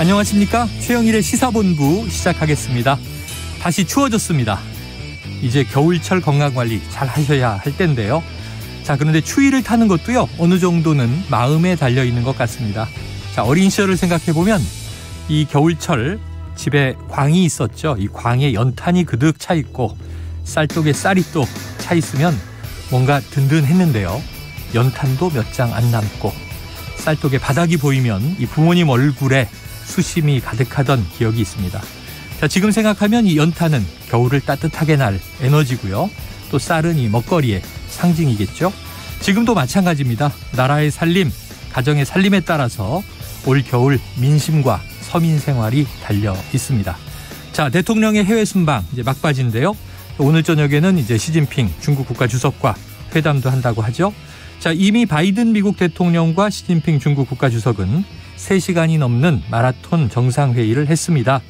안녕하십니까. 최영일의 시사본부 시작하겠습니다. 다시 추워졌습니다. 이제 겨울철 건강관리 잘 하셔야 할 텐데요. 자, 그런데 추위를 타는 것도요, 어느 정도는 마음에 달려 있는 것 같습니다. 자, 어린 시절을 생각해보면 이 겨울철 집에 광이 있었죠. 이 광에 연탄이 그득 차 있고 쌀독에 쌀이 또 차 있으면 뭔가 든든했는데요. 연탄도 몇 장 안 남고 쌀독에 바닥이 보이면 이 부모님 얼굴에 수심이 가득하던 기억이 있습니다. 자, 지금 생각하면 이 연탄은 겨울을 따뜻하게 날 에너지고요. 또 쌀은 이 먹거리의 상징이겠죠. 지금도 마찬가지입니다. 나라의 살림, 가정의 살림에 따라서 올 겨울 민심과 서민 생활이 달려 있습니다. 자, 대통령의 해외 순방 이제 막바지인데요. 오늘 저녁에는 이제 시진핑 중국 국가 주석과 회담도 한다고 하죠. 자, 이미 바이든 미국 대통령과 시진핑 중국 국가 주석은 3시간이 넘는 마라톤 정상회의를 했습니다.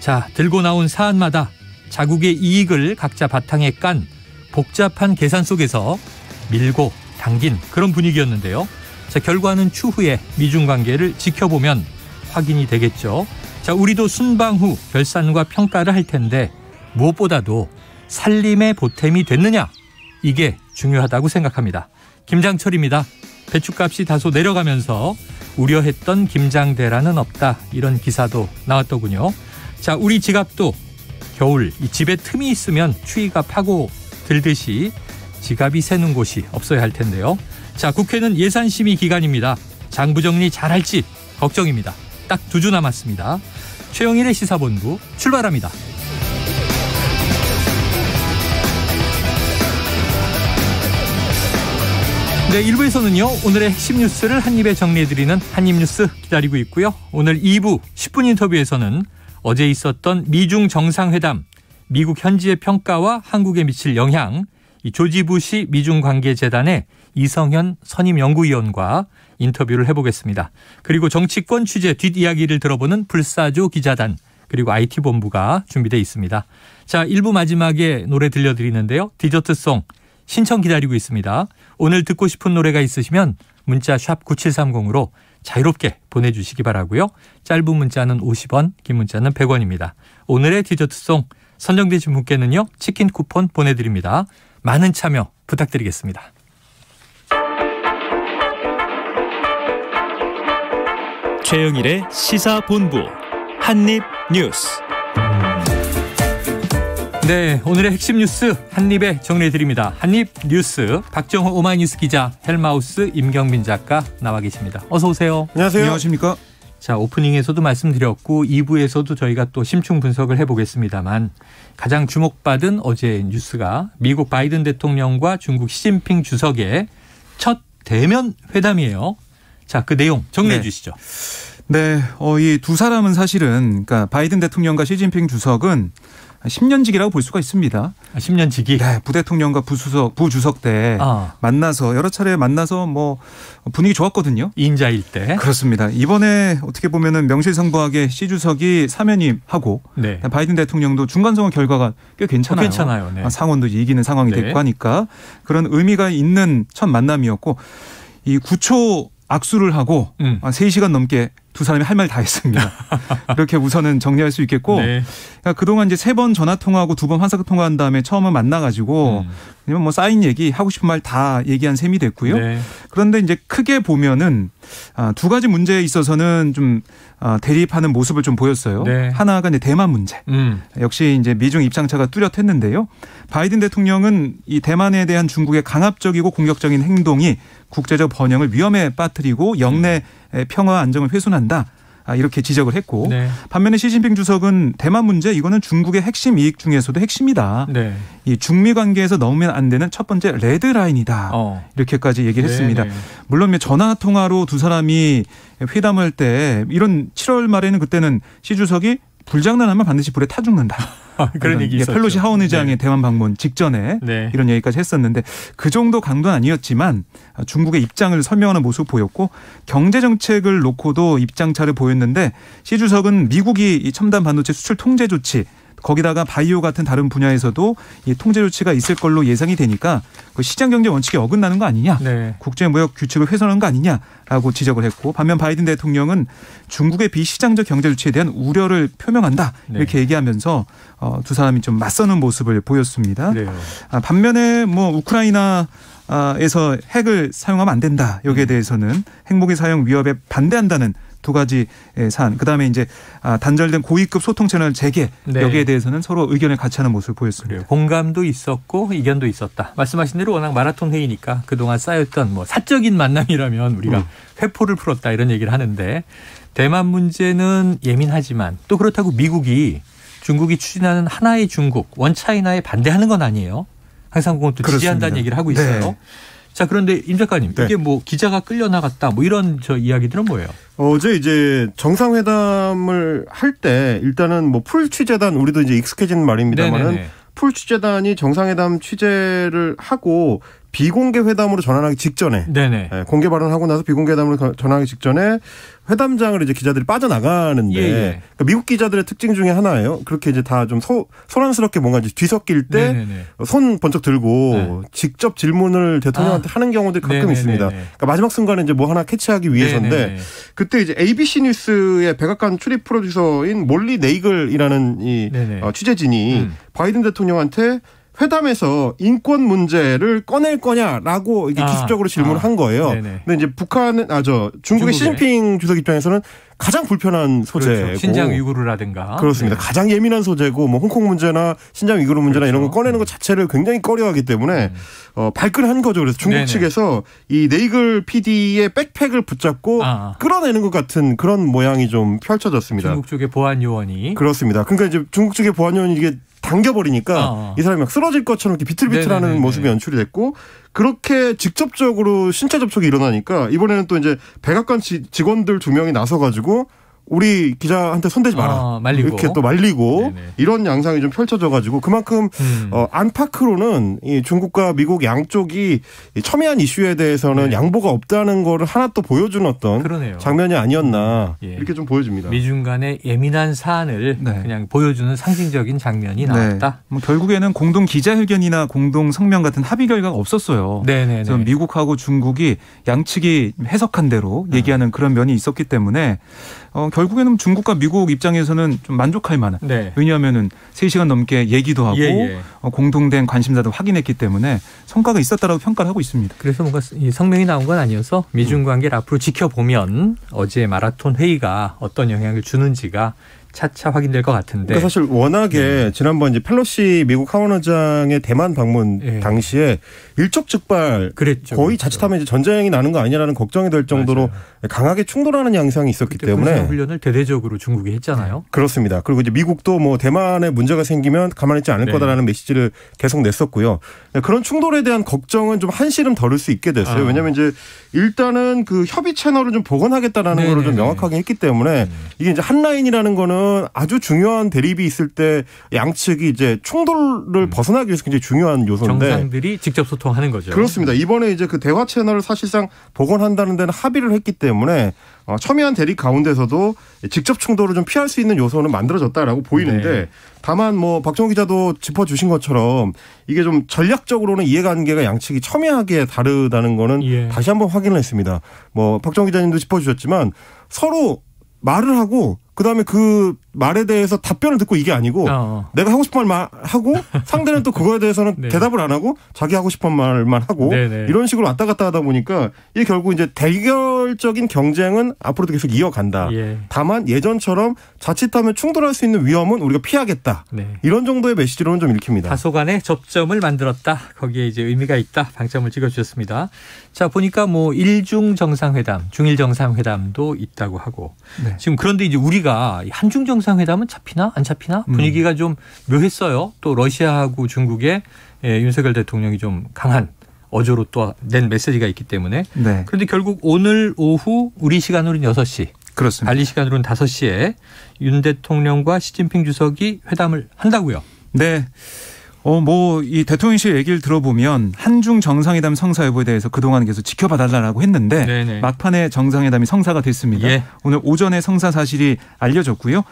자, 들고 나온 사안마다 자국의 이익을 각자 바탕에 깐 복잡한 계산 속에서 밀고 당긴 그런 분위기였는데요. 자, 결과는 추후에 미중 관계를 지켜보면 확인이 되겠죠. 자, 우리도 순방 후 결산과 평가를 할 텐데 무엇보다도 살림의 보탬이 됐느냐? 이게 중요하다고 생각합니다. 김장철입니다. 배추값이 다소 내려가면서 우려했던 김장대란은 없다. 이런 기사도 나왔더군요. 자, 우리 지갑도 겨울 이 집에 틈이 있으면 추위가 파고 들듯이 지갑이 새는 곳이 없어야 할 텐데요. 자, 국회는 예산 심의 기간입니다. 장부 정리 잘할지 걱정입니다. 딱 두 주 남았습니다. 최영일의 시사본부 출발합니다. 네, 1부에서는요, 오늘의 핵심 뉴스를 한입에 정리해드리는 한입뉴스 기다리고 있고요. 오늘 2부 10분 인터뷰에서는 어제 있었던 미중 정상회담, 미국 현지의 평가와 한국에 미칠 영향, 이 조지 부시 미중 관계 재단의 이성현 선임 연구위원과 인터뷰를 해보겠습니다. 그리고 정치권 취재 뒷이야기를 들어보는 불사조 기자단, 그리고 IT본부가 준비되어 있습니다. 자, 1부 마지막에 노래 들려드리는데요. 디저트송 신청 기다리고 있습니다. 오늘 듣고 싶은 노래가 있으시면 문자 샵 9730으로 자유롭게 보내주시기 바라고요. 짧은 문자는 50원, 긴 문자는 100원입니다. 오늘의 디저트송 선정되신 분께는요. 치킨 쿠폰 보내드립니다. 많은 참여 부탁드리겠습니다. 최영일의 시사본부 한입뉴스 네, 오늘의 핵심 뉴스 한입에 정리해 드립니다. 한입 뉴스 박정호 오마이뉴스 기자, 헬마우스 임경민 작가 나와 계십니다. 어서 오세요. 안녕하세요. 안녕하십니까? 자, 오프닝에서도 말씀드렸고 2부에서도 저희가 또 심층 분석을 해보겠습니다만 가장 주목받은 어제 뉴스가 미국 바이든 대통령과 중국 시진핑 주석의 첫 대면 회담이에요. 자, 그 내용 정리해 네. 주시죠. 네, 어, 이 두 사람은 사실은 그러니까 바이든 대통령과 시진핑 주석은 10년지기라고 볼 수가 있습니다. 10년 지기. 네, 부대통령과 부수석, 부주석 때 아, 만나서 여러 차례 만나서 뭐 분위기 좋았거든요. 인자일 때. 그렇습니다. 이번에 어떻게 보면은 명실상부하게 시 주석이 사면임하고 네. 바이든 대통령도 중간 선거 결과가 꽤 괜찮아요. 괜찮아요. 네. 아, 상원도 이기는 상황이 네. 됐고 하니까 그런 의미가 있는 첫 만남이었고 이 9초 악수를 하고 음. 아, 3시간 넘게 두 사람이 할 말 다 했습니다. 이렇게 우선은 정리할 수 있겠고 네. 그러니까 그동안 이제 세 번 전화 통화하고 두 번 환사 통화한 다음에 처음은 만나가지고 음. 그냥 뭐 쌓인 얘기 하고 싶은 말 다 얘기한 셈이 됐고요. 네. 그런데 이제 크게 보면은 아, 두 가지 문제에 있어서는 좀 아, 대립하는 모습을 좀 보였어요. 네. 하나가 이제 대만 문제. 음. 역시 이제 미중 입장차가 뚜렷했는데요. 바이든 대통령은 이 대만에 대한 중국의 강압적이고 공격적인 행동이 국제적 번영을 위험에 빠뜨리고 영내 평화 안정을 훼손한다. 아, 이렇게 지적을 했고 네. 반면에 시진핑 주석은 대만 문제 이거는 중국의 핵심 이익 중에서도 핵심이다. 네. 이 중미 관계에서 넘으면 안 되는 첫 번째 레드 라인이다. 어. 이렇게까지 얘기를 했습니다. 네, 네. 물론 뭐 전화 통화로 두 사람이 회담할 때 이런 7월 말에는 그때는 시 주석이 불장난하면 반드시 불에 타 죽는다. 그런 얘기 예, 있었죠. 펠로시 하원 의장의 네. 대만 방문 직전에 네. 이런 얘기까지 했었는데 그 정도 강도는 아니었지만 중국의 입장을 설명하는 모습 보였고 경제 정책을 놓고도 입장차를 보였는데 시 주석은 미국이 이 첨단 반도체 수출 통제 조치 거기다가 바이오 같은 다른 분야에서도 이 통제 조치가 있을 걸로 예상이 되니까 그 시장 경제 원칙에 어긋나는 거 아니냐, 네. 국제 무역 규칙을 훼손하는 거 아니냐라고 지적을 했고 반면 바이든 대통령은 중국의 비시장적 경제 조치에 대한 우려를 표명한다 네. 이렇게 얘기하면서 어, 두 사람이 좀 맞서는 모습을 보였습니다. 아, 반면에 뭐 우크라이나 에서 핵을 사용하면 안 된다. 여기에 음. 대해서는 핵무기 사용 위협에 반대한다는 두 가지 사안. 그다음에 이제 아, 단절된 고위급 소통 채널 재개 네. 여기에 대해서는 서로 의견을 같이 하는 모습을 보였습니다. 그래요. 공감도 있었고 이견도 있었다. 말씀하신 대로 워낙 마라톤 회의니까 그동안 쌓였던 뭐 사적인 만남이라면 우리가 음. 회포를 풀었다 이런 얘기를 하는데 대만 문제는 예민하지만 또 그렇다고 미국이 중국이 추진하는 하나의 중국 One China에 반대하는 건 아니에요. 항상 또 그렇습니다. 지지한다는 얘기를 하고 있어요. 네. 자 그런데 임 작가님 네. 이게 뭐 기자가 끌려 나갔다 뭐 이런 저 이야기들은 뭐예요? 어제 이제 정상회담을 할 때 일단은 뭐 풀 취재단 우리도 이제 익숙해진 말입니다만은. 풀 취재단이 정상회담 취재를 하고 비공개 회담으로 전환하기 직전에 네네. 예, 공개 발언하고 나서 비공개 회담으로 거- 전환하기 직전에 회담장을 이제 기자들이 빠져나가는데 예, 예. 그러니까 미국 기자들의 특징 중에 하나예요. 그렇게 이제 다 좀 소란스럽게 뭔가 이제 뒤섞일 때. 손 번쩍 들고 네. 직접 질문을 대통령한테 하는 경우들이 가끔 네네네네. 있습니다. 그러니까 마지막 순간에 이제 뭐 하나 캐치하기 위해서인데 네네네. 그때 이제 ABC 뉴스의 백악관 출입 프로듀서인 몰리 네이글이라는 이 네네. 어, 취재진이 음. 바이든 대통령한테 회담에서 인권 문제를 꺼낼 거냐라고 이게 아, 기습적으로 질문을 아, 한 거예요. 네네. 근데 이제 북한은 아저 중국의. 시진핑 주석 입장에서는 가장 불편한 소재고 그렇죠. 신장 위구르라든가 그렇습니다. 네. 가장 예민한 소재고 뭐 홍콩 문제나 신장 위구르 문제나 이런 거 그렇죠. 꺼내는 것 자체를 굉장히 꺼려하기 때문에 어, 발끈한 거죠. 그래서 중국 네네. 측에서 이 네이글 PD의 백팩을 붙잡고 아. 끌어내는 것 같은 그런 모양이 좀 펼쳐졌습니다. 중국 쪽의 보안 요원이 그렇습니다. 그러니까 이제 중국 측의 보안 요원이 이게 당겨버리니까 어. 이 사람이 막 쓰러질 것처럼 이렇게 비틀비틀하는 네네네네. 모습이 연출이 됐고 그렇게 직접적으로 신체 접촉이 일어나니까 이번에는 또 이제 백악관 지- 직원들 두 명이 나서가지고 우리 기자한테 손대지 마라 어, 말리고. 이렇게 또 말리고 네네. 이런 양상이 좀 펼쳐져 가지고 그만큼 음. 어, 안팎으로는 이 중국과 미국 양쪽이 이 첨예한 이슈에 대해서는 네. 양보가 없다는 거를 하나 또 보여준 어떤 그러네요. 장면이 아니었나 예. 이렇게 좀 보여집니다. 미중 간의 예민한 사안을 네. 그냥 보여주는 상징적인 장면이 나왔다. 뭐 결국에는 공동 기자회견이나 공동 성명 같은 합의 결과가 없었어요. 네네네. 그래서 미국하고 중국이 양측이 해석한 대로 네. 얘기하는 그런 면이 있었기 때문에 어, 결국에는 중국과 미국 입장에서는 좀 만족할 만한. 네. 왜냐하면은 3시간 넘게 얘기도 하고 예, 예. 어, 공통된 관심사도 확인했기 때문에 성과가 있었다라고 평가를 하고 있습니다. 그래서 뭔가 이 성명이 나온 건 아니어서 미중 관계를 앞으로 지켜보면 어제 마라톤 회의가 어떤 영향을 주는지가 차차 확인될 것 같은데. 그러니까 사실 워낙에 지난번 이제 펠로시 미국 하원 의장의 대만 방문 예. 당시에 일촉즉발 그랬죠. 거의 그랬죠. 자칫하면 이제 전쟁이 나는 거 아니냐라는 걱정이 될 정도로 맞아요. 강하게 충돌하는 양상이 있었기 때문에 훈련을 대대적으로 중국이 했잖아요. 그렇습니다. 그리고 이제 미국도 뭐 대만에 문제가 생기면 가만히 있지 않을 네. 거다라는 메시지를 계속 냈었고요. 그런 충돌에 대한 걱정은 좀 한시름 덜을 수 있게 됐어요. 아. 왜냐하면 이제 일단은 그 협의 채널을 좀 복원하겠다라는 네네네. 거를 좀 명확하게 했기 때문에 음. 이게 이제 한 라인이라는 거는 아주 중요한 대립이 있을 때 양측이 이제 충돌을 벗어나기 위해서 굉장히 중요한 요소인데 음. 정상들이 직접 소통하는 거죠. 그렇습니다. 이번에 이제 그 대화 채널을 사실상 복원한다는 데는 합의를 했기 때문에 어, 첨예한 대립 가운데서도 직접 충돌을 좀 피할 수 있는 요소는 만들어졌다라고 보이는데 네. 다만 뭐 박정우 기자도 짚어주신 것처럼 이게 좀 전략적으로는 이해관계가 양측이 첨예하게 다르다는 거는 예. 다시 한번 확인을 했습니다. 뭐 박정우 기자님도 짚어주셨지만 서로 말을 하고 그다음에 그 말에 대해서 답변을 듣고 이게 아니고 어. 내가 하고 싶은 말만 하고 상대는 또 그거에 대해서는 네. 대답을 안 하고 자기 하고 싶은 말만 하고 네네. 이런 식으로 왔다 갔다 하다 보니까 이게 결국 이제 대결적인 경쟁은 앞으로도 계속 이어간다. 예. 다만 예전처럼 자칫하면 충돌할 수 있는 위험은 우리가 피하겠다. 네. 이런 정도의 메시지로는 좀 읽힙니다. 다소간의 접점을 만들었다. 거기에 이제 의미가 있다. 방점을 찍어 주셨습니다. 자 보니까 뭐 일중 정상회담, 중일 정상회담도 있다고 하고 네. 지금 그런데 이제 우리가 이 한중 정상회담은 잡히나 안 잡히나 음. 분위기가 좀 묘했어요. 또 러시아하고 중국의 예, 윤석열 대통령이 좀 강한 어조로 또 낸 메시지가 있기 때문에 네. 그런데 결국 오늘 오후 우리 시간으로는 6시, 그렇습니다. 발리 시간으로는 5시에 윤 대통령과 시진핑 주석이 회담을 한다고요. 네. 어, 뭐, 이 대통령실 얘기를 들어보면 한중 정상회담 성사 여부에 대해서 그동안 계속 지켜봐 달라고 했는데 네네. 막판에 정상회담이 성사가 됐습니다. 예. 오늘 오전에 성사 사실이 알려졌고요.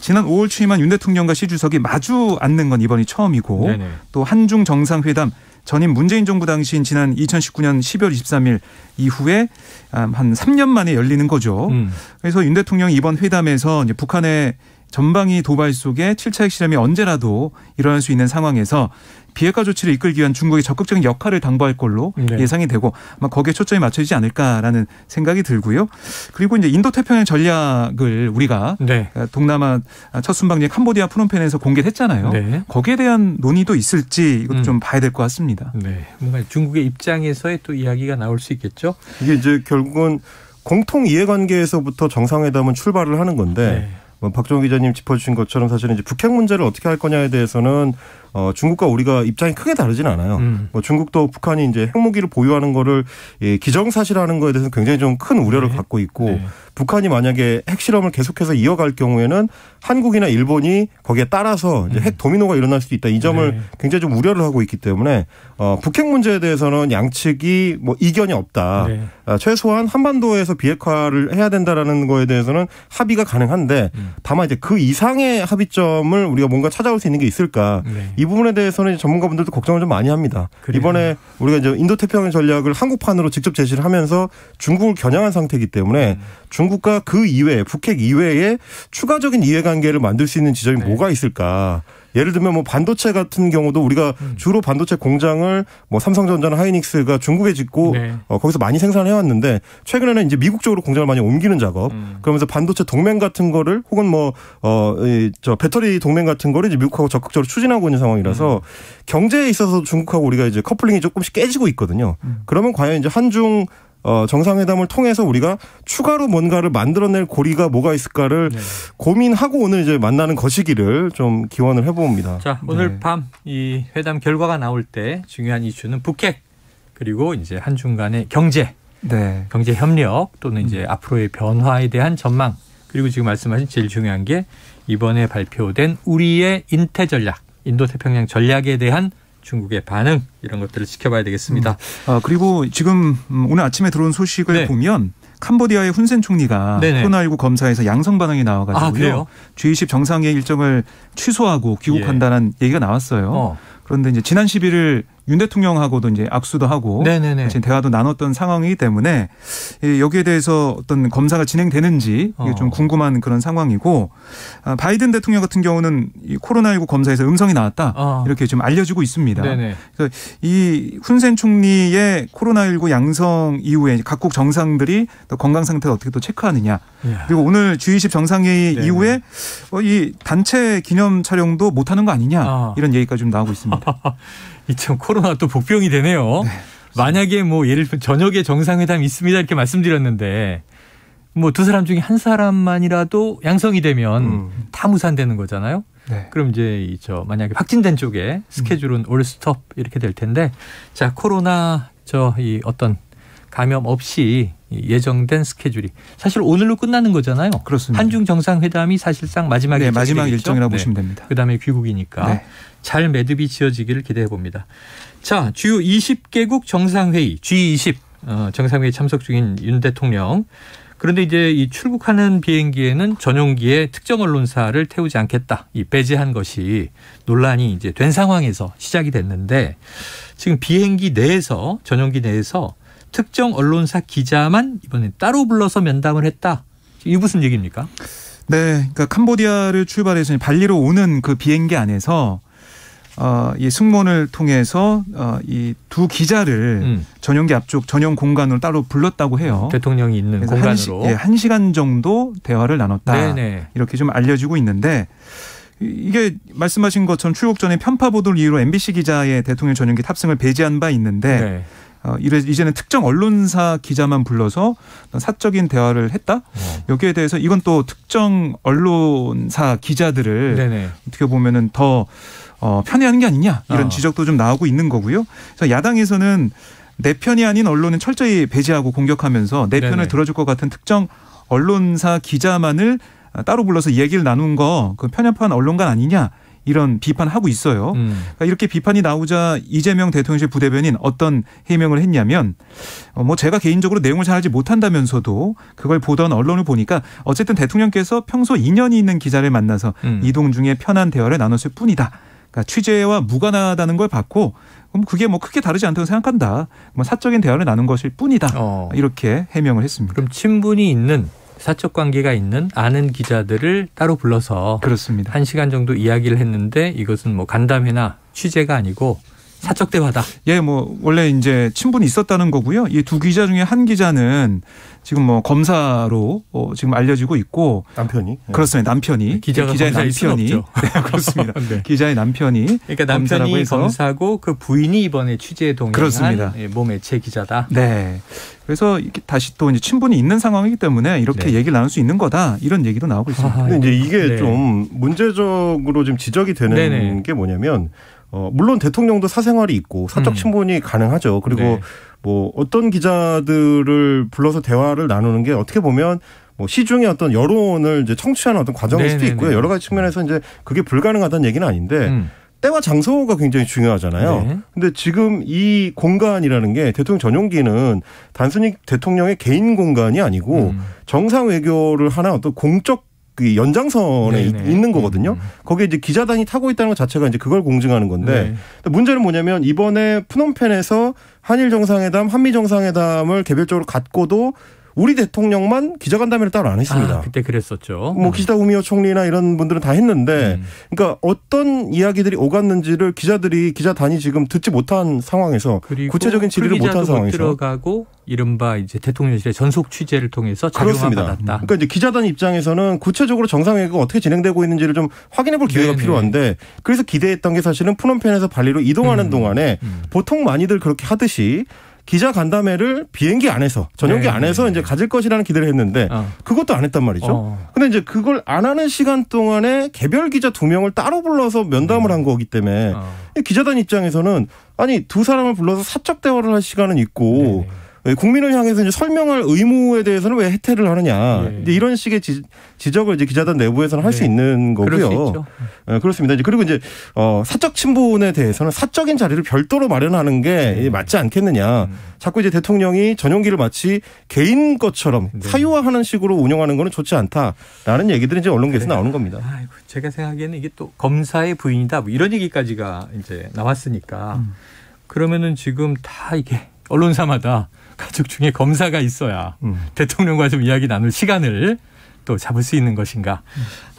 지난 5월 취임한 윤 대통령과 시 주석이 마주 앉는 건 이번이 처음이고 네네. 또 한중 정상회담 전임 문재인 정부 당시인 지난 2019년 12월 23일 이후에 아, 한 3년 만에 열리는 거죠. 음. 그래서 윤 대통령이 이번 회담에서 북한의 전방위 도발 속에 7차 핵실험이 언제라도 일어날 수 있는 상황에서 비핵화 조치를 이끌기 위한 중국의 적극적인 역할을 당부할 걸로 네. 예상이 되고 아마 거기에 초점이 맞춰지지 않을까라는 생각이 들고요. 그리고 이제 인도 태평양 전략을 우리가 네. 동남아 첫 순방지 캄보디아 프놈펜에서 공개했잖아요. 네. 거기에 대한 논의도 있을지 이것도 음. 좀 봐야 될 것 같습니다. 네. 뭔가 중국의 입장에서의 또 이야기가 나올 수 있겠죠. 이게 이제 결국은 공통 이해관계에서부터 정상회담은 출발을 하는 건데 네. 뭐 박정호 기자님 짚어주신 것처럼 사실은 이제 북핵 문제를 어떻게 할 거냐에 대해서는 어, 중국과 우리가 입장이 크게 다르진 않아요. 음. 뭐 중국도 북한이 이제 핵무기를 보유하는 거를 예, 기정사실하는 거에 대해서 굉장히 좀 큰 우려를 네. 갖고 있고 네. 북한이 만약에 핵실험을 계속해서 이어갈 경우에는 한국이나 일본이 거기에 따라서 이제 핵 도미노가 일어날 수도 있다. 이 점을 음. 네. 굉장히 좀 우려를 하고 있기 때문에 어, 북핵 문제에 대해서는 양측이 뭐 이견이 없다. 네. 아, 최소한 한반도에서 비핵화를 해야 된다라는 거에 대해서는 합의가 가능한데 음. 다만 이제 그 이상의 합의점을 우리가 뭔가 찾아올 수 있는 게 있을까 네. 이 부분에 대해서는 전문가분들도 걱정을 좀 많이 합니다. 그래요? 이번에 우리가 이제 인도 태평양 전략을 한국판으로 직접 제시를 하면서 중국을 겨냥한 상태이기 때문에 음. 중국과 그 이외에 북핵 이외에 추가적인 이해관계를 만들 수 있는 지점이 네. 뭐가 있을까? 예를 들면 뭐 반도체 같은 경우도 우리가 음. 주로 반도체 공장을 뭐 삼성전자나 하이닉스가 중국에 짓고 네. 어, 거기서 많이 생산해 왔는데 최근에는 이제 미국 쪽으로 공장을 많이 옮기는 작업. 음. 그러면서 반도체 동맹 같은 거를 혹은 뭐어저 배터리 동맹 같은 거를 이제 미국하고 적극적으로 추진하고 있는 상황이라서 음. 경제에 있어서 중국하고 우리가 이제 커플링이 조금씩 깨지고 있거든요. 음. 그러면 과연 이제 한중 어, 정상회담을 통해서 우리가 추가로 뭔가를 만들어낼 고리가 뭐가 있을까를 네. 고민하고 오늘 이제 만나는 것이기를 좀 기원을 해봅니다. 자, 오늘 네. 밤이 회담 결과가 나올 때 중요한 이슈는 북핵 그리고 이제 한중 간의 경제, 네. 경제 협력 또는 이제 앞으로의 변화에 대한 전망 그리고 지금 말씀하신 제일 중요한 게 이번에 발표된 우리의 인태 전략, 인도 태평양 전략에 대한 중국의 반응 이런 것들을 지켜봐야 되겠습니다. 아, 그리고 지금 음, 오늘 아침에 들어온 소식을 네. 보면 캄보디아의 훈센 총리가 네네. 코로나19 검사에서 양성 반응이 나와가지고요. 아, 그래요? G20 정상회의 일정을 취소하고 귀국한다는 얘기가 나왔어요. 어. 그런데 이제 지난 11일 윤 대통령하고도 이제 악수도 하고 네네네. 대화도 나눴던 상황이기 때문에 이 여기에 대해서 어떤 검사가 진행되는지 이게 어. 좀 궁금한 그런 상황이고 아, 바이든 대통령 같은 경우는 이 코로나19 검사에서 음성이 나왔다 어. 이렇게 좀 알려지고 있습니다. 네네. 그래서 이 훈센 총리의 코로나19 양성 이후에 각국 정상들이 또 건강 상태를 어떻게 또 체크하느냐. 이야. 그리고 오늘 G20 정상회의 네네. 이후에 어, 이 단체 기념 촬영도 못 하는 거 아니냐. 아. 이런 얘기까지 좀 나오고 있습니다. 이참 코로나 또 복병이 되네요. 만약에 뭐 예를 들면 저녁에 정상회담 있습니다 이렇게 말씀드렸는데 뭐 두 사람 중에 한 사람만이라도 양성이 되면 음. 다 무산되는 거잖아요. 네. 그럼 이제 이 저 만약에 확진된 쪽에 스케줄은 올 스톱 이렇게 될 텐데 자 코로나 저 이 어떤 감염 없이 이 예정된 스케줄이 사실 오늘로 끝나는 거잖아요. 그렇습니다. 한중 정상회담이 사실상 마지막 네, 일정이 마지막? 일정이라고 네. 보시면 됩니다. 그다음에 귀국이니까 네. 잘 매듭이 지어지기를 기대해 봅니다. 자, 주요 20개국 정상회의 G20 어, 정상회의 참석 중인 윤 대통령. 그런데 이제 이 출국하는 비행기에는 전용기에 특정 언론사를 태우지 않겠다. 이 배제한 것이 논란이 이제 된 상황에서 시작이 됐는데 지금 비행기 내에서 전용기 내에서 특정 언론사 기자만 이번에 따로 불러서 면담을 했다. 이게 무슨 얘기입니까? 네, 그러니까 캄보디아를 출발해서 발리로 오는 그 비행기 안에서 어, 이 승무원을 통해서 어, 이 두 기자를 음, 전용기 앞쪽 전용 공간으로 따로 불렀다고 해요. 대통령이 있는 그래서 한, 시, 공간으로. 예, 한 시간 정도 대화를 나눴다. 네네. 이렇게 좀 알려지고 있는데 이- 이게 말씀하신 것처럼 출국 전에 편파 보도를 이유로 MBC 기자의 대통령 전용기 탑승을 배제한 바 있는데 네. 어, 이래 이제는 특정 언론사 기자만 불러서 사적인 대화를 했다. 어. 여기에 대해서 이건 또 특정 언론사 기자들을 네네. 어떻게 보면은 더 어, 편애하는 게 아니냐 이런 어. 지적도 좀 나오고 있는 거고요. 그래서 야당에서는 내 편이 아닌 언론은 철저히 배제하고 공격하면서 내 편을 네네. 들어줄 것 같은 특정 언론사 기자만을 따로 불러서 얘기를 나눈 거 그 편협한 언론관 아니냐 이런 비판하고 있어요. 음. 그러니까 이렇게 비판이 나오자 이재명 대통령실 부대변인 어떤 해명을 했냐면 어, 뭐 제가 개인적으로 내용을 잘 알지 못한다면서도 그걸 보던 언론을 보니까 어쨌든 대통령께서 평소 인연이 있는 기자를 만나서 음. 이동 중에 편한 대화를 나눴을 뿐이다. 그러니까 취재와 무관하다는 걸 봤고 그럼 그게 뭐 크게 다르지 않다고 생각한다. 뭐 사적인 대화를 나눈 것일 뿐이다. 어. 이렇게 해명을 했습니다. 그럼 친분이 있는 사적 관계가 있는 아는 기자들을 따로 불러서 그렇습니다. 한 시간 정도 이야기를 했는데 이것은 뭐 간담회나 취재가 아니고 사적 대화다. 예, 뭐 원래 이제 친분이 있었다는 거고요. 이 두 기자 중에 한 기자는 지금 뭐 검사로 어, 지금 알려지고 있고 남편이. 예. 그렇습니다. 남편이 기자가 기자의 검사일 수는 남편이. 네, 그렇습니다. 네. 기자의 남편이 그러니까 검사라고 남편이 해서 검사고 그 부인이 이번에 취재에 동행한 그렇습니다. 예, 모 매체 기자다. 네. 그래서 다시 또 이제 친분이 있는 상황이기 때문에 이렇게 네. 얘기를 나눌 수 있는 거다 이런 얘기도 나오고 있습니다. 근데 이제 이게 네. 좀 문제적으로 지금 지적이 되는 네네. 게 뭐냐면 어 물론 대통령도 사생활이 있고 사적 음. 친분이 가능하죠. 그리고 네. 뭐 어떤 기자들을 불러서 대화를 나누는 게 어떻게 보면 뭐 시중의 어떤 여론을 이제 청취하는 어떤 과정일 수도 네네네. 있고요. 여러 가지 측면에서 이제 그게 불가능하다는 얘기는 아닌데 음. 때와 장소가 굉장히 중요하잖아요. 네. 근데 지금 이 공간이라는 게 대통령 전용기는 단순히 대통령의 개인 공간이 아니고 음. 정상 외교를 하나 어떤 공적 그 연장선에 네네. 있는 거거든요. 음. 거기에 이제 기자단이 타고 있다는 것 자체가 이제 그걸 공증하는 건데 네. 문제는 뭐냐면 이번에 푸놈펜에서 한일 정상회담, 한미 정상회담을 개별적으로 갖고도 우리 대통령만 기자간담회를 따로 안 했습니다. 아, 그때 그랬었죠. 뭐 기시다 우미오 총리나 이런 분들은 다 했는데 음. 그러니까 어떤 이야기들이 오갔는지를 기자들이 기자단이 지금 듣지 못한 상황에서 그리고 구체적인 질의를 그 못한 상황에서 들어가고 이른바 이제 대통령실의 전속 취재를 통해서 그렇습니다. 받았다. 그러니까 이제 기자단 입장에서는 구체적으로 정상회의가 어떻게 진행되고 있는지를 좀 확인해 볼 기회가 네네. 필요한데 그래서 기대했던 게 사실은 푸놈펜에서 발리로 이동하는 음. 동안에 음. 보통 많이들 그렇게 하듯이 기자 간담회를 비행기 안에서 전용기 네, 안에서 네. 이제 가질 것이라는 기대를 했는데 어. 그것도 안 했단 말이죠. 어. 근데 이제 그걸 안 하는 시간 동안에 개별 기자 두 명을 따로 불러서 면담을 한 거기 때문에 어. 기자단 입장에서는 아니 두 사람을 불러서 사적 대화를 할 시간은 있고 네네. 예, 국민을 향해서 이제 설명할 의무에 대해서는 왜 해태를 하느냐 예. 이제 이런 식의 지, 지적을 이제 기자단 내부에서는 할수 네. 있는 거고요. 예, 그렇습니다. 이제 그리고 이제 어, 사적 친분에 대해서는 사적인 자리를 별도로 마련하는 게 네. 맞지 않겠느냐. 음. 자꾸 이제 대통령이 전용기를 마치 개인 것처럼 네. 사유화하는 식으로 운영하는 거는 좋지 않다라는 얘기들이 이제 언론계에서. 나오는 겁니다. 아이고, 제가 생각하기에는 이게 또 검사의 부인이다 뭐 이런 얘기까지가 이제 나왔으니까 음. 그러면은 지금 다 이게 언론사마다 가족 중에 검사가 있어야 음. 대통령과 좀 이야기 나눌 시간을 또 잡을 수 있는 것인가.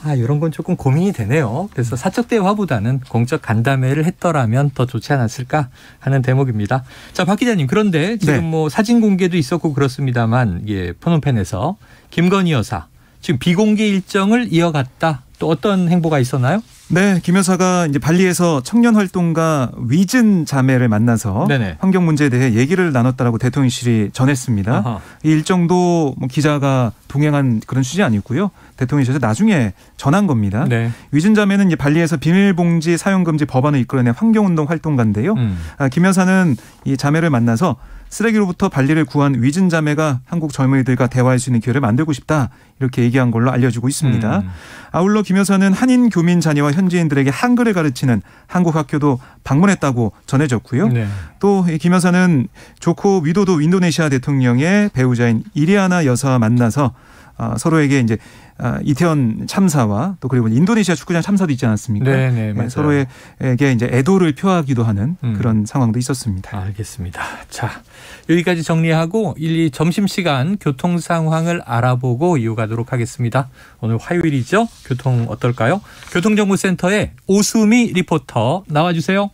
아, 이런 건 조금 고민이 되네요. 그래서 사적 대화보다는 공적 간담회를 했더라면 더 좋지 않았을까 하는 대목입니다. 자, 박 기자님. 그런데 지금 네. 뭐 사진 공개도 있었고 그렇습니다만, 예, 포놈펜에서 김건희 여사 지금 비공개 일정을 이어갔다. 또 어떤 행보가 있었나요? 네, 김 여사가 이제 발리에서 청년 활동가 위즌 자매를 만나서 네네. 환경 문제에 대해 얘기를 나눴다라고 대통령실이 전했습니다. 아하. 이 일정도 뭐 기자가 동행한 그런 취지 아니고요. 대통령실에서 나중에 전한 겁니다. 네. 위즌 자매는 이제 발리에서 비닐봉지 사용 금지 법안을 이끌어낸 환경운동 활동가인데요. 음. 아, 김 여사는 이 자매를 만나서 쓰레기로부터 발리를 구한 위즌 자매가 한국 젊은이들과 대화할 수 있는 기회를 만들고 싶다 이렇게 얘기한 걸로 알려지고 있습니다. 음. 아울러 김 여사는 한인 교민 자녀와 현지인들에게 한글을 가르치는 한국 학교도 방문했다고 전해졌고요. 네. 또김 여사는 조코 위도도 인도네시아 대통령의 배우자인 이리아나 여사와 만나서 아, 서로에게 이제 아, 이태원 참사와 또 그리고 인도네시아 축구장 참사도 있지 않았습니까? 네, 네, 맞아요. 서로에게 이제 애도를 표하기도 하는 음. 그런 상황도 있었습니다. 알겠습니다. 자, 여기까지 정리하고 1, 2 점심 시간 교통 상황을 알아보고 이어가도록 하겠습니다. 오늘 화요일이죠? 교통 어떨까요? 교통정보센터의 오수미 리포터 나와주세요.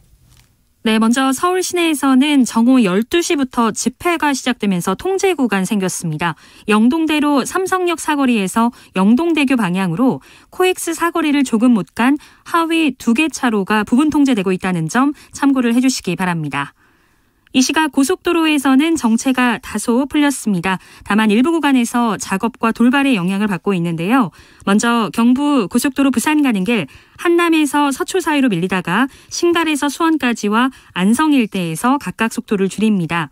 네, 먼저 서울 시내에서는 정오 12시부터 집회가 시작되면서 통제 구간 생겼습니다. 영동대로 삼성역 사거리에서 영동대교 방향으로 코엑스 사거리를 조금 못 간 하위 두 개 차로가 부분 통제되고 있다는 점 참고를 해주시기 바랍니다. 이 시각 고속도로에서는 정체가 다소 풀렸습니다. 다만 일부 구간에서 작업과 돌발의 영향을 받고 있는데요. 먼저 경부 고속도로 부산 가는 길 한남에서 서초 사이로 밀리다가 신갈에서 수원까지와 안성 일대에서 각각 속도를 줄입니다.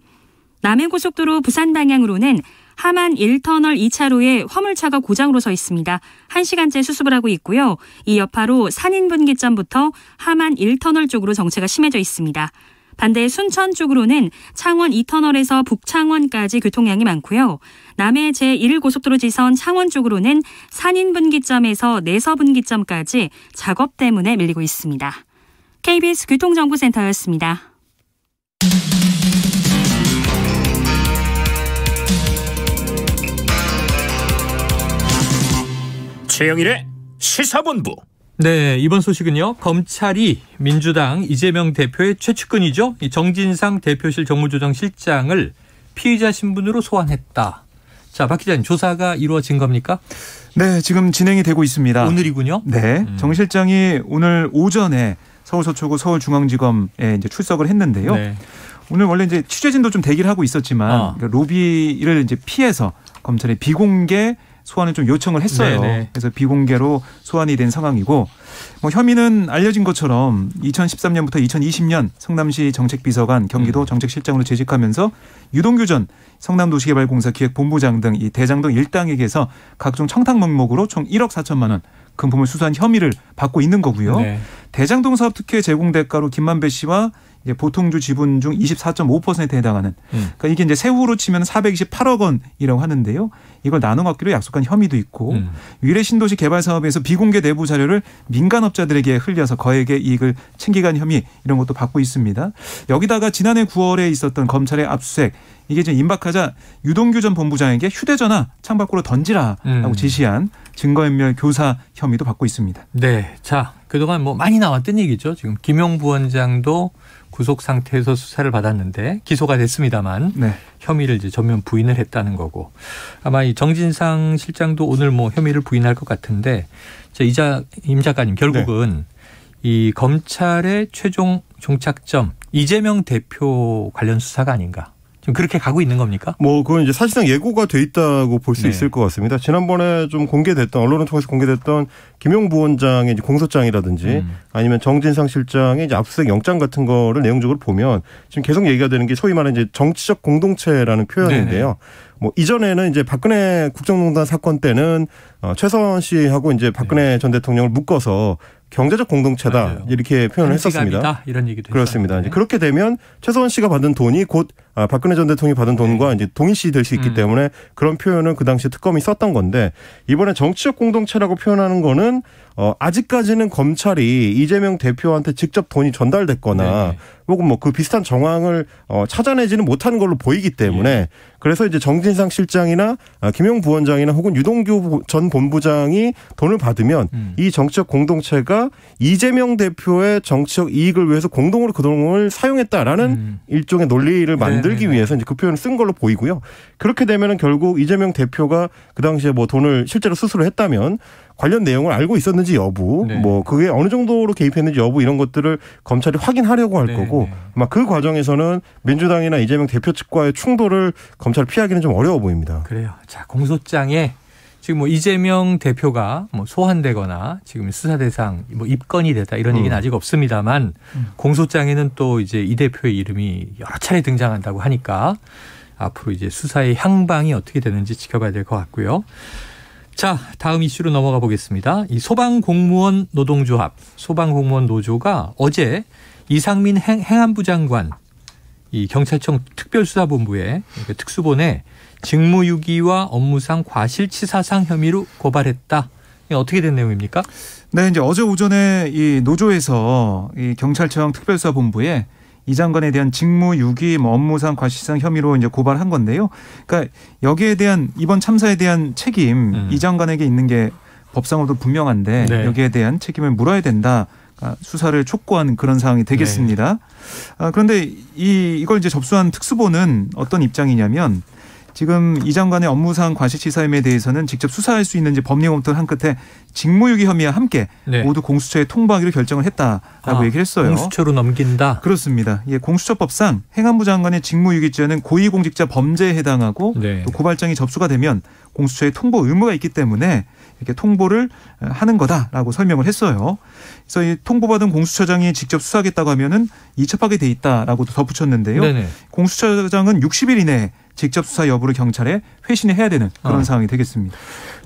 남해 고속도로 부산 방향으로는 하만 1터널 2차로에 화물차가 고장으로 서 있습니다. 1시간째 수습을 하고 있고요. 이 여파로 산인분기점부터 하만 1터널 쪽으로 정체가 심해져 있습니다. 반대 순천 쪽으로는 창원 2터널에서 북창원까지 교통량이 많고요. 남해 제1고속도로 지선 창원 쪽으로는 산인분기점에서 내서분기점까지 작업 때문에 밀리고 있습니다. KBS 교통정보센터였습니다. 최영일의 시사본부. 네, 이번 소식은요. 검찰이 민주당 이재명 대표의 최측근이죠. 이 정진상 대표실 정무조정실장을 피의자 신분으로 소환했다. 자, 박 기자님, 조사가 이루어진 겁니까? 네, 지금 진행이 되고 있습니다. 오늘이군요. 네, 음. 정 실장이 오늘 오전에 서울 서초구 서울중앙지검에 이제 출석을 했는데요. 네. 오늘 원래 이제 취재진도 좀 대기를 하고 있었지만 어. 그러니까 로비를 이제 피해서 검찰에 비공개 소환을 좀 요청을 했어요. 네네. 그래서 비공개로 소환이 된 상황이고 뭐 혐의는 알려진 것처럼 2013년부터 2020년 성남시 정책비서관 경기도 음. 정책실장으로 재직하면서 유동규 전 성남도시개발공사 기획본부장 등 이 대장동 일당에게서 각종 청탁 명목으로 총 1억 4천만 원 금품을 수수한 혐의를 받고 있는 거고요. 네. 대장동 사업 특혜 제공 대가로 김만배 씨와 이제 보통주 지분 중 24.5%에 해당하는 음. 그러니까 이게 이제 세후로 치면 428억 원이라고 하는데요. 이걸 나눠 갖기로 약속한 혐의도 있고 음. 위례 신도시 개발 사업에서 비공개 내부 자료를 민간업자들에게 흘려서 거액의 이익을 챙기간 혐의 이런 것도 받고 있습니다. 여기다가 지난해 9월에 있었던 검찰의 압수수색 이게 좀 임박하자 유동규 전 본부장에게 휴대전화 창밖으로 던지라라고 음. 지시한 증거인멸 교사 혐의도 받고 있습니다. 네. 자, 그동안 뭐 많이 나왔던 얘기죠. 지금 김용 부원장도 구속 상태에서 수사를 받았는데 기소가 됐습니다만 네. 혐의를 이제 전면 부인을 했다는 거고 아마 이 정진상 실장도 오늘 뭐 혐의를 부인할 것 같은데 자, 이자 임 작가님 결국은 이 검찰의 최종 종착점 이재명 대표 관련 수사가 아닌가 지금 그렇게 가고 있는 겁니까? 뭐 그건 이제 사실상 예고가 돼 있다고 볼수 네. 있을 것 같습니다. 지난번에 좀 공개됐던 언론을 통해서 공개됐던 김용 부원장의 이제 공소장이라든지 음. 아니면 정진상 실장의 이제 압수수색 영장 같은 거를 내용적으로 보면 지금 계속 얘기가 되는 게 소위 말하는 이제 정치적 공동체라는 표현인데요. 뭐 이전에는 이제 박근혜 국정농단 사건 때는 어 최서원 씨하고 이제 박근혜 전 대통령을 묶어서 경제적 공동체다 네. 맞아요. 이렇게 표현을 했었습니다. 이런 얘기도 그렇습니다. 했었는데. 이제 그렇게 되면 최서원 씨가 받은 돈이 곧 아, 박근혜 전 대통령이 받은 돈과 이제 동일시 될 수 있기 음. 때문에 그런 표현을 그 당시에 특검이 썼던 건데 이번에 정치적 공동체라고 표현하는 거는 어, 아직까지는 검찰이 이재명 대표한테 직접 돈이 전달됐거나 네네. 혹은 뭐 그 비슷한 정황을 어, 찾아내지는 못하는 걸로 보이기 때문에 예. 그래서 이제 정진상 실장이나 아, 김용 부원장이나 혹은 유동규 전 본부장이 돈을 받으면 음. 이 정치적 공동체가 이재명 대표의 정치적 이익을 위해서 공동으로 그 돈을 사용했다라는 음. 일종의 논리를 만 들기 네네네. 위해서 이제 그 표현을 쓴 걸로 보이고요. 그렇게 되면은 결국 이재명 대표가 그 당시에 뭐 돈을 실제로 수수를 했다면 관련 내용을 알고 있었는지 여부, 네. 뭐 그게 어느 정도로 개입했는지 여부 이런 것들을 검찰이 확인하려고 할 네, 거고 네. 아마 그 과정에서는 민주당이나 이재명 대표 측과의 충돌을 검찰 피하기는 좀 어려워 보입니다. 그래요. 자, 공소장에 지금 뭐 이재명 대표가 뭐 소환되거나 지금 수사 대상 뭐 입건이 됐다 이런 얘기는 음. 아직 없습니다만 음. 공소장에는 또 이제 이 대표의 이름이 여러 차례 등장한다고 하니까 앞으로 이제 수사의 향방이 어떻게 되는지 지켜봐야 될 것 같고요. 자, 다음 이슈로 넘어가 보겠습니다. 이 소방공무원 노동조합, 소방공무원 노조가 어제 이상민 행, 행안부 장관 이 경찰청 특별수사본부에 그러니까 특수본에 직무유기와 업무상 과실치사상 혐의로 고발했다. 어떻게 된 내용입니까? 네, 이제 어제 오전에 이 노조에서 이 경찰청 특별수사본부에 이 장관에 대한 직무유기, 뭐 업무상 과실상 혐의로 이제 고발한 건데요. 그러니까 여기에 대한 이번 참사에 대한 책임 음. 이 장관에게 있는 게 법상으로도 분명한데 네. 여기에 대한 책임을 물어야 된다. 그러니까 수사를 촉구한 그런 상황이 되겠습니다. 아, 그런데 이 이걸 이제 접수한 특수본은 어떤 입장이냐면 지금 이 장관의 업무상 과실치사 혐의에 대해서는 직접 수사할 수 있는지 법리 검토를 한 끝에 직무유기 혐의와 함께 네. 모두 공수처에 통보하기로 결정을 했다라고 아, 얘기를 했어요. 공수처로 넘긴다. 그렇습니다. 예, 공수처법상 행안부 장관의 직무유기죄는 고위공직자 범죄에 해당하고 네. 또 고발장이 접수가 되면 공수처에 통보 의무가 있기 때문에 이렇게 통보를 하는 거다라고 설명을 했어요. 그래서 이 통보받은 공수처장이 직접 수사하겠다고 하면은 이첩하게 돼 있다라고 덧붙였는데요. 네네. 공수처장은 60일 이내에 직접 수사 여부를 경찰에 회신해야 되는 그런 어. 상황이 되겠습니다.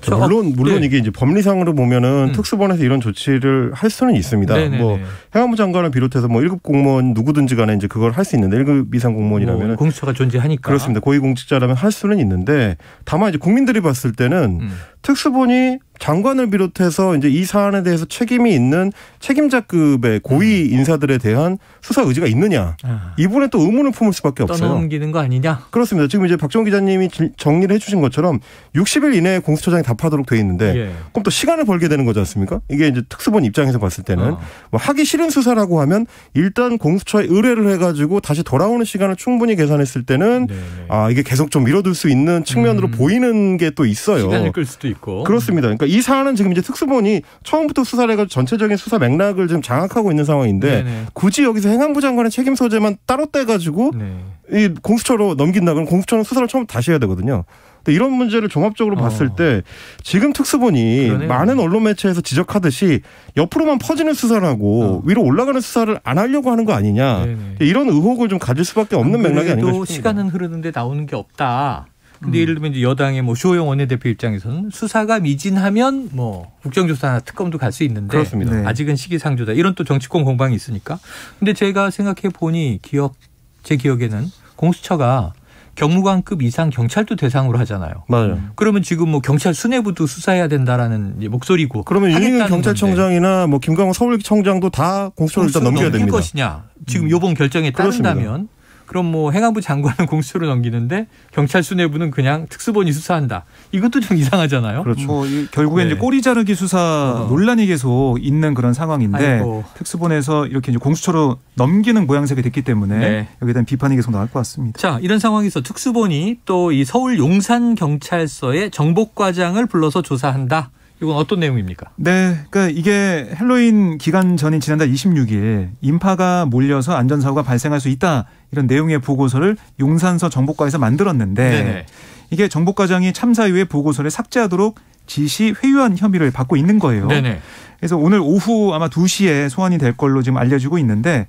저- 물론 물론 네. 이게 이제 법리상으로 보면은 음. 특수본에서 이런 조치를 할 수는 있습니다. 네네네. 뭐 행안부 장관을 비롯해서 뭐 1급 공무원 누구든지 간에 이제 그걸 할 수 있는데 1급 이상 공무원이라면 뭐 공수처가 존재하니까 그렇습니다. 고위공직자라면 할 수는 있는데 다만 이제 국민들이 봤을 때는 음. 특수본이 장관을 비롯해서 이제 이 사안에 대해서 책임이 있는 책임자급의 고위 인사들에 대한 수사 의지가 있느냐 아, 이 부분에 또 의문을 품을 수밖에 없어요. 떠넘기는 거 아니냐? 그렇습니다. 지금 이제 박정 기자님이 질- 정리를 해주신 것처럼 60일 이내에 공수처장이 답하도록 돼 있는데 예. 그럼 또 시간을 벌게 되는 거지 않습니까? 이게 이제 특수본 입장에서 봤을 때는 어. 뭐 하기 싫은 수사라고 하면 일단 공수처에 의뢰를 해가지고 다시 돌아오는 시간을 충분히 계산했을 때는 네네. 아 이게 계속 좀 미뤄둘 수 있는 측면으로 음. 보이는 게 또 있어요. 시간을 끌 수도 있고. 그렇습니다. 그러니까 이 사안은 지금 이제 특수본이 처음부터 수사를 해가지고 전체적인 수사 맥락을 지금 장악하고 있는 상황인데 네네. 굳이 여기서 행안부 장관의 책임 소재만 따로 떼가지고 네. 이 공수처로 넘긴다 그러면 공수처는 수사를 처음 다시 해야 되거든요. 근데 이런 문제를 종합적으로 어. 봤을 때 지금 특수본이 그러네요. 많은 언론 매체에서 지적하듯이 옆으로만 퍼지는 수사를 하고 어. 위로 올라가는 수사를 안 하려고 하는 거 아니냐 네네. 이런 의혹을 좀 가질 수밖에 없는 맥락이 아닌가 또 싶습니다. 시간은 흐르는데 나오는 게 없다. 근데 음. 예를 들면 이제 여당의 뭐 주호영 원내대표 입장에서는 수사가 미진하면 뭐 국정조사나 특검도 갈 수 있는데 그렇습니다. 네. 아직은 시기상조다. 이런 또 정치권 공방이 있으니까. 근데 제가 생각해 보니 기억 제 기억에는 공수처가 경무관급 이상 경찰도 대상으로 하잖아요. 맞아요. 그러면 지금 뭐 경찰 수뇌부도 수사해야 된다라는 이제 목소리고 그러면 건데 경찰청장이나 뭐 김광호 서울청장도 다 공수처를 일단 넘겨야 됩니다. 것이냐. 지금 요번 결정에 그렇습니다. 따른다면 그럼 뭐 행안부 장관은 공수처로 넘기는데 경찰 수뇌부는 그냥 특수본이 수사한다. 이것도 좀 이상하잖아요. 그렇죠. 뭐 이- 결국에 네. 이제 꼬리 자르기 수사 어. 논란이 계속 있는 그런 상황인데 아이고. 특수본에서 이렇게 이제 공수처로 넘기는 모양새가 됐기 때문에 네. 여기에 대한 비판이 계속 나올 것 같습니다. 자, 이런 상황에서 특수본이 또 이 서울 용산 경찰서에 정복과장을 불러서 조사한다. 이건 어떤 내용입니까? 네, 그러니까 이게 헬로윈 기간 전인 지난달 26일 인파가 몰려서 안전사고가 발생할 수 있다 이런 내용의 보고서를 용산서 정복과에서 만들었는데 네네. 이게 정복과장이 참사 이후에 보고서를 삭제하도록 지시 회유한 혐의를 받고 있는 거예요. 네네. 그래서 오늘 오후 아마 2시에 소환이 될 걸로 지금 알려지고 있는데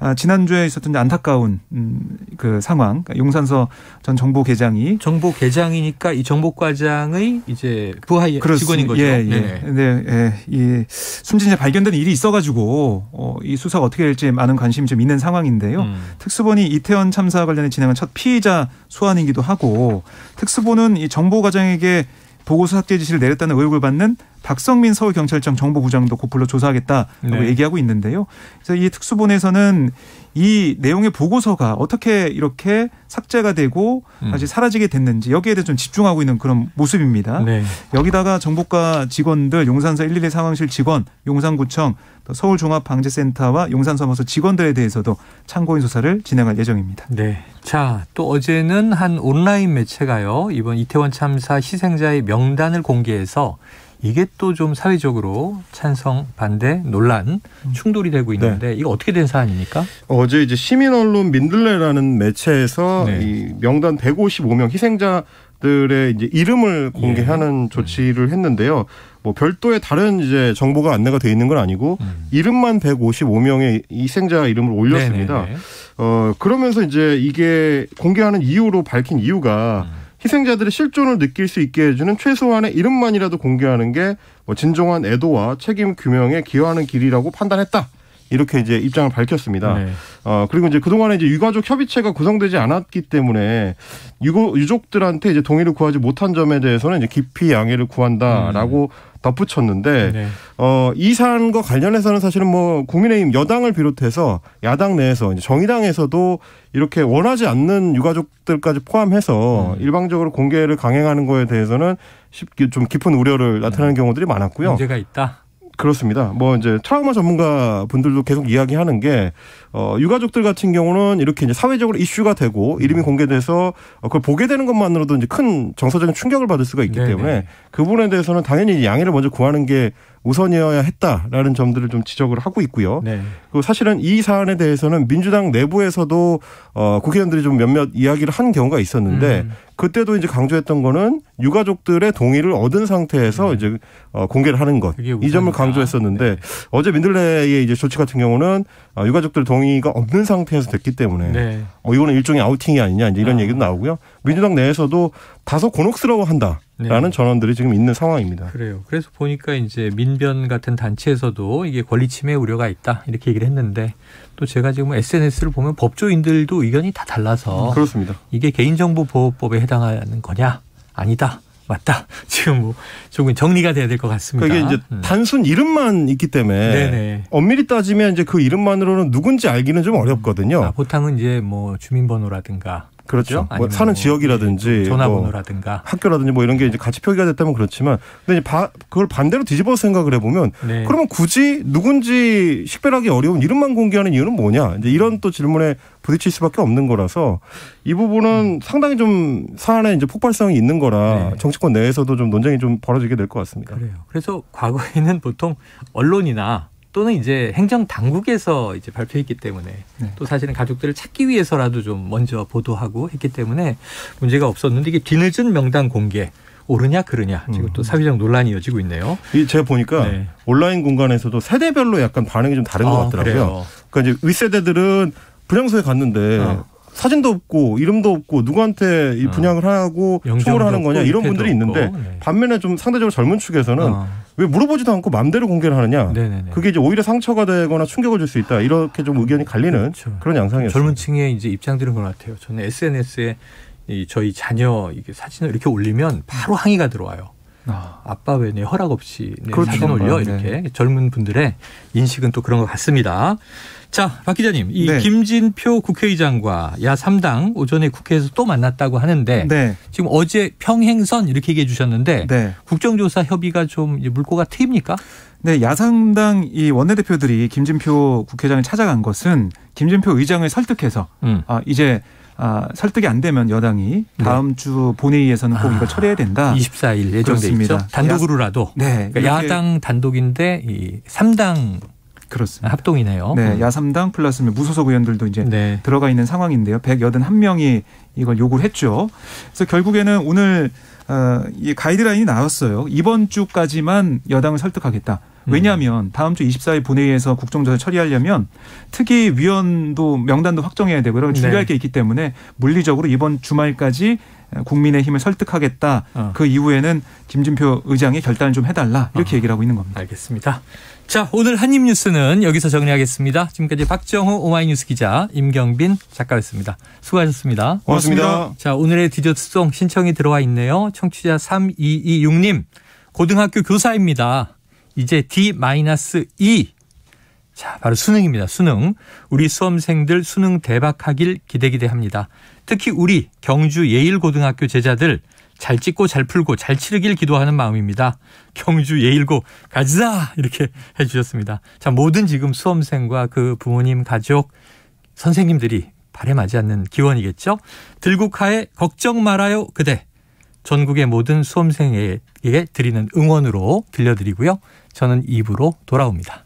아, 지난주에 있었던 안타까운 음, 그 상황 그러니까 용산서 전 정보 계장이 정보 계장이니까 이 정복과장의 이제 부하. 직원인 거죠. 예, 예. 근데 예, 이 숨진채 발견된 일이 있어 가지고 어, 이 수사가 어떻게 될지 많은 관심이 좀 있는 상황인데요. 음. 특수본이 이태원 참사 관련해 진행한 첫 피의자 소환이기도 하고 특수본은 이 정보 과장에게 보고서 삭제 지시를 내렸다는 의혹을 받는 박성민 서울경찰청 정보부장도 곧 불러 조사하겠다고 네. 얘기하고 있는데요. 그래서 이 특수본에서는 이 내용의 보고서가 어떻게 이렇게 삭제가 되고 음. 다시 사라지게 됐는지 여기에 대해서 좀 집중하고 있는 그런 모습입니다. 네. 여기다가 정보과 직원들, 용산서 112 상황실 직원, 용산구청, 또 서울종합방재센터와 용산서머서 직원들에 대해서도 참고인 수사를 진행할 예정입니다. 네. 자, 또 어제는 한 온라인 매체가요. 이번 이태원 참사 희생자의 명단을 공개해서 이게 또 좀 사회적으로 찬성, 반대, 논란, 충돌이 되고 있는데 이거 어떻게 된 사안입니까? 어제 이제 시민 언론 민들레라는 매체에서 네. 이 명단 155명 희생자 들의 이제 이름을 공개하는 조치를 했는데요. 뭐 별도의 다른 이제 정보가 안내가 돼 있는 건 아니고 음. 이름만 155명의 희생자 이름을 올렸습니다. 네네네. 어 그러면서 이제 이게 공개하는 이유로 밝힌 이유가 음. 희생자들의 실존을 느낄 수 있게 해주는 최소한의 이름만이라도 공개하는 게 뭐 진정한 애도와 책임 규명에 기여하는 길이라고 판단했다. 이렇게 이제 입장을 밝혔습니다. 네. 어 그리고 이제 그동안에 이제 유가족 협의체가 구성되지 않았기 때문에 유고 유족들한테 이제 동의를 구하지 못한 점에 대해서는 이제 깊이 양해를 구한다라고 덧붙였는데 네. 어, 이 사안과 관련해서는 사실은 뭐 국민의힘 여당을 비롯해서 야당 내에서 정의당에서도 이렇게 원하지 않는 유가족들까지 포함해서 음. 일방적으로 공개를 강행하는 거에 대해서는 쉽게 좀 깊은 우려를 나타내는 경우들이 많았고요. 문제가 있다. 그렇습니다. 뭐 이제 트라우마 전문가 분들도 계속 이야기하는 게 어, 유가족들 같은 경우는 이렇게 이제 사회적으로 이슈가 되고 음. 이름이 공개돼서 어, 그걸 보게 되는 것만으로도 이제 큰 정서적인 충격을 받을 수가 있기 네네. 때문에 그 부분에 대해서는 당연히 양해를 먼저 구하는 게 우선이어야 했다라는 점들을 좀 지적을 하고 있고요. 네. 그리고 사실은 이 사안에 대해서는 민주당 내부에서도 어, 국회의원들이 좀 몇몇 이야기를 한 경우가 있었는데 음. 그때도 이제 강조했던 거는 유가족들의 동의를 얻은 상태에서 이제 어, 공개를 하는 것. 이 점을. 강조했었는데 네. 어제 민들레의 이제 조치 같은 경우는 어, 유가족들 동의 가 없는 상태에서 됐기 때문에 네. 뭐 이거는 일종의 아우팅이 아니냐 이제 이런 아. 얘기도 나오고요. 민주당 내에서도 다소 곤혹스러워한다 라는 네. 전언들이 지금 있는 상황입니다. 그래요. 그래서 보니까 이제 민변 같은 단체에서도 이게 권리 침해 우려가 있다 이렇게 얘기를 했는데 또 제가 지금 SNS를 보면 법조인들도 의견이 다 달라서 그렇습니다. 이게 개인정보보호법에 해당하는 거냐 아니다 맞다 지금 뭐 조금 정리가 돼야 될 것 같습니다. 이게 이제 음. 단순 이름만 있기 때문에 네네. 엄밀히 따지면 이제 그 이름만으로는 누군지 알기는 좀 어렵거든요. 아, 보통은 이제 뭐 주민번호라든가 그렇죠. 뭐 사는 뭐 지역이라든지 뭐 전화번호라든가 학교라든지 뭐 이런 게 이제 같이 표기가 됐다면 그렇지만 근데 이제 바, 그걸 반대로 뒤집어 생각을 해보면 네. 그러면 굳이 누군지 식별하기 어려운 이름만 공개하는 이유는 뭐냐 이제 이런 또 질문에 부딪힐 수밖에 없는 거라서 이 부분은 상당히 좀 사안에 이제 폭발성이 있는 거라 음. 네. 정치권 내에서도 좀 논쟁이 좀 벌어지게 될 것 같습니다. 그래요. 그래서 과거에는 보통 언론이나 또는 이제 행정 당국에서 이제 발표했기 때문에 네. 또 사실은 가족들을 찾기 위해서라도 좀 먼저 보도하고 했기 때문에 문제가 없었는데 이게 뒤늦은 명단 공개 옳으냐 그르냐 지금 또 사회적 논란이 이어지고 있네요. 이 제가 보니까 네. 온라인 공간에서도 세대별로 약간 반응이 좀 다른 것 아, 같더라고요. 그래요. 그러니까 이제 윗세대들은 분양소에 갔는데 어. 사진도 없고 이름도 없고 누구한테 이 어. 분양을 하고 초를 하는 거냐 이런 분들이 있는데. 네. 반면에 좀 상대적으로 젊은 축에서는 어. 왜 물어보지도 않고 맘대로 공개를 하느냐 네네네. 그게 이제 오히려 상처가 되거나 충격을 줄 수 있다 이렇게 좀 의견이 갈리는 그렇죠. 그런 양상이었어요. 젊은 층의 이제 입장들은 그런 것 같아요. 저는 SNS에 이 저희 자녀 이게 사진을 이렇게 올리면 바로 항의가 들어와요. 아, 아빠 왜 내 허락 없이 내 그렇죠. 사진 올려 네. 이렇게 젊은 분들의 인식은 또 그런 것 같습니다. 자, 박 기자님, 이 네. 김진표 국회의장과 야 3당 오전에 국회에서 또 만났다고 하는데 네, 지금 어제 평행선 이렇게 얘기해 주셨는데 네. 국정조사 협의가 좀 물꼬가 트입니까? 네, 야상당 이 원내대표들이 김진표 국회의장을 찾아간 것은 김진표 의장을 설득해서 음. 아, 이제 아, 설득이 안 되면 여당이 다음 주 본회의에서는 꼭 네. 아, 이걸 처리해야 된다. 24일 예정돼 그렇습니다. 있죠. 단독으로라도. 네, 그러니까 야당 단독인데 이 3당 그렇습니다. 합동이네요. 네, 음. 야삼당 플러스 무소속 의원들도 이제 네. 들어가 있는 상황인데요. 181명이 이걸 요구를 했죠. 그래서 결국에는 오늘 어, 이 가이드라인이 나왔어요. 이번 주까지만 여당을 설득하겠다. 음. 왜냐하면 다음 주 24일 본회의에서 국정조사 처리하려면 특위 위원도 명단도 확정해야 되고 이런 준비할 네. 게 있기 때문에 물리적으로 이번 주말까지 국민의힘을 설득하겠다. 어. 그 이후에는 김진표 의장이 결단을 좀 해달라 이렇게 어. 얘기를 하고 있는 겁니다. 알겠습니다. 자, 오늘 한입 뉴스는 여기서 정리하겠습니다. 지금까지 박정호 오마이뉴스 기자, 임경빈 작가였습니다. 수고하셨습니다. 고맙습니다. 자, 오늘의 디저트송 신청이 들어와 있네요. 청취자 3226님, 고등학교 교사입니다. 이제 D-2. 자, 바로 수능입니다. 수능. 우리 수험생들 수능 대박하길 기대기대 합니다. 특히 우리 경주 예일고등학교 제자들 잘 찍고 잘 풀고 잘 치르길 기도하는 마음입니다. 경주 예일고 가자 이렇게 해주셨습니다. 자 모든 지금 수험생과 그 부모님 가족 선생님들이 바람하지 않는 기원이겠죠. 들국화의 걱정 말아요 그대 전국의 모든 수험생에게 드리는 응원으로 들려드리고요. 저는 입으로 돌아옵니다.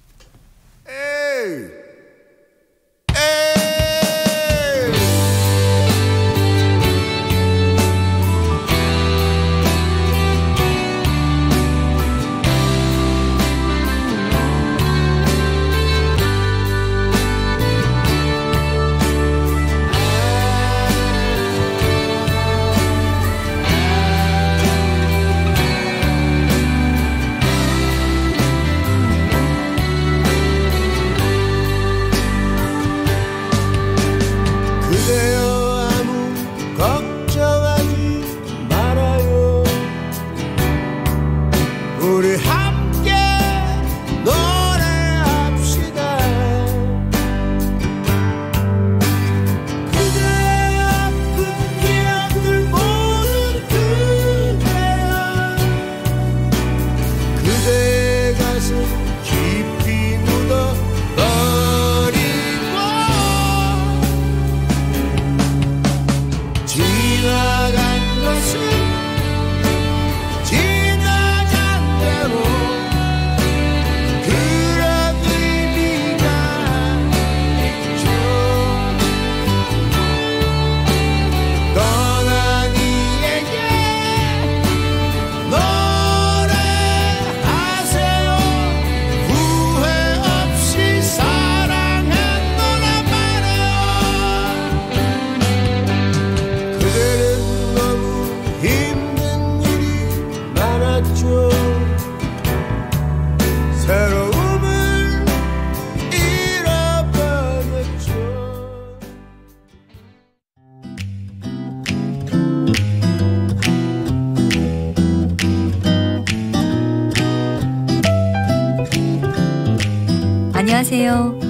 안녕하세요.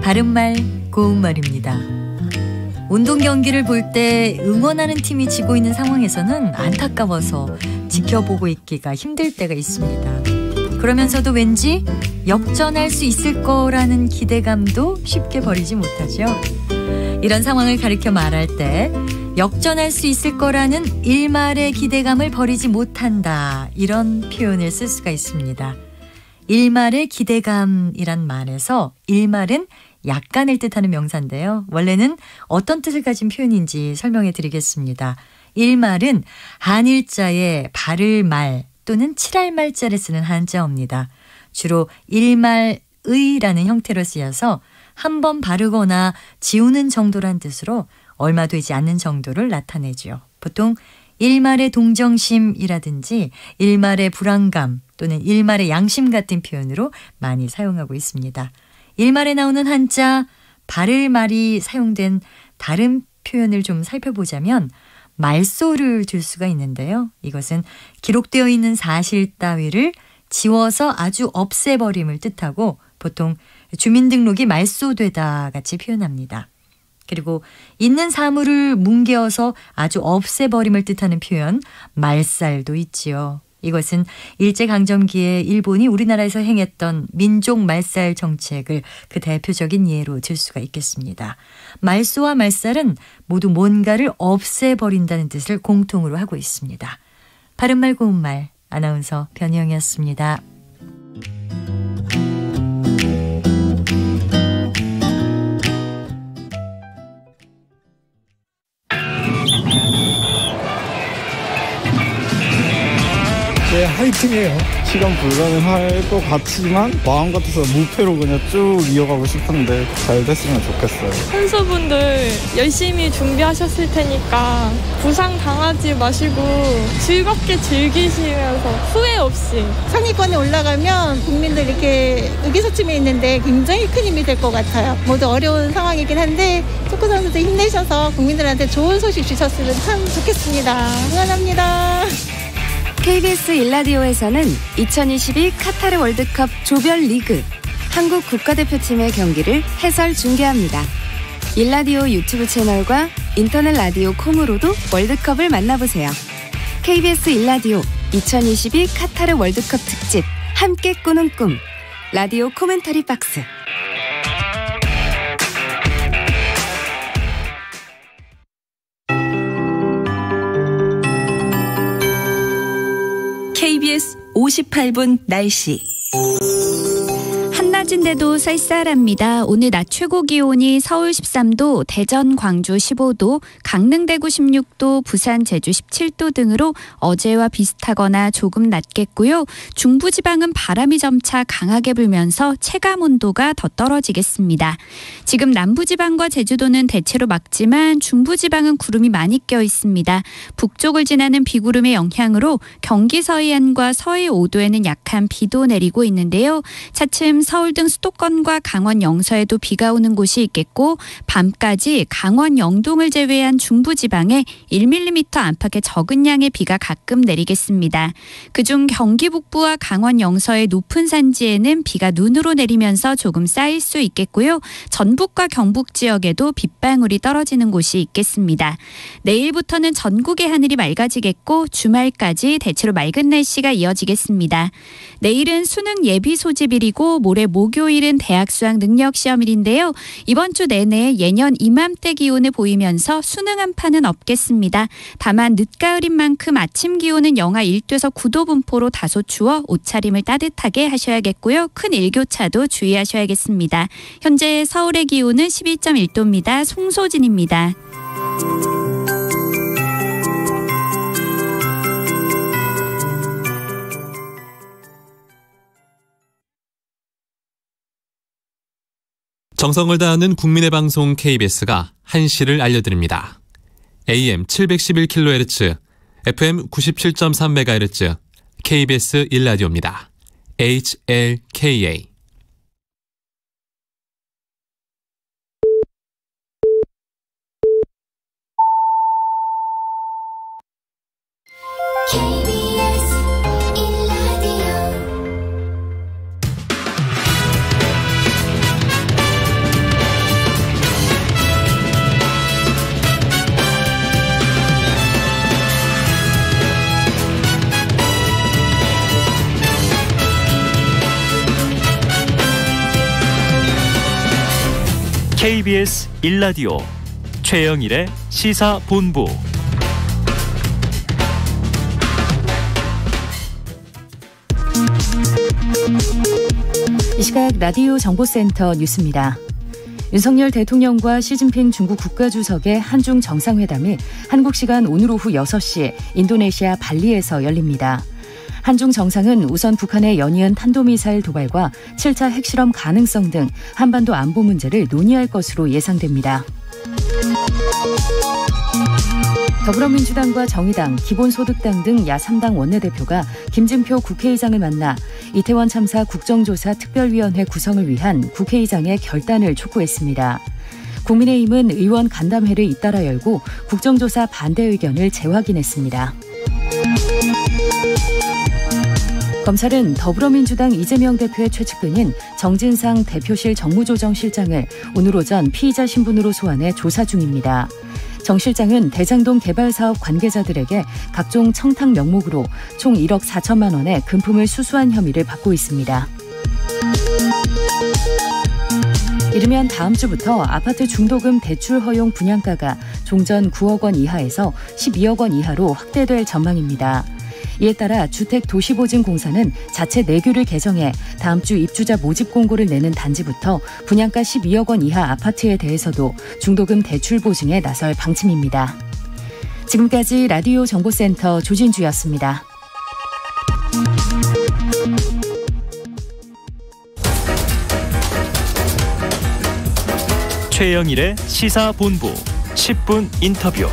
바른말 고운말입니다. 운동 경기를 볼 때 응원하는 팀이 지고 있는 상황에서는 안타까워서 지켜보고 있기가 힘들 때가 있습니다. 그러면서도 왠지 역전할 수 있을 거라는 기대감도 쉽게 버리지 못하죠. 이런 상황을 가리켜 말할 때 역전할 수 있을 거라는 일말의 기대감을 버리지 못한다. 이런 표현을 쓸 수가 있습니다. 일말의 기대감이란 말에서 일말은 약간을 뜻하는 명사인데요. 원래는 어떤 뜻을 가진 표현인지 설명해 드리겠습니다. 일말은 한일자의 바를 말 또는 칠할 말자를 쓰는 한자어입니다. 주로 일말의라는 형태로 쓰여서 한 번 바르거나 지우는 정도란 뜻으로 얼마 되지 않는 정도를 나타내죠. 보통 일말의 동정심이라든지 일말의 불안감 또는 일말의 양심 같은 표현으로 많이 사용하고 있습니다. 일말에 나오는 한자 바를 말이 사용된 다른 표현을 좀 살펴보자면 말소를 줄 수가 있는데요. 이것은 기록되어 있는 사실 따위를 지워서 아주 없애버림을 뜻하고 보통 주민등록이 말소되다 같이 표현합니다. 그리고 있는 사물을 뭉개어서 아주 없애버림을 뜻하는 표현 말살도 있지요. 이것은 일제강점기에 일본이 우리나라에서 행했던 민족 말살 정책을 그 대표적인 예로 들 수가 있겠습니다. 말소와 말살은 모두 뭔가를 없애버린다는 뜻을 공통으로 하고 있습니다. 바른말 고운말 아나운서 변희영이었습니다. 네, 화이팅해요. 시간 불가능할 것 같지만 마음 같아서 무패로 그냥 쭉 이어가고 싶은데 잘 됐으면 좋겠어요. 선수분들 열심히 준비하셨을 테니까 부상 당하지 마시고 즐겁게 즐기시면서 후회 없이 상위권에 올라가면 국민들 이렇게 의기소침해 있는데 굉장히 큰 힘이 될 것 같아요. 모두 어려운 상황이긴 한데 축구 선수들 힘내셔서 국민들한테 좋은 소식 주셨으면 참 좋겠습니다. 응원합니다. KBS 일라디오에서는 2022 카타르 월드컵 조별 리그 한국 국가대표팀의 경기를 해설 중계합니다. 일라디오 유튜브 채널과 인터넷 라디오 콩으로도 월드컵을 만나보세요. KBS 일라디오 2022 카타르 월드컵 특집 함께 꾸는 꿈 라디오 코멘터리 박스 58분 날씨. 한낮인데도 쌀쌀합니다. 오늘 낮 최고 기온이 서울 13도, 대전, 광주 15도, 강릉, 대구 16도, 부산, 제주 17도 등으로 어제와 비슷하거나 조금 낮겠고요. 중부지방은 바람이 점차 강하게 불면서 체감 온도가 더 떨어지겠습니다. 지금 남부지방과 제주도는 대체로 맑지만 중부지방은 구름이 많이 껴 있습니다. 북쪽을 지나는 비구름의 영향으로 경기 서해안과 서해 5도에는 약한 비도 내리고 있는데요. 차츰 서울 등 수도권과 강원 영서에도 비가 오는 곳이 있겠고 밤까지 강원 영동을 제외한 중부 지방에 1mm 안팎의 적은 양의 비가 가끔 내리겠습니다. 그중 경기 북부와 강원 영서의 높은 산지에는 비가 눈으로 내리면서 조금 쌓일 수 있겠고요. 전북과 경북 지역에도 빗방울이 떨어지는 곳이 있겠습니다. 내일부터는 전국의 하늘이 맑아지겠고 주말까지 대체로 맑은 날씨가 이어지겠습니다. 내일은 수능 예비 소집일이고 모레 목요일은 대학 수학 능력 시험일인데요. 이번 주 내내 예년 이맘때 기온을 보이면서 수능 한파는 없겠습니다. 다만 늦가을인 만큼 아침 기온은 영하 1도에서 9도 분포로 다소 추워 옷차림을 따뜻하게 하셔야겠고요. 큰 일교차도 주의하셔야겠습니다. 현재 서울의 기온은 12.1도입니다. 송소진입니다. 정성을 다하는 국민의 방송 KBS가 한시를 알려드립니다. AM 711kHz, FM 97.3MHz, KBS 1라디오입니다. HLKA. KBS 일라디오 최영일의 시사본부 이 시각 라디오 정보센터 뉴스입니다. 윤석열 대통령과 시진핑 중국 국가주석의 한중 정상회담이 한국 시간 오늘 오후 6시 인도네시아 발리에서 열립니다. 한중 정상은 우선 북한의 연이은 탄도미사일 도발과 7차 핵실험 가능성 등 한반도 안보 문제를 논의할 것으로 예상됩니다. 더불어민주당과 정의당, 기본소득당 등 야3당 원내대표가 김진표 국회의장을 만나 이태원 참사 국정조사 특별위원회 구성을 위한 국회의장의 결단을 촉구했습니다. 국민의힘은 의원 간담회를 잇따라 열고 국정조사 반대 의견을 재확인했습니다. 검찰은 더불어민주당 이재명 대표의 최측근인 정진상 대표실 정무조정실장을 오늘 오전 피의자 신분으로 소환해 조사 중입니다. 정 실장은 대장동 개발 사업 관계자들에게 각종 청탁 명목으로 총 1억 4천만 원의 금품을 수수한 혐의를 받고 있습니다. 이르면 다음 주부터 아파트 중도금 대출 허용 분양가가 종전 9억 원 이하에서 12억 원 이하로 확대될 전망입니다. 이에 따라 주택도시보증공사는 자체 내규를 개정해 다음 주 입주자 모집 공고를 내는 단지부터 분양가 12억 원 이하 아파트에 대해서도 중도금 대출 보증에 나설 방침입니다. 지금까지 라디오 정보센터 조진주였습니다. 최영일의 시사본부 10분 인터뷰.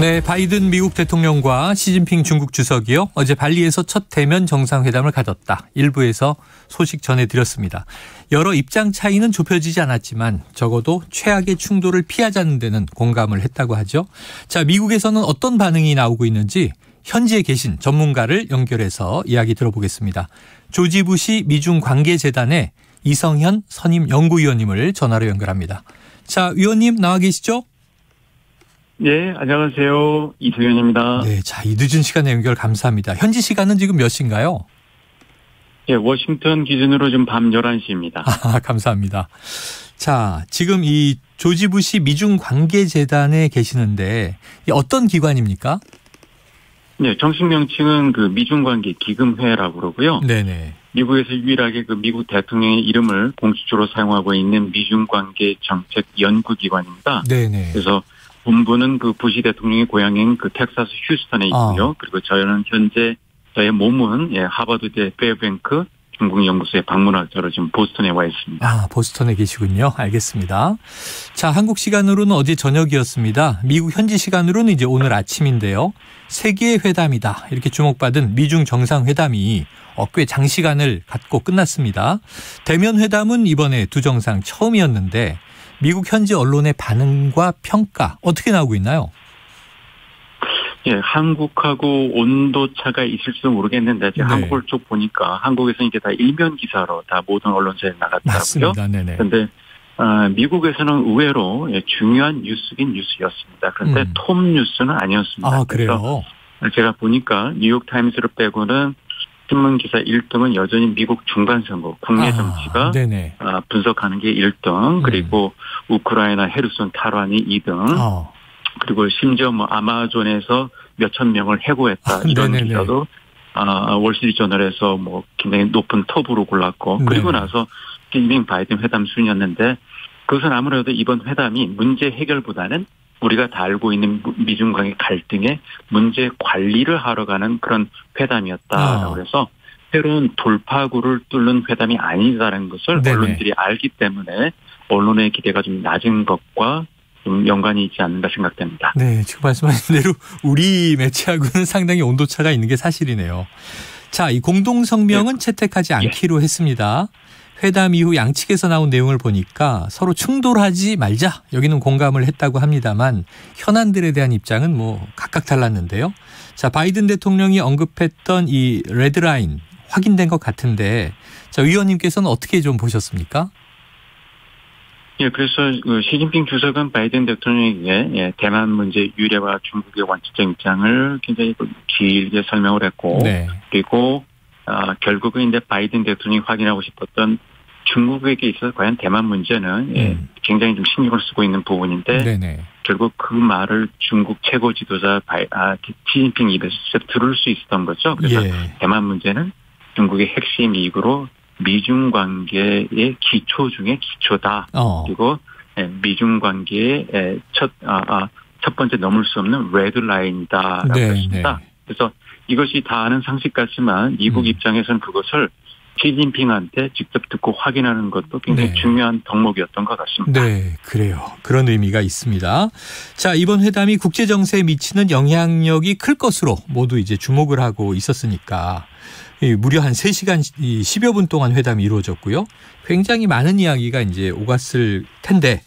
네, 바이든 미국 대통령과 시진핑 중국 주석이요. 어제 발리에서 첫 대면 정상회담을 가졌다. 일부에서 소식 전해드렸습니다. 여러 입장 차이는 좁혀지지 않았지만 적어도 최악의 충돌을 피하자는 데는 공감을 했다고 하죠. 자, 미국에서는 어떤 반응이 나오고 있는지 현지에 계신 전문가를 연결해서 이야기 들어보겠습니다. 조지 부시 미중 관계재단의 이성현 선임 연구위원님을 전화로 연결합니다. 자, 위원님 나와 계시죠? 네, 안녕하세요. 이승현입니다. 네, 자, 이 늦은 시간에 연결 감사합니다. 현지 시간은 지금 몇 시인가요? 예, 워싱턴 기준으로 지금 밤 11시입니다. 아, 감사합니다. 자, 지금 이 조지 부시 미중 관계 재단에 계시는데 어떤 기관입니까? 네, 정식 명칭은 그 미중 관계 기금회라고 그러고요. 네네. 미국에서 유일하게 그 미국 대통령의 이름을 공식적으로 사용하고 있는 미중 관계 정책 연구 기관입니다. 네네. 그래서 본부는 그 부시 대통령의 고향인 그 텍사스 휴스턴에 있고요. 아. 그리고 저희는 현재 저의 몸은 예, 하버드대 페어뱅크 중국 연구소에 방문학자로 지금 보스턴에 와 있습니다. 아, 보스턴에 계시군요. 알겠습니다. 자, 한국 시간으로는 어제 저녁이었습니다. 미국 현지 시간으로는 이제 오늘 아침인데요. 세계의 회담이다. 이렇게 주목받은 미중 정상회담이 어, 꽤 장시간을 갖고 끝났습니다. 대면 회담은 이번에 두 정상 처음이었는데 미국 현지 언론의 반응과 평가 어떻게 나오고 있나요? 예, 한국하고 온도 차가 있을지도 모르겠는데 네. 제가 한국을 쭉 보니까 한국에서 이게 다 일면 기사로 다 모든 언론사에 나갔더라고요. 맞습니다. 네네. 그런데 아, 미국에서는 의외로 예, 중요한 뉴스긴 뉴스였습니다. 그런데 음. 톱 뉴스는 아니었습니다. 아, 그래요? 제가 보니까 뉴욕 타임스를 빼고는 신문 기사 1등은 여전히 미국 중간 선거, 국내 아, 정치가 네네. 아, 분석하는 게 1등, 그리고 우크라이나 헤르손 탈환이 2등, 어. 그리고 심지어 뭐 아마존에서 몇천 명을 해고했다 아, 이런 네네네. 기사도 아, 월스트리트저널에서 뭐 굉장히 높은 톱으로 골랐고 그리고 네. 나서 싱빙 바이든 회담 순이었는데 그것은 아무래도 이번 회담이 문제 해결보다는 우리가 다 알고 있는 미중 관계 갈등의 문제 관리를 하러 가는 그런 회담이었다라고 아. 그래서 새로운 돌파구를 뚫는 회담이 아니다라는 것을 네네. 언론들이 알기 때문에 언론의 기대가 좀 낮은 것과 좀 연관이 있지 않는가 생각됩니다. 네, 지금 말씀하신 대로 우리 매체하고는 상당히 온도차가 있는 게 사실이네요. 자, 이 공동 성명은 채택하지 않기로 했습니다. 회담 이후 양측에서 나온 내용을 보니까 서로 충돌하지 말자 여기는 공감을 했다고 합니다만 현안들에 대한 입장은 뭐 각각 달랐는데요. 자, 바이든 대통령이 언급했던 이 레드라인 확인된 것 같은데 자, 위원님께서는 어떻게 좀 보셨습니까? 예, 그래서 그 시진핑 주석은 바이든 대통령에게 예, 대만 문제 유래와 중국의 원칙적 입장을 굉장히 그 길게 설명을 했고 네. 그리고 아, 결국은 이제 바이든 대통령이 확인하고 싶었던 중국에게 있어서 과연 대만 문제는 예, 음. 굉장히 좀 신경을 쓰고 있는 부분인데 네네. 결국 그 말을 중국 최고 지도자 바이, 아, 시진핑 입에서 직접 들을 수 있었던 거죠. 그래서 예. 대만 문제는 중국의 핵심 이익으로 미중 관계의 기초 중에 기초다. 어. 그리고 예, 미중 관계의 예, 첫, 아, 아, 첫 번째 넘을 수 없는 레드 라인이다라고 네, 했습니다. 그래서 이것이 다 아는 상식 같지만 미국 음. 입장에서는 그것을 시진핑한테 직접 듣고 확인하는 것도 굉장히 네. 중요한 덕목이었던 것 같습니다. 네, 그래요. 그런 의미가 있습니다. 자, 이번 회담이 국제 정세에 미치는 영향력이 클 것으로 모두 이제 주목을 하고 있었으니까 이 무려 한 3시간 10여 분 동안 회담이 이루어졌고요. 굉장히 많은 이야기가 이제 오갔을 텐데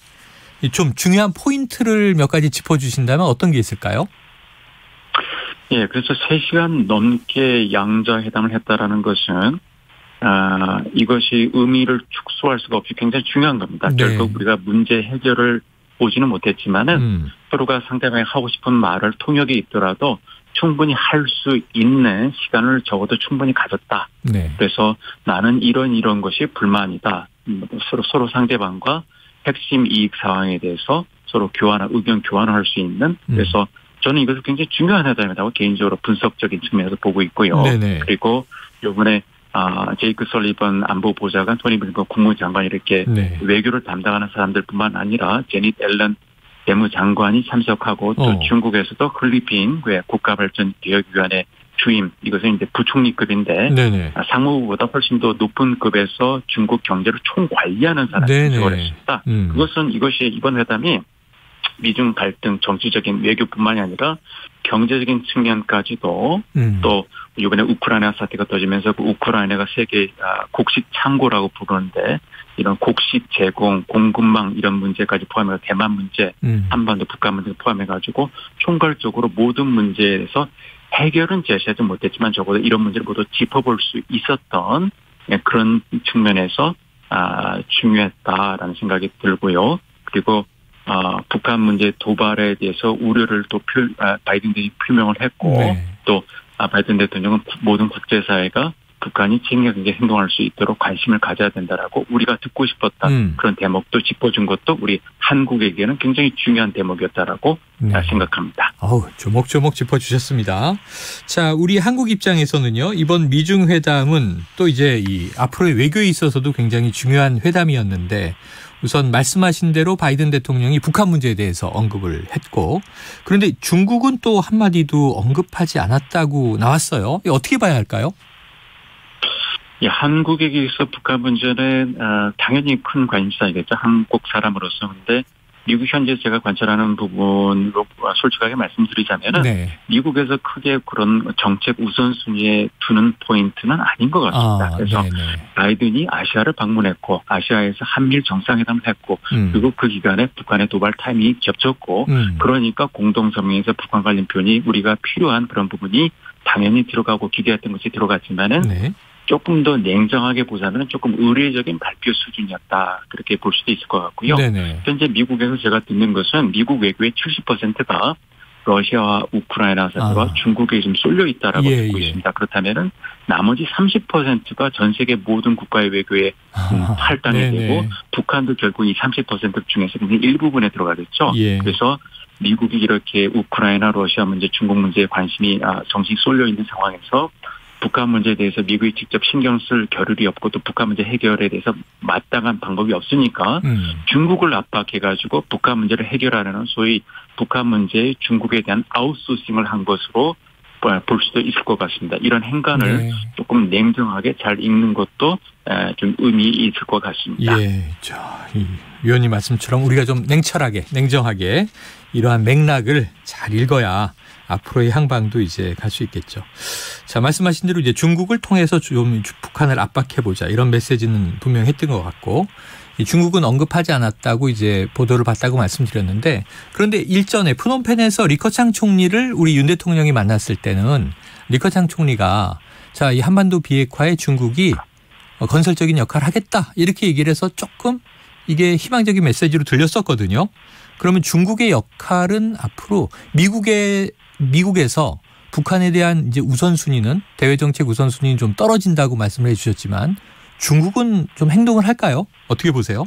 이좀 중요한 포인트를 몇 가지 짚어 주신다면 어떤 게 있을까요? 예, 그래서 3시간 넘게 양자 회담을 했다라는 것은 아, 이것이 의미를 축소할 수가 없이 굉장히 중요한 겁니다. 네. 결국 우리가 문제 해결을 보지는 못했지만은 음, 서로가 상대방이 하고 싶은 말을 통역이 있더라도 충분히 할 수 있는 시간을 적어도 충분히 가졌다. 네. 그래서 나는 이런 이런 것이 불만이다. 음, 서로 서로 상대방과 핵심 이익 상황에 대해서 서로 교환, 의견 교환을 할 수 있는 음. 그래서 저는 이것을 굉장히 중요한 회담이라고 개인적으로 분석적인 측면에서 보고 있고요. 네네. 그리고 요번에 아, 제이크 설리번 안보 보좌관, 토니 블링컨 국무장관 이렇게 네. 외교를 담당하는 사람들뿐만 아니라 제닛 앨런 대무장관이 참석하고 또 어. 중국에서도 클리핀 그 국가발전기획위원회 주임 이것은 이제 부총리급인데 네네. 아, 상무부보다 훨씬 더 높은 급에서 중국 경제를 총관리하는 사람이 했습니다. 음. 그것은 이것이 이번 회담이 미중 갈등 정치적인 외교뿐만이 아니라 경제적인 측면까지도 음. 또 이번에 우크라이나 사태가 터지면서 그 우크라이나가 세계 아, 곡식 창고라고 부르는데 이런 곡식 제공, 공급망 이런 문제까지 포함해서 대만 문제, 음. 한반도 북한 문제 포함해가지고 총괄적으로 모든 문제에서 해결은 제시하지 못했지만 적어도 이런 문제를 모두 짚어볼 수 있었던 예, 그런 측면에서 아, 중요했다라는 생각이 들고요. 그리고 아, 북한 문제 도발에 대해서 우려를 또 표, 아, 바이든 대통령이 표명을 했고 네. 또 아, 바이든 대통령은 구- 모든 국제사회가 북한이 책임있게 행동할 수 있도록 관심을 가져야 된다라고 우리가 듣고 싶었던 음. 그런 대목도 짚어준 것도 우리 한국에게는 굉장히 중요한 대목이었다라고 네. 아, 생각합니다. 어우, 조목조목 짚어주셨습니다. 자, 우리 한국 입장에서는요, 이번 미중 회담은 또 이제 이 앞으로의 외교에 있어서도 굉장히 중요한 회담이었는데, 우선 말씀하신 대로 바이든 대통령이 북한 문제에 대해서 언급을 했고, 그런데 중국은 또 한마디도 언급하지 않았다고 나왔어요. 어떻게 봐야 할까요? 이 한국에게 있어 북한 문제는 아, 당연히 큰 관심사이겠죠. 한국 사람으로서. 근데 미국 현재 제가 관찰하는 부분으로 솔직하게 말씀드리자면은 네. 미국에서 크게 그런 정책 우선순위에 두는 포인트는 아닌 것 같습니다. 아, 그래서 네네. 바이든이 아시아를 방문했고 아시아에서 한미일 정상회담을 했고 음. 그리고 그 기간에 북한의 도발 타이밍이 겹쳤고 음. 그러니까 공동성명에서 북한 관련 표현이 우리가 필요한 그런 부분이 당연히 들어가고 기대했던 것이 들어갔지만은 네. 조금 더 냉정하게 보자면 조금 의례적인 발표 수준이었다 그렇게 볼 수도 있을 것 같고요. 네네. 현재 미국에서 제가 듣는 것은 미국 외교의 70%가 러시아와 우크라이나 사태와 아. 중국에 좀 쏠려 있다라고 예, 듣고 예. 있습니다. 그렇다면은 나머지 30%가 전 세계 모든 국가의 외교에 음, 아, 할당이 네네. 되고 북한도 결국 이 30% 중에서 일부분에 들어가겠죠. 예. 그래서 미국이 이렇게 우크라이나, 러시아 문제, 중국 문제에 관심이 아, 정신이 쏠려 있는 상황에서 북한 문제에 대해서 미국이 직접 신경 쓸 겨를이 없고 또 북한 문제 해결에 대해서 마땅한 방법이 없으니까 음. 중국을 압박해가지고 북한 문제를 해결하려는 소위 북한 문제의 중국에 대한 아웃소싱을 한 것으로 볼 수도 있을 것 같습니다. 이런 행간을 네. 조금 냉정하게 잘 읽는 것도 에, 좀 의미 있을 것 같습니다. 예, 자, 이 위원님 말씀처럼 우리가 좀 냉철하게, 냉정하게 이러한 맥락을 잘 읽어야 앞으로의 향방도 이제 갈 수 있겠죠. 자, 말씀하신 대로 이제 중국을 통해서 좀 북한을 압박해 보자 이런 메시지는 분명히 했던 것 같고, 이 중국은 언급하지 않았다고 이제 보도를 봤다고 말씀드렸는데, 그런데 일전에 푸놈펜에서 리커창 총리를 우리 윤 대통령이 만났을 때는 리커창 총리가 자, 이 한반도 비핵화에 중국이 어, 건설적인 역할을 하겠다 이렇게 얘기를 해서 조금 이게 희망적인 메시지로 들렸었거든요. 그러면 중국의 역할은 앞으로 미국의 미국에서 북한에 대한 이제 우선순위는 대외 정책 우선순위는 좀 떨어진다고 말씀을 해주셨지만 중국은 좀 행동을 할까요? 어떻게 보세요?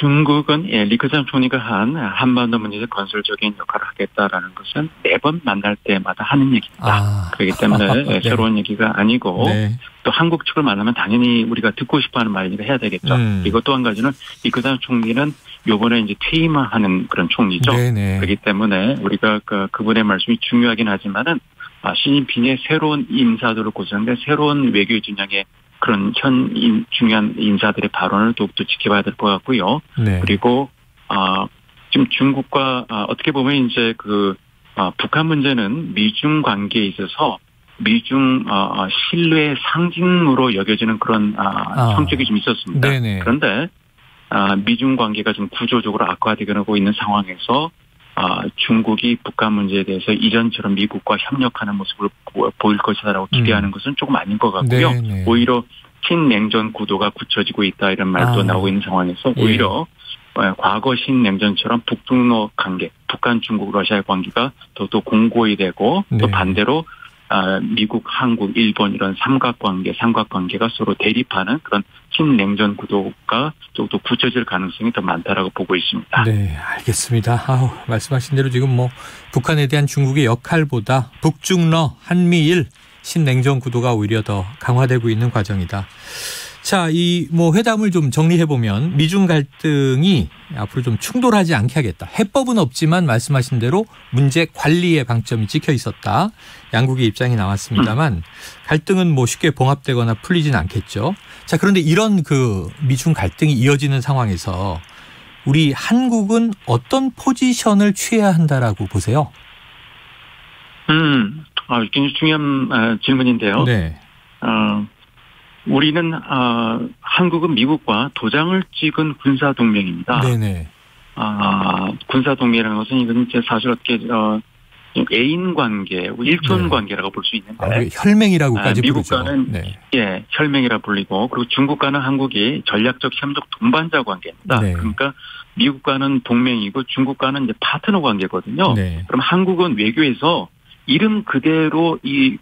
중국은 예, 리커장 총리가 한 한반도 문제에서 건설적인 역할을 하겠다라는 것은 매번 만날 때마다 하는 얘기입니다. 아. 그렇기 때문에 네. 새로운 얘기가 아니고 네. 또 한국 측을 만나면 당연히 우리가 듣고 싶어하는 말이니까 해야 되겠죠. 음. 그리고 또한 가지는 리커장 총리는 요번에 이제 퇴임하는 그런 총리죠. 네네. 그렇기 때문에 우리가 그, 그분의 말씀이 중요하긴 하지만은 아, 시진핑의 새로운 인사들을 고수하는데 새로운 외교 진영의 그런 현 인- 중요한 인사들의 발언을 더욱더 지켜봐야 될 것 같고요. 네. 그리고 아 지금 중국과 아, 어떻게 보면 이제 그 아, 북한 문제는 미중 관계에 있어서 미중 아, 아, 신뢰의 상징으로 여겨지는 그런 아, 아. 성격이 좀 있었습니다. 네네. 그런데 아, 미중 관계가 좀 구조적으로 악화되고 있는 상황에서 아, 중국이 북한 문제에 대해서 이전처럼 미국과 협력하는 모습을 보- 보일 것이다라고 기대하는 것은 조금 아닌 것 같고요. 음. 네네. 오히려 신냉전 구도가 굳혀지고 있다 이런 말도 아. 나오고 있는 상황에서 예. 오히려 어, 과거 신냉전처럼 북중러 관계, 북한, 중국, 러시아의 관계가 더더 공고히 되고 또 네. 반대로 아, 미국, 한국, 일본 이런 삼각관계, 삼각관계가 서로 대립하는 그런 신냉전 구도가 더욱더 굳혀질 가능성이 더 많다라고 보고 있습니다. 네, 알겠습니다. 아우, 말씀하신 대로 지금 뭐 북한에 대한 중국의 역할보다 북중러 한미일 신냉전 구도가 오히려 더 강화되고 있는 과정이다. 자, 이 뭐 회담을 좀 정리해 보면 미중 갈등이 앞으로 좀 충돌하지 않게 하겠다. 해법은 없지만 말씀하신 대로 문제 관리의 방점이 찍혀 있었다. 양국의 입장이 나왔습니다만 갈등은 뭐 쉽게 봉합되거나 풀리진 않겠죠. 자, 그런데 이런 그 미중 갈등이 이어지는 상황에서 우리 한국은 어떤 포지션을 취해야 한다라고 보세요? 음, 아, 굉장히 중요한 아, 질문인데요. 네. 어, 우리는 아, 한국은 미국과 도장을 찍은 군사 동맹입니다. 네네. 아, 군사 동맹이라는 것은 이건 이제 사실 어떻게 어, 애인 관계, 일촌 네. 관계라고 볼 수 있는데 아, 혈맹이라고까지 아, 부르죠. 미국과는 네. 예, 혈맹이라 불리고 그리고 중국과는 한국이 전략적 협력 동반자 관계입니다. 네. 그러니까 미국과는 동맹이고 중국과는 이제 파트너 관계거든요. 네. 그럼 한국은 외교에서 이름 그대로 이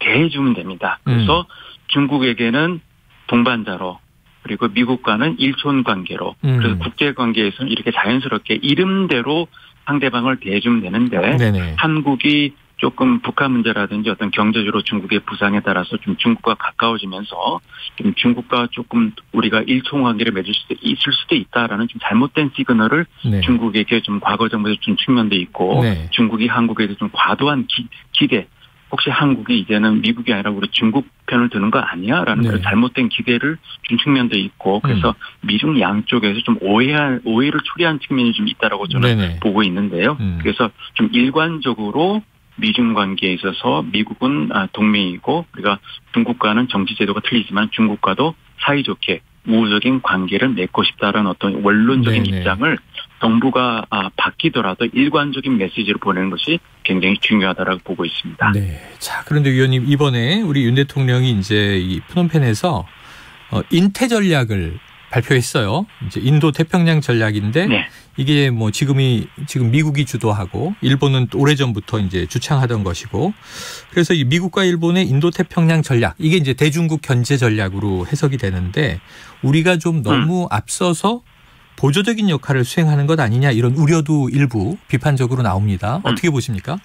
대해주면 됩니다. 음. 그래서 중국에게는 동반자로 그리고 미국과는 일촌 관계로 음. 그래서 국제 관계에서는 이렇게 자연스럽게 이름대로 상대방을 대해주면 되는데 네네. 한국이 조금 북한 문제라든지 어떤 경제적으로 중국의 부상에 따라서 좀 중국과 가까워지면서 좀 중국과 조금 우리가 일총 관계를 맺을 수도 있을 수도 있다라는 좀 잘못된 시그널을 네. 중국에게 좀 과거 정부에서 준 측면도 있고 네. 중국이 한국에 대해서 좀 과도한 기, 기대 혹시 한국이 이제는 미국이 아니라 우리 중국 편을 드는 거 아니야 라는 네. 그런 잘못된 기대를 준 측면도 있고 그래서 미중 양쪽에서 좀 오해한 오해를 초래한 측면이 좀 있다라고 저는 네네. 보고 있는데요. 음. 그래서 좀 일관적으로 미중 관계에 있어서 미국은 아, 동맹이고 우리가 중국과는 정치 제도가 틀리지만 중국과도 사이좋게 우호적인 관계를 맺고 싶다라는 어떤 원론적인 네네. 입장을 정부가 아, 바뀌더라도 일관적인 메시지를 보내는 것이 굉장히 중요하다라고 보고 있습니다. 네. 자, 그런데 위원님 이번에 우리 윤 대통령이 이제 이 프놈펜에서 어, 인태 전략을 발표했어요. 이제 인도 태평양 전략인데 네. 이게 뭐 지금이 지금 미국이 주도하고 일본은 또 오래 전부터 이제 주창하던 것이고 그래서 이 미국과 일본의 인도 태평양 전략 이게 이제 대중국 견제 전략으로 해석이 되는데 우리가 좀 너무 앞서서 보조적인 역할을 수행하는 것 아니냐 이런 우려도 일부 비판적으로 나옵니다. 어떻게 보십니까?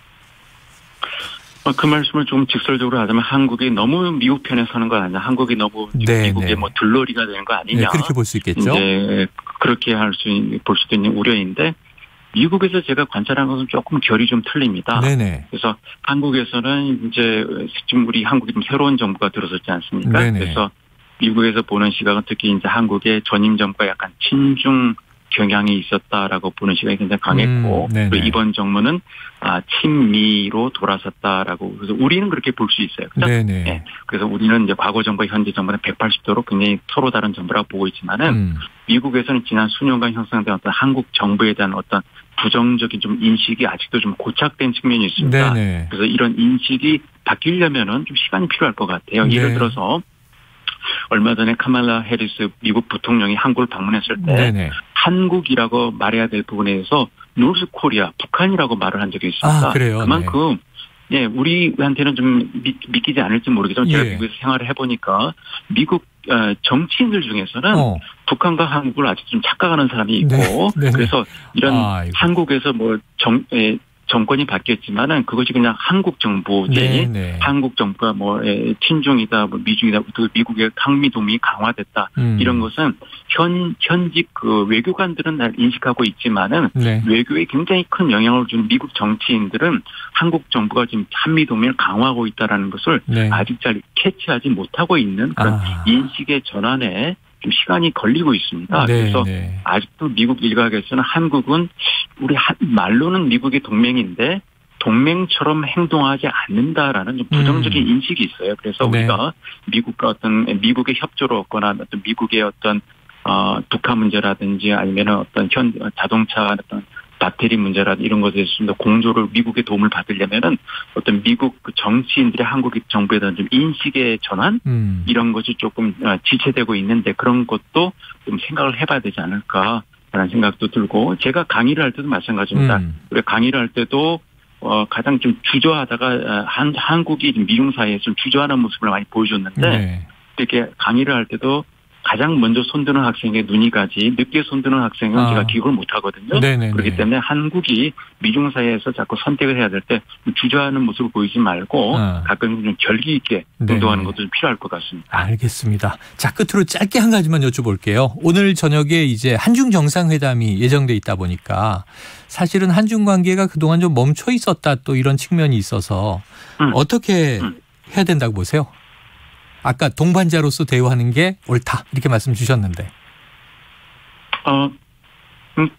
어, 그 말씀을 좀 직설적으로 하자면 한국이 너무 미국 편에 서는 거 아니냐, 한국이 너무 네, 미국의 네. 뭐 들러리가 되는 거 아니냐. 네, 그렇게 볼 수 있겠죠. 이제 그렇게 할 수 볼 수도 있는 우려인데 미국에서 제가 관찰한 것은 조금 결이 좀 틀립니다. 네네. 그래서 한국에서는 이제 지금 우리 한국이 좀 새로운 정부가 들어섰지 않습니까? 네네. 그래서 미국에서 보는 시각은 특히 이제 한국의 전임 정부가 약간 친중 경향이 있었다라고 보는 시각이 굉장히 강했고 음. 그리고 이번 정부는 아, 친미로 돌아섰다라고 그래서 우리는 그렇게 볼 수 있어요. 그죠? 네네. 예. 그래서 우리는 이제 과거 정부와 현재 정부는 180도로 굉장히 서로 다른 정부라고 보고 있지만은 음. 미국에서는 지난 수년간 형성된 어떤 한국 정부에 대한 어떤 부정적인 좀 인식이 아직도 좀 고착된 측면이 있습니다. 네네. 그래서 이런 인식이 바뀌려면은 좀 시간이 필요할 것 같아요. 네. 예를 들어서 얼마 전에 카말라 해리스 미국 부통령이 한국을 방문했을 때 네네. 한국이라고 말해야 될 부분에 대해서 North Korea 북한이라고 말을 한 적이 있습니다. 아, 그래요? 그만큼 예, 우리한테는 좀 믿, 믿기지 않을지 모르겠지만 제가 예. 미국에서 생활을 해보니까 미국 어, 정치인들 중에서는 어. 북한과 한국을 아직 좀 착각하는 사람이 있고 네. 그래서 이런 아이고. 한국에서 뭐 정, 예, 정권이 바뀌었지만은 그것이 그냥 한국 정부지 네, 네. 한국 정부가 뭐 예, 친중이다 뭐 미중이다 또 미국의 한미 동맹이 강화됐다 음. 이런 것은 현 현직 그 외교관들은 날 인식하고 있지만은 네. 외교에 굉장히 큰 영향을 준 미국 정치인들은 한국 정부가 지금 한미 동맹을 강화하고 있다라는 것을 네. 아직 잘 캐치하지 못하고 있는 그런 아. 인식의 전환에 좀 시간이 걸리고 있습니다. 네, 그래서 네. 아직도 미국 일각에서는 한국은 우리 한- 말로는 미국의 동맹인데 동맹처럼 행동하지 않는다라는 좀 부정적인 인식이 있어요. 그래서 음. 네. 우리가 미국과 어떤 미국의 협조를 얻거나 어떤 미국의 어떤 어 북한 문제라든지 아니면 어떤 현 자동차 어떤 배터리 문제라든지 이런 것에 더 공조를 미국의 도움을 받으려면은 어떤 미국 그 정치인들의 한국 정부에 대한 좀 인식의 전환 음. 이런 것이 조금 어, 지체되고 있는데 그런 것도 좀 생각을 해봐야 되지 않을까 라는 생각도 들고 제가 강의를 할 때도 마찬가지입니다. 음. 우리 강의를 할 때도 어 가장 좀 주저하다가 어, 한 한국이 좀 미중 사이에 좀 주저하는 모습을 많이 보여줬는데 네. 이렇게 강의를 할 때도 가장 먼저 손드는 학생의 눈이 가지 늦게 손드는 학생은 아. 제가 기억을 못 하거든요. 네네네. 그렇기 때문에 한국이 미중 사이에서 자꾸 선택을 해야 될 때 주저하는 모습을 보이지 말고 아. 가끔 좀 결기 있게. 행동하는 것도 좀 필요할 것 같습니다. 알겠습니다. 자, 끝으로 짧게 한 가지만 여쭤볼게요. 오늘 저녁에 이제 한중 정상회담이 예정돼 있다 보니까 사실은 한중 관계가 그동안 좀 멈춰 있었다 또 이런 측면이 있어서 음. 어떻게 해야 된다고 보세요? 아까 동반자로서 대우하는 게 옳다 이렇게 말씀 주셨는데. 어, 음,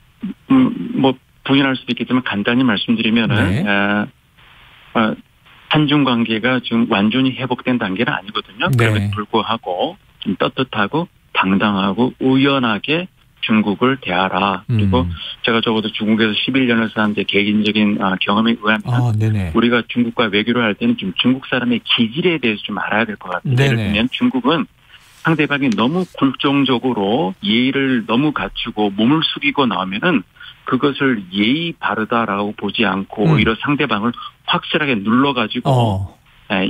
음, 뭐 부인할 수도 있겠지만 간단히 말씀드리면은 네. 어, 어, 한중 관계가 지금 완전히 회복된 단계는 아니거든요. 네. 그럼에도 불구하고 좀 떳떳하고 당당하고 우연하게 중국을 대하라. 그리고 음. 제가 적어도 중국에서 11년을 산 제 개인적인 아, 경험에 의하면 아, 네네. 우리가 중국과 외교를 할 때는 좀 중국 사람의 기질에 대해서 좀 알아야 될 것 같아요. 예를. 들면 중국은 상대방이 너무 굴종적으로 예의를 너무 갖추고 몸을 숙이고 나오면은 그것을 예의 바르다라고 보지 않고 음. 오히려 상대방을 확실하게 눌러가지고 어, 예,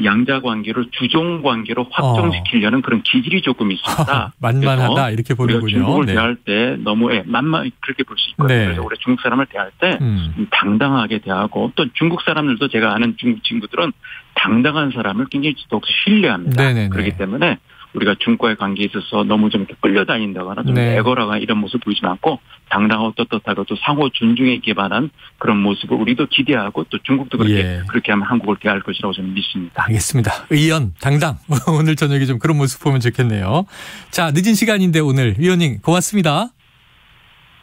양자 관계로 주종 관계로 확정시키려는 그런 기질이 조금 있습니다. 만만하다 이렇게 보는군요. 중국을 네. 대할 때 너무 예, 만만 그렇게 볼 수 있거든요. 네. 그래서 우리 중국 사람을 대할 때 음. 좀 당당하게 대하고 또 중국 사람들도 제가 아는 중국 친구들은 당당한 사람을 굉장히 더욱 신뢰합니다. 네네네. 그렇기 때문에 우리가 중국과의 관계에 있어서 너무 좀 이렇게 끌려다닌다거나 좀 네. 애걸하거나 이런 모습 보이지 않고 당당하고 떳떳하고 또 상호 존중에 기반한 그런 모습을 우리도 기대하고 또 중국도 그렇게 예. 그렇게 하면 한국을 대할 것이라고 저는 믿습니다. 알겠습니다. 의연, 당당. 오늘 저녁에 좀 그런 모습 보면 좋겠네요. 자, 늦은 시간인데 오늘 위원님 고맙습니다.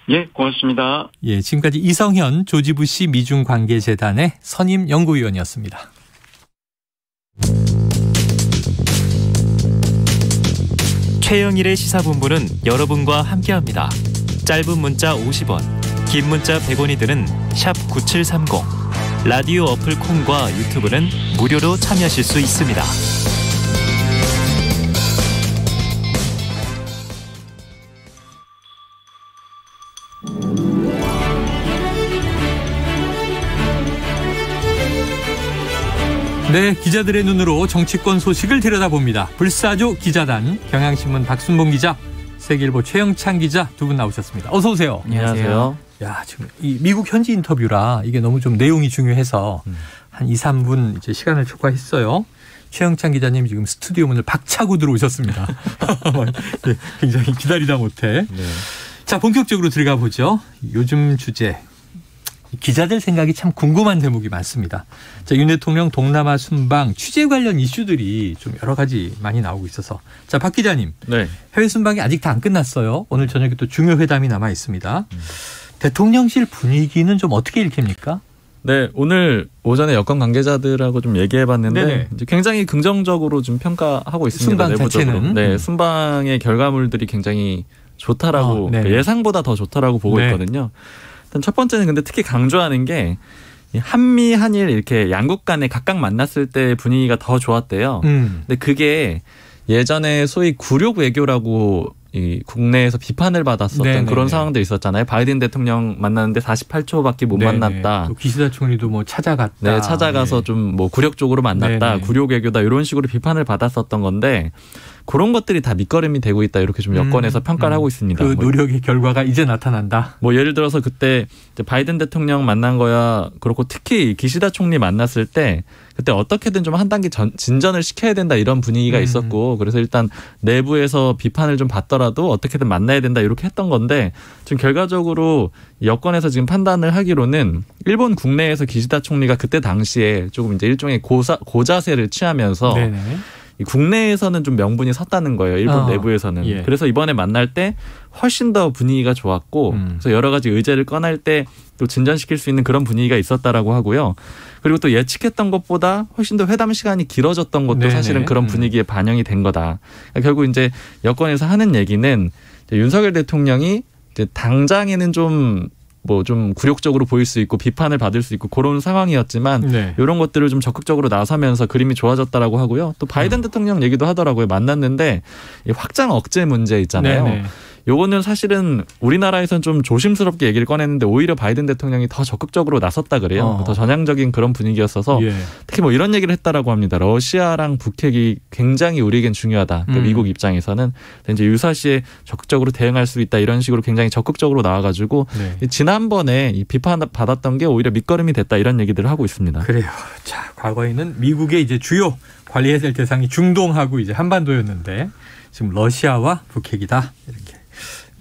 예, 고맙습니다. 예, 지금까지 이성현 조지부시 미중 관계재단의 선임 연구위원이었습니다. 최영일의 시사본부는 여러분과 함께합니다. 짧은 문자 50원, 긴 문자 100원이 드는 샵 9730. 라디오 어플 콩과 유튜브는 무료로 참여하실 수 있습니다. 네, 기자들의 눈으로 정치권 소식을 들여다봅니다. 불사조 기자단 경향신문 박순봉 기자, 세계일보 최영찬 기자 두 분 나오셨습니다. 어서 오세요. 안녕하세요. 야, 지금 이 미국 현지 인터뷰라 이게 너무 좀 내용이 중요해서 한 2, 3분 이제 시간을 초과했어요. 최영찬 기자님 지금 스튜디오 문을 박차고 들어오셨습니다. 네, 굉장히 기다리다 못해. 자, 본격적으로 들어가 보죠. 요즘 주제. 기자들 생각이 참 궁금한 대목이 많습니다. 자, 윤 대통령 동남아 순방 취재 관련 이슈들이 좀 여러 가지 많이 나오고 있어서. 자, 박 기자님. 네. 해외 순방이 아직 다 안 끝났어요. 오늘 저녁에 또 중요 회담이 남아 있습니다. 대통령실 분위기는 좀 어떻게 읽힙니까? 네, 오늘 오전에 여권 관계자들하고 좀 얘기해 봤는데. 이제 굉장히 긍정적으로 좀 평가하고 있습니다. 순방 내부적으로. 자체는? 네, 음. 순방의 결과물들이 굉장히 좋다라고 어, 네. 예상보다 더 좋다라고 보고 네. 있거든요. 일단 첫 번째는 근데 특히 강조하는 게이 한미 한일 이렇게 양국 간에 각각 만났을 때 분위기가 더 좋았대요. 음. 근데 그게 예전에 소위 굴욕 외교라고 이 국내에서 비판을 받았었던 네네네. 그런 상황도 있었잖아요. 바이든 대통령 만났는데 48초밖에 못 네네. 만났다. 또 기시다 총리도 뭐 찾아갔다. 네, 찾아가서 좀뭐 굴욕적으로 만났다, 네네. 굴욕 외교다 이런 식으로 비판을 받았었던 건데 그런 것들이 다 밑거름이 되고 있다 이렇게 좀 여권에서 음, 평가를 음. 하고 있습니다. 그뭐 노력의 결과가 이제 나타난다. 뭐 예를 들어서 그때 바이든 대통령 만난 거야 그렇고 특히 기시다 총리 만났을 때 그때 어떻게든 좀 한 단계 전, 진전을 시켜야 된다 이런 분위기가 음. 있었고 그래서 일단 내부에서 비판을 좀 받더라도 어떻게든 만나야 된다 이렇게 했던 건데 지금 결과적으로 여권에서 지금 판단을 하기로는 일본 국내에서 기시다 총리가 그때 당시에 조금 이제 일종의 고사, 고자세를 취하면서 네네. 이 국내에서는 좀 명분이 섰다는 거예요. 일본 어, 내부에서는. 예. 그래서 이번에 만날 때 훨씬 더 분위기가 좋았고 음. 그래서 여러 가지 의제를 꺼낼 때 또 진전시킬 수 있는 그런 분위기가 있었다라고 하고요. 그리고 또 예측했던 것보다 훨씬 더 회담 시간이 길어졌던 것도 네네. 사실은 그런 음. 분위기에 반영이 된 거다. 그러니까 결국 이제 여권에서 하는 얘기는 이제 윤석열 대통령이 이제 당장에는 좀 뭐 좀 굴욕적으로 보일 수 있고 비판을 받을 수 있고 그런 상황이었지만 네. 이런 것들을 좀 적극적으로 나서면서 그림이 좋아졌다라고 하고요. 또 바이든 음. 대통령 얘기도 하더라고요. 만났는데 이 확장 억제 문제 있잖아요. 네네. 요거는 사실은 우리나라에선 좀 조심스럽게 얘기를 꺼냈는데 오히려 바이든 대통령이 더 적극적으로 나섰다 그래요. 어. 더 전향적인 그런 분위기였어서 예. 특히 뭐 이런 얘기를 했다라고 합니다. 러시아랑 북핵이 굉장히 우리에겐 중요하다. 그러니까 음. 미국 입장에서는 이제 유사시에 적극적으로 대응할 수 있다 이런 식으로 굉장히 적극적으로 나와가지고 네. 지난번에 이 비판 받았던 게 오히려 밑거름이 됐다 이런 얘기들을 하고 있습니다. 그래요. 자, 과거에는 미국의 이제 주요 관리해야 될 대상이 중동하고 이제 한반도였는데 지금 러시아와 북핵이다. 이렇게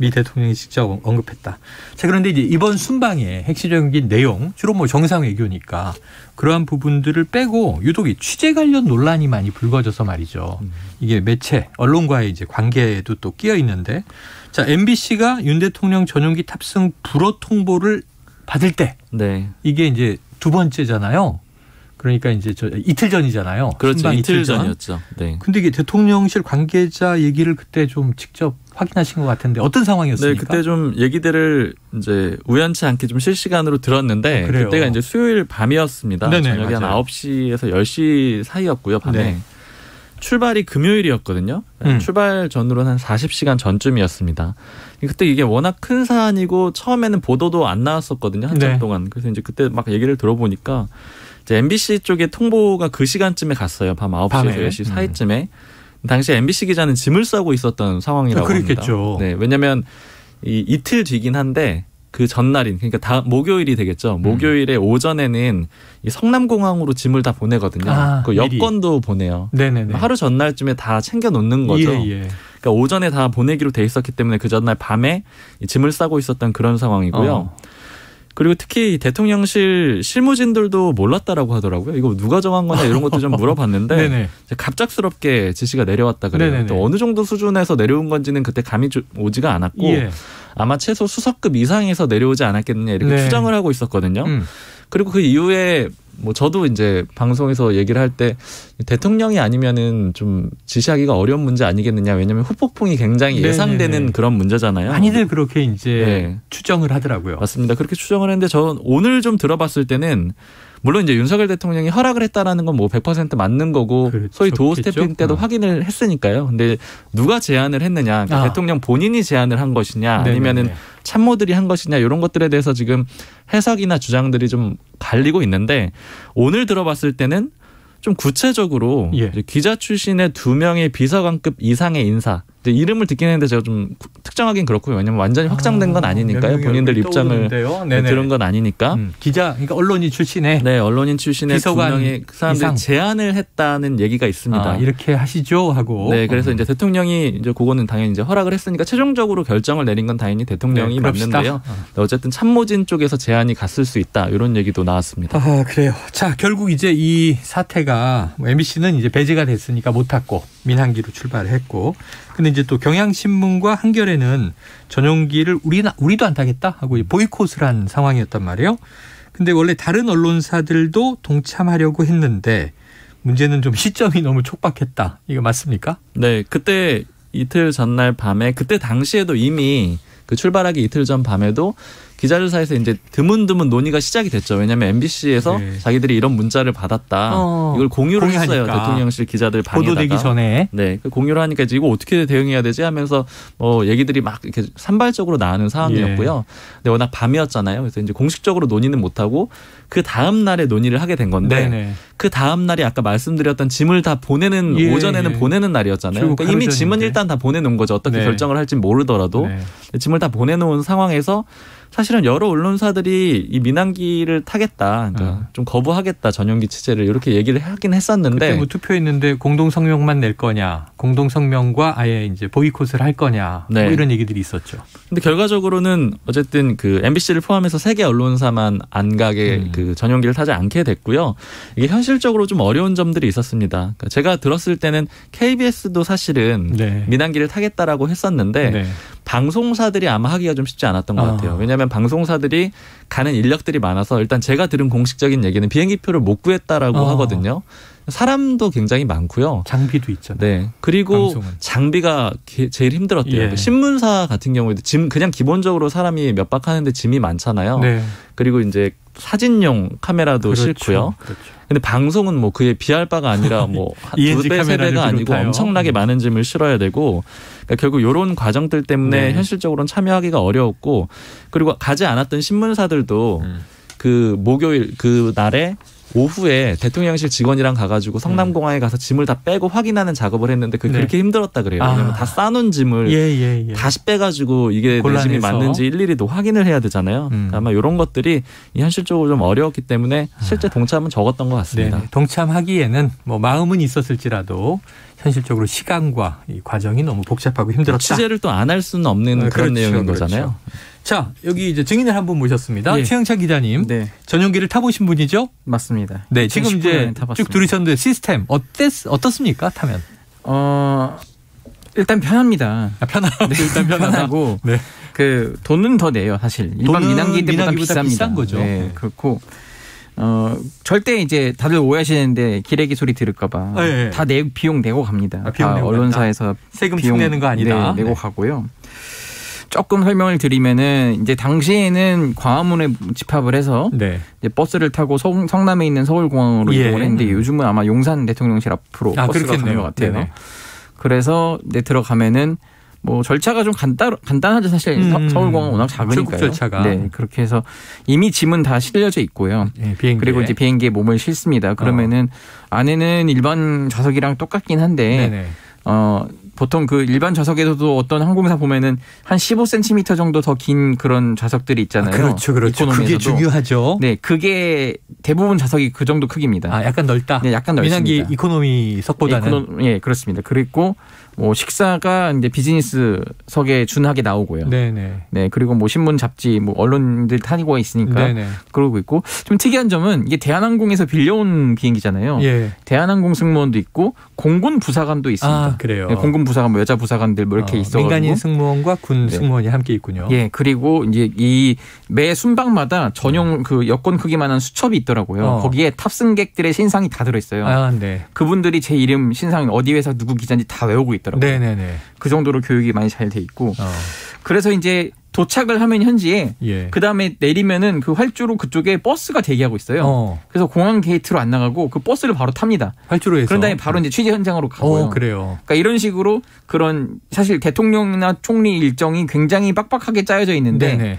미 대통령이 직접 언급했다. 자, 그런데 이제 이번 순방의 핵심적인 내용 주로 뭐 정상 외교니까 그러한 부분들을 빼고 유독 이 취재 관련 논란이 많이 불거져서 말이죠. 이게 매체, 언론과의 이제 관계도 또 끼어 있는데 자, MBC가 윤 대통령 전용기 탑승 불어 통보를 받을 때 네. 이게 이제 두 번째잖아요. 그러니까 이제 저 이틀 전이잖아요. 그렇죠. 이틀 전. 전이었죠. 네. 근데 이게 대통령실 관계자 얘기를 그때 좀 직접 확인하신 것 같은데 어떤 네, 상황이었습니까? 그때 좀 얘기들을 이제 우연치 않게 좀 실시간으로 들었는데 어? 그때가 이제 수요일 밤이었습니다. 네네, 저녁에 맞아요. 한 9시에서 10시 사이였고요, 밤에. 네. 출발이 금요일이었거든요. 음. 출발 전으로는 한 40시간 전쯤이었습니다. 그때 이게 워낙 큰 사안이고 처음에는 보도도 안 나왔었거든요. 한참 네. 동안. 그래서 이제 그때 막 얘기를 들어보니까 MBC 쪽에 통보가 그 시간쯤에 갔어요. 밤 9시에서 밤에. 10시 사이쯤에. 당시 MBC 기자는 짐을 싸고 있었던 상황이라고 그랬겠죠. 합니다. 네, 왜냐하면 이 이틀 뒤긴 한데 그 전날인 그러니까 다 목요일이 되겠죠. 음. 목요일에 오전에는 이 성남공항으로 짐을 다 보내거든요. 아, 그 미리. 여권도 보내요. 네네네. 하루 전날쯤에 다 챙겨 놓는 거죠. 예, 예. 그러니까 오전에 다 보내기로 돼 있었기 때문에 그 전날 밤에 이 짐을 싸고 있었던 그런 상황이고요. 어. 그리고 특히 대통령실 실무진들도 몰랐다라고 하더라고요. 이거 누가 정한 거냐 이런 것도 좀 물어봤는데 네네. 이제 갑작스럽게 지시가 내려왔다 그래요. 네네네. 또 어느 정도 수준에서 내려온 건지는 그때 감이 주- 오지가 않았고 예. 아마 최소 수석급 이상에서 내려오지 않았겠느냐 이렇게 네. 추정을 하고 있었거든요. 음. 그리고 그 이후에 뭐 저도 이제 방송에서 얘기를 할 때 대통령이 아니면은 좀 지시하기가 어려운 문제 아니겠느냐 왜냐하면 후폭풍이 굉장히 네네네. 예상되는 그런 문제잖아요. 많이들 그렇게 이제 네. 추정을 하더라고요. 맞습니다. 그렇게 추정을 했는데 저 오늘 좀 들어봤을 때는 물론 이제 윤석열 대통령이 허락을 했다라는 건 뭐 100% 맞는 거고 소위 도어. 스태핑 때도 어. 확인을 했으니까요. 근데 누가 제안을 했느냐, 그러니까 아. 대통령 본인이 제안을 한 것이냐, 네네네. 아니면은 참모들이 한 것이냐 이런 것들에 대해서 지금 해석이나 주장들이 좀 갈리고 있는데 오늘 들어봤을 때는 좀 구체적으로 예. 기자 출신의 두 명의 비서관급 이상의 인사 이름을 듣긴 했는데 제가 좀 구- 특정하긴 그렇고요. 왜냐면 완전히 확장된 건 아니니까요. 명령이 본인들 입장을. 네. 들은 건 아니니까. 음, 기자, 그러니까 언론인 출신의 네, 언론인 출신의 두 비서관 명의 그 사람들이 이상. 제안을 했다는 얘기가 있습니다. 아, 이렇게 하시죠 하고. 네, 그래서 음. 이제 대통령이 이제 그거는 당연히 이제 허락을 했으니까 최종적으로 결정을 내린 건 당연히 대통령이 네. 맞는데요. 네, 어쨌든 참모진 쪽에서 제안이 갔을 수 있다 이런 얘기도 나왔습니다. 아, 그래요. 자, 결국 이제 이 사태가 뭐 MBC는 이제 배제가 됐으니까 못 탔고 민항기로 출발을 했고 근데 이제 또 경향신문과 한겨레는 전용기를 우리나 우리도 안 타겠다 하고 이 보이콧을 한 상황이었단 말이에요. 근데 원래 다른 언론사들도 동참하려고 했는데 문제는 좀 시점이 너무 촉박했다. 이거 맞습니까? 네, 그때 이틀 전날 밤에 그때 당시에도 이미 그 출발하기 이틀 전 밤에도 기자들 사이에서 이제 드문드문 논의가 시작이 됐죠. 왜냐하면 MBC에서 네. 자기들이 이런 문자를 받았다. 어, 이걸 공유를 했어요. 공유하니까. 대통령실 기자들 방에다가. 보도되기 전에. 네, 그 공유를 하니까 이제 이거 어떻게 대응해야 되지 하면서 뭐 얘기들이 막 이렇게 산발적으로 나가는 상황이었고요. 예. 근데 워낙 밤이었잖아요. 그래서 이제 공식적으로 논의는 못 하고 그 다음 날에 논의를 하게 된 건데 네네. 그 다음 날이 아까 말씀드렸던 짐을 다 보내는 예, 오전에는 예. 보내는 날이었잖아요. 그러니까 이미 하루 짐은 전인데. 일단 다 보내놓은 거죠. 어떻게 네. 결정을 할지 모르더라도 네. 짐을 다 보내놓은 상황에서 사실은 여러 언론사들이 이 민항기를 타겠다, 그러니까 좀 거부하겠다 전용기 취재를 이렇게 얘기를 하긴 했었는데 뭐 투표했는데 공동 성명만 낼 거냐, 공동 성명과 아예 이제 보이콧을 할 거냐, 네. 뭐 이런 얘기들이 있었죠. 근데 결과적으로는 어쨌든 그 MBC를 포함해서 세 개 언론사만 안 가게 음. 그 전용기를 타지 않게 됐고요. 이게 현실적으로 좀 어려운 점들이 있었습니다. 그러니까 제가 들었을 때는 KBS도 사실은 네. 민항기를 타겠다라고 했었는데 네. 방송사들이 아마 하기가 좀 쉽지 않았던 것 아. 같아요. 왜냐하면 방송사들이 가는 인력들이 많아서 일단 제가 들은 공식적인 얘기는 비행기표를 못 구했다라고 어. 하거든요. 사람도 굉장히 많고요. 장비도 있잖아요. 네. 그리고 방송은. 장비가 게- 제일 힘들었대요. 예. 그 신문사 같은 경우에도 짐 그냥 기본적으로 사람이 몇 박 하는데 짐이 많잖아요. 네. 그리고 이제 사진용 카메라도 그렇죠. 싫고요. 그렇죠. 근데 방송은 뭐 그에 비할 바가 아니라 뭐 ENG 두배 세 배가 아니고 비롯하여. 엄청나게 많은 짐을 실어야 되고 그러니까 결국 이런 과정들 때문에 네. 현실적으로는 참여하기가 어려웠고 그리고 가지 않았던 신문사들도 음. 그 목요일 그 날에 오후에 대통령실 직원이랑 가가지고 성남공항에 가서 짐을 다 빼고 확인하는 작업을 했는데 그게 네. 그렇게 힘들었다 그래요. 아. 왜냐면 다 싸놓은 짐을 예, 예, 예. 다시 빼가지고 이게 내 짐이 곤란해서. 맞는지 일일이 또 확인을 해야 되잖아요. 음. 그러니까 아마 이런 것들이 이 현실적으로 좀 어려웠기 때문에 실제 동참은 적었던 것 같습니다. 네, 동참하기에는 뭐 마음은 있었을지라도 현실적으로 시간과 이 과정이 너무 복잡하고 힘들었다. 취재를 또 안 할 수는 없는 어, 그런 그렇죠, 내용인 그렇죠. 거잖아요. 자, 여기 이제 증인을 한 분 모셨습니다. 예. 최영차 기자님. 네. 전용기를 타보신 분이죠? 맞습니다. 네, 지금 2019 이제 타봤습니다. 쭉 들으셨는데 시스템 어땠 어떻습니까? 타면? 어 일단 편합니다. 아, 편하고 일단 편하다. 편하고 네. 그 돈은 더 내요 사실 일반 민항기 때보다 비쌉니다. 비싼 거죠. 네, 네. 그렇고 어 절대 이제 다들 오해하시는데 기레기 소리 들을까봐 아, 예. 다내 비용 내고 갑니다. 아, 비용 다 내고 언론사에서 세금 비용 축내는 거 아니다. 네, 내고 네. 가고요. 조금 설명을 드리면은 이제 당시에는 광화문에 집합을 해서 네. 이제 버스를 타고 성, 성남에 있는 서울공항으로 예. 이동을 했는데 요즘은 아마 용산 대통령실 앞으로 아, 버스가 가는 그렇겠네요. 것 같아요. 네네. 그래서 네 들어가면은 뭐 절차가 좀 간단 간단하죠 사실 음. 서- 서울공항 워낙 작으니까요. 절차가. 네 그렇게 해서 이미 짐은 다 실려져 있고요. 예, 비행기. 그리고 이제 비행기에 몸을 실습니다. 그러면은 안에는 일반 좌석이랑 똑같긴 한데 네네. 어 보통 그 일반 좌석에서도 어떤 항공사 보면은 한 15cm 정도 더 긴 그런 좌석들이 있잖아요. 아, 그렇죠, 그렇죠. 그게. 중요하죠. 네, 그게 대부분 좌석이 그 정도 크기입니다. 아, 약간 넓다. 네, 약간 넓습니다. 민항기 이코노미석보다는 이코노- 예, 그렇습니다. 그리고 뭐 식사가 이제 비즈니스석에 준하게 나오고요. 네네. 네, 그리고 뭐 신문, 잡지, 뭐 언론들 타니고 있으니까 네네. 그러고 있고 좀 특이한 점은 이게 대한항공에서 빌려온 비행기잖아요. 예. 대한항공 승무원도 있고 공군 부사관도 있습니다. 아, 그래요. 네, 공군 부사관, 뭐 여자 부사관들 뭐 이렇게 어, 있어 민간인 승무원과 군 네. 승무원이 함께 있군요. 예, 그리고 이제 이 매 순방마다 전용 그 여권 크기만한 수첩이 있더라고요. 어. 거기에 탑승객들의 신상이 다 들어있어요. 아, 네. 그분들이 제 이름, 신상, 어디 회사 누구 기자인지 다 외우고 있 더라고요. 네네네. 그 정도로 교육이 많이 잘 돼 있고. 어. 그래서 이제 도착을 하면 현지에 예. 그 다음에 내리면은 그 활주로 그쪽에 버스가 대기하고 있어요. 어. 그래서 공항 게이트로 안 나가고 그 버스를 바로 탑니다. 활주로에서. 그런 다음에 바로 이제 취재 현장으로 가고요. 어, 그래요. 그러니까 이런 식으로 그런 사실 대통령이나 총리 일정이 굉장히 빡빡하게 짜여져 있는데 네네.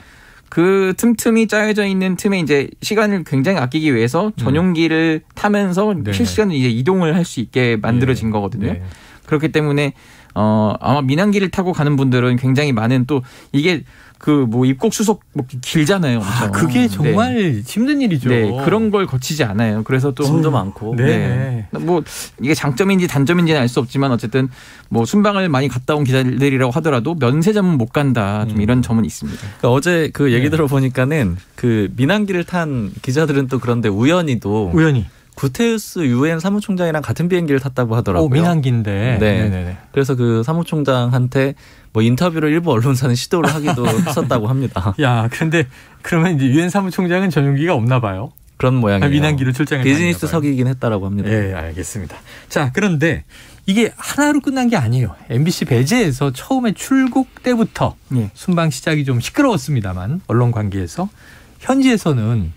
그 틈틈이 짜여져 있는 틈에 이제 시간을 굉장히 아끼기 위해서 전용기를 타면서 음. 네네. 실시간 이제 이동을 할 수 있게 만들어진 예. 거거든요. 네. 그렇기 때문에 어 아마 민항기를 타고 가는 분들은 굉장히 많은 또 이게 그뭐 입국 수속 뭐 길잖아요. 엄청. 아, 그게 정말 힘든 일이죠. 네. 네, 그런 걸 거치지 않아요. 그래서 또 짐도 많고. 네. 뭐 이게 장점인지 단점인지는 알 수 없지만 어쨌든 뭐 순방을 많이 갔다 온 기자들이라고 하더라도 면세점은 못 간다. 좀 음. 이런 점은 있습니다. 그러니까 어제 그 얘기 네. 들어보니까는 그 민항기를 탄 기자들은 또 그런데 우연히도 우연히. 구테우스 유엔 사무총장이랑 같은 비행기를 탔다고 하더라고요. 오, 민항기인데. 네. 네네네. 그래서 그 사무총장한테 뭐 인터뷰를 일부 언론사는 시도를 하기도 했었다고 합니다. 야, 그런데 그러면 이제 유엔 사무총장은 전용기가 없나 봐요. 그런 모양이에요. 아, 민항기로 출장을 비즈니스 석이긴 했다라고 합니다. 예, 알겠습니다. 자, 그런데 이게 하나로 끝난 게 아니에요. MBC 배제에서 처음에 출국 때부터 예. 순방 시작이 좀 시끄러웠습니다만 언론 관계에서 현지에서는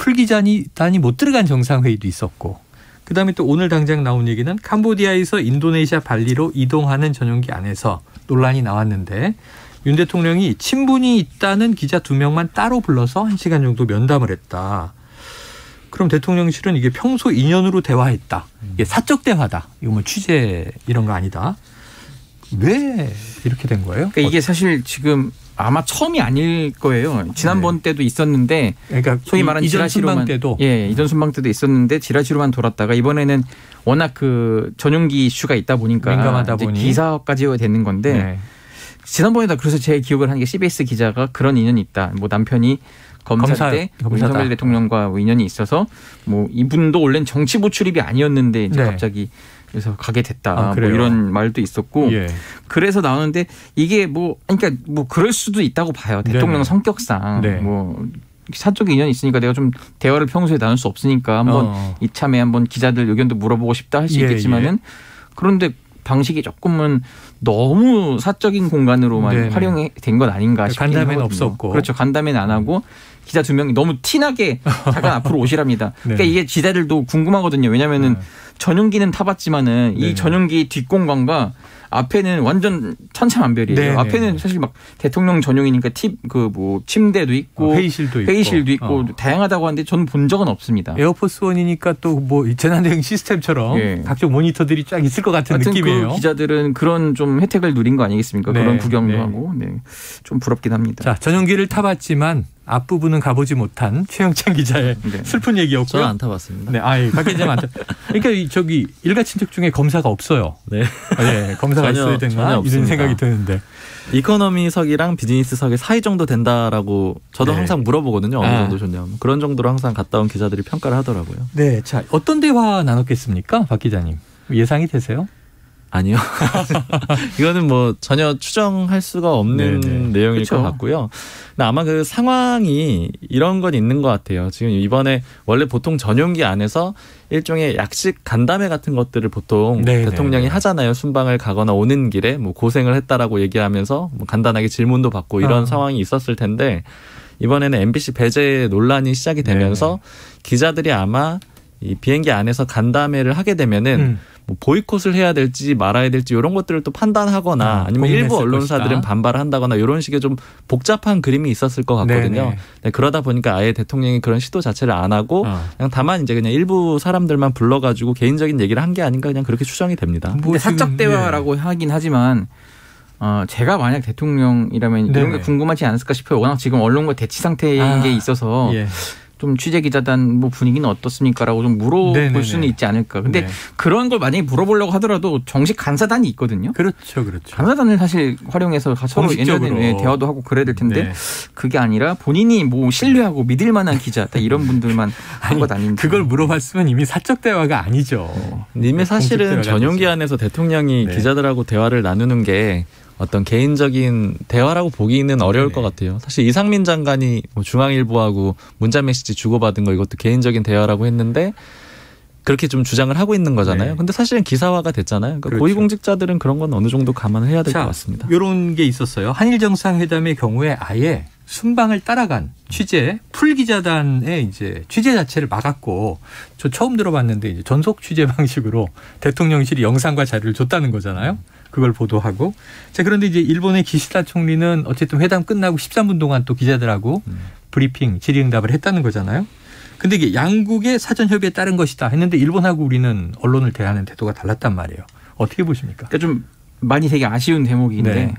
풀기자단이 못 들어간 정상회의도 있었고 그다음에 또 오늘 당장 나온 얘기는 캄보디아에서 인도네시아 발리로 이동하는 전용기 안에서 논란이 나왔는데 윤 대통령이 친분이 있다는 기자 두 명만 따로 불러서 한 시간 정도 면담을 했다. 그럼 대통령실은 이게 평소 인연으로 대화했다. 이게 사적 대화다. 이거 뭐 취재 이런 거 아니다. 왜 이렇게 된 거예요? 그러니까 이게 사실 지금 아마 처음이 아닐 거예요. 지난번 때도 있었는데 네. 그러니까 소위 말하는 이전 지라시로만 순방 때도 예, 이전 순방 때도 있었는데 지라시로만 돌았다가 이번에는 워낙 그 전용기 이슈가 있다 보니까 민감하다 보니. 기사까지 되는 건데 네. 지난번에다 그래서 제 기억을 하는 게 CBS 기자가 그런 인연이 있다. 뭐 남편이 검사, 검사, 때 검사다. 윤석열 대통령과 뭐 인연이 있어서 뭐 이분도 원래는 정치부 출입이 아니었는데 이제 네. 갑자기 그래서 가게 됐다. 아, 뭐? 이런 말도 있었고 예. 그래서 나오는데 이게 뭐 그러니까 뭐 그럴 수도 있다고 봐요. 대통령. 성격상 네. 뭐 사적 인연이 있으니까 내가 좀 대화를 평소에 나눌 수 없으니까 한번 어. 이참에 한번 기자들 의견도 물어보고 싶다 할수 예, 있겠지만은 그런데 방식이 조금은 너무 사적인 공간으로만 네네. 활용이 된건 아닌가 싶긴 간담회는. 없었고. 그렇죠. 간담회는 안 하고 기자 두 명이 너무 티나게 잠깐 앞으로 오시랍니다. 네. 그러니까 이게 기자들도 궁금하거든요. 왜냐면은 전용기는 타봤지만은. 이 전용기 뒷공간과 앞에는 완전 천차만별이에요. 네네. 앞에는 사실 막 대통령 전용이니까 팁 그 뭐 침대도 있고 어, 회의실도 있고. 회의실도 있고 어. 다양하다고 하는데 저는 본 적은 없습니다. 에어포스 원이니까 또 뭐 재난 대응 시스템처럼 예. 각종 모니터들이 쫙 있을 것 같은 하여튼 느낌이에요. 그 기자들은 그런 좀 혜택을 누린 거 아니겠습니까? 네, 그런 구경도 네. 하고 네. 좀 부럽긴 합니다. 자, 전용기를 타봤지만 앞부분은 가보지 못한 최영찬 기자의 네. 슬픈 얘기였고요. 저는 안 타봤습니다. 네, 아이, 박 기자님 안 타. 그러니까 이 저기 일가 친척 중에 검사가 없어요. 네. 아, 예, 검사가 전혀- 있어야 전혀 되나 이런 없습니다. 생각이 드는데. 이코노미석이랑 비즈니스석의 사이 정도 된다라고 저도 네. 항상 물어보거든요. 어느 아. 정도 좋냐. 그런 정도로 항상 갔다 온 기자들이 평가를 하더라고요. 네, 자 어떤 대화 나눴겠습니까, 박 기자님? 예상이 되세요? 아니요. 이거는 뭐 전혀 추정할 수가 없는 네네. 내용일 그쵸. 것 같고요. 근데 아마 그 상황이 이런 건 있는 것 같아요. 지금 이번에 원래 보통 전용기 안에서 일종의 약식 간담회 같은 것들을 보통 네네. 대통령이 하잖아요. 순방을 가거나 오는 길에 뭐 고생을 했다라고 얘기하면서 뭐 간단하게 질문도 받고 이런 어. 상황이 있었을 텐데 이번에는 MBC 배제 논란이 시작이 되면서 기자들이 아마 이 비행기 안에서 간담회를 하게 되면은 음. 뭐 보이콧을 해야 될지 말아야 될지 이런 것들을 또 판단하거나 아, 아니면 일부 언론사들은 것이다. 반발을 한다거나 이런 식의 좀 복잡한 그림이 있었을 것 같거든요. 네네. 네, 그러다 보니까 아예 대통령이 그런 시도 자체를 안 하고 어. 그냥 다만 이제 그냥 일부 사람들만 불러가지고 개인적인 얘기를 한 게 아닌가 그냥 그렇게 추정이 됩니다. 뭐 사적 대화라고 하긴 하지만 어, 제가 만약 대통령이라면 이런 네네. 게 궁금하지 않았을까 싶어요. 워낙 지금 언론과 대치 상태인 아, 게 있어서 예. 좀 취재 기자단 뭐 분위기는 어떻습니까라고 좀 물어볼 네네네. 수는 있지 않을까. 근데 네. 그런 걸 만약에 물어보려고 하더라도 정식 간사단이 있거든요. 그렇죠, 그렇죠. 간사단을 사실 활용해서 서로. 예전에 예, 대화도 하고 그래야 될 텐데 네. 그게 아니라 본인이 뭐 신뢰하고 믿을 만한 기자 딱 이런 분들만 한 것 아닌지. 그걸 물어봤으면 이미 사적 대화가 아니죠. 님의 사실은 공식 대화가 전용기 되죠. 안에서 대통령이 네. 기자들하고 대화를 나누는 게 어떤 개인적인 대화라고 보기는 어려울 네. 것 같아요. 사실 이상민 장관이 뭐 중앙일보하고 문자 메시지 주고받은 거 이것도 개인적인 대화라고 했는데 그렇게 좀 주장을 하고 있는 거잖아요. 네. 근데 사실은 기사화가 됐잖아요. 그러니까 그렇죠. 고위공직자들은 그런 건 어느 정도 감안을 해야 될것 자, 같습니다. 이런 게 있었어요. 한일 정상회담의 경우에 아예 순방을 따라간 취재 풀 기자단의 이제 취재 자체를 막았고 저 처음 들어봤는데 이제 전속 취재 방식으로 대통령실이 영상과 자료를 줬다는 거잖아요. 그걸 보도하고 자 그런데 이제 일본의 기시다 총리는 어쨌든 회담 끝나고 13분 동안 또 기자들하고 브리핑 질의응답을 했다는 거잖아요. 근데 이게 양국의 사전 협의에 따른 것이다 했는데 일본하고 우리는 언론을 대하는 태도가 달랐단 말이에요. 어떻게 보십니까? 그러니까 좀 많이 되게 아쉬운 대목인데 네.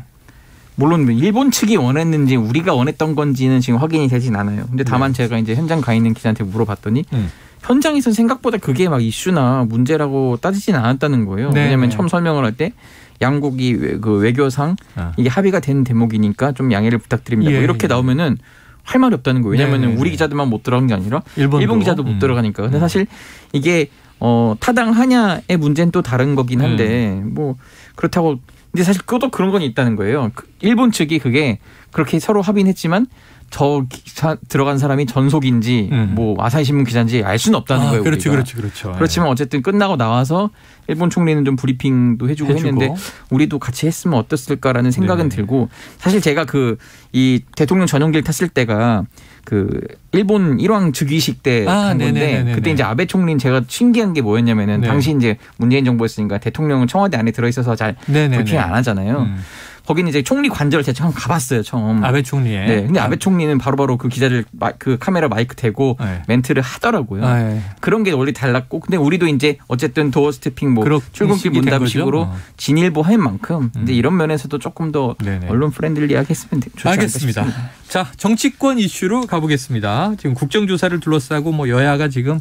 물론 뭐 일본 측이 원했는지 우리가 원했던 건지는 지금 확인이 되진 않아요. 근데 다만 제가 이제 현장 가 있는 기자한테 물어봤더니 네. 음. 현장에서 생각보다 그게 막 이슈나 문제라고 따지진 않았다는 거예요. 네. 왜냐하면 처음 설명을 할 때 양국이 외- 그 외교상 아. 이게 합의가 된 대목이니까 좀 양해를 부탁드립니다. 예, 뭐 이렇게 예. 나오면은 할 말이 없다는 거예요. 왜냐하면 네, 네, 우리 네. 기자들만 못 들어간 게 아니라 일본도. 일본 기자도 못 음. 들어가니까. 근데 음. 사실 이게 어 타당하냐의 문제는 또 다른 거긴 한데 음. 뭐 그렇다고 근데 사실 그것도 그런 건 있다는 거예요. 그 일본 측이 그게 그렇게 서로 합의는 했지만 저 기사 들어간 사람이 전속인지 뭐 아사히 신문 기자인지 알 수는 없다는 음. 아, 거예요. 그렇지, 우리가. 그렇지, 그렇죠. 그렇지만 어쨌든 끝나고 나와서 일본 총리는 좀 브리핑도 해주고, 해주고. 했는데 우리도 같이 했으면 어땠을까라는 생각은 네. 들고 사실 제가 그 이 대통령 전용기를 탔을 때가 그 일본 일왕 즉위식 때 아, 간 건데 네네네네네. 그때 이제 아베 총리는 제가 신기한 게 뭐였냐면은 네. 당시 이제 문재인 정부였으니까 대통령은 청와대 안에 들어 있어서 잘 네네네. 브리핑 안 하잖아요. 음. 거기는 이제 총리 관저를 제가 처음 가봤어요 처음. 아베 총리의. 네. 근데 아베 총리는 바로 바로 그 기자들 마- 그 카메라 마이크 대고 네. 멘트를 하더라고요. 아, 예. 그런 게 원래 달랐고 근데 우리도 이제 어쨌든 doorstepping 뭐 출근길 문답식으로? 어. 진일보 할 만큼 이제 이런 면에서도 조금 더 네네. 언론 friendly하게 했으면 좋지 않을까 알겠습니다. 싶습니다. 자, 정치권 이슈로 가보겠습니다. 지금 국정조사를 둘러싸고 뭐 여야가 지금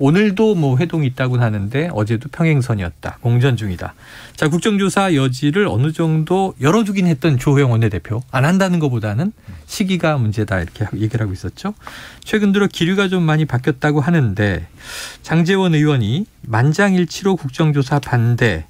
오늘도 뭐 회동이 있다고 하는데 어제도 평행선이었다. 공전 중이다. 자, 국정조사 여지를 어느 정도 열어두긴 했던 주호영 원내대표. 안 한다는 것보다는 시기가 문제다. 이렇게 얘기를 하고 있었죠. 최근 들어 기류가 좀 많이 바뀌었다고 하는데 장재원 의원이 만장일치로 국정조사 반대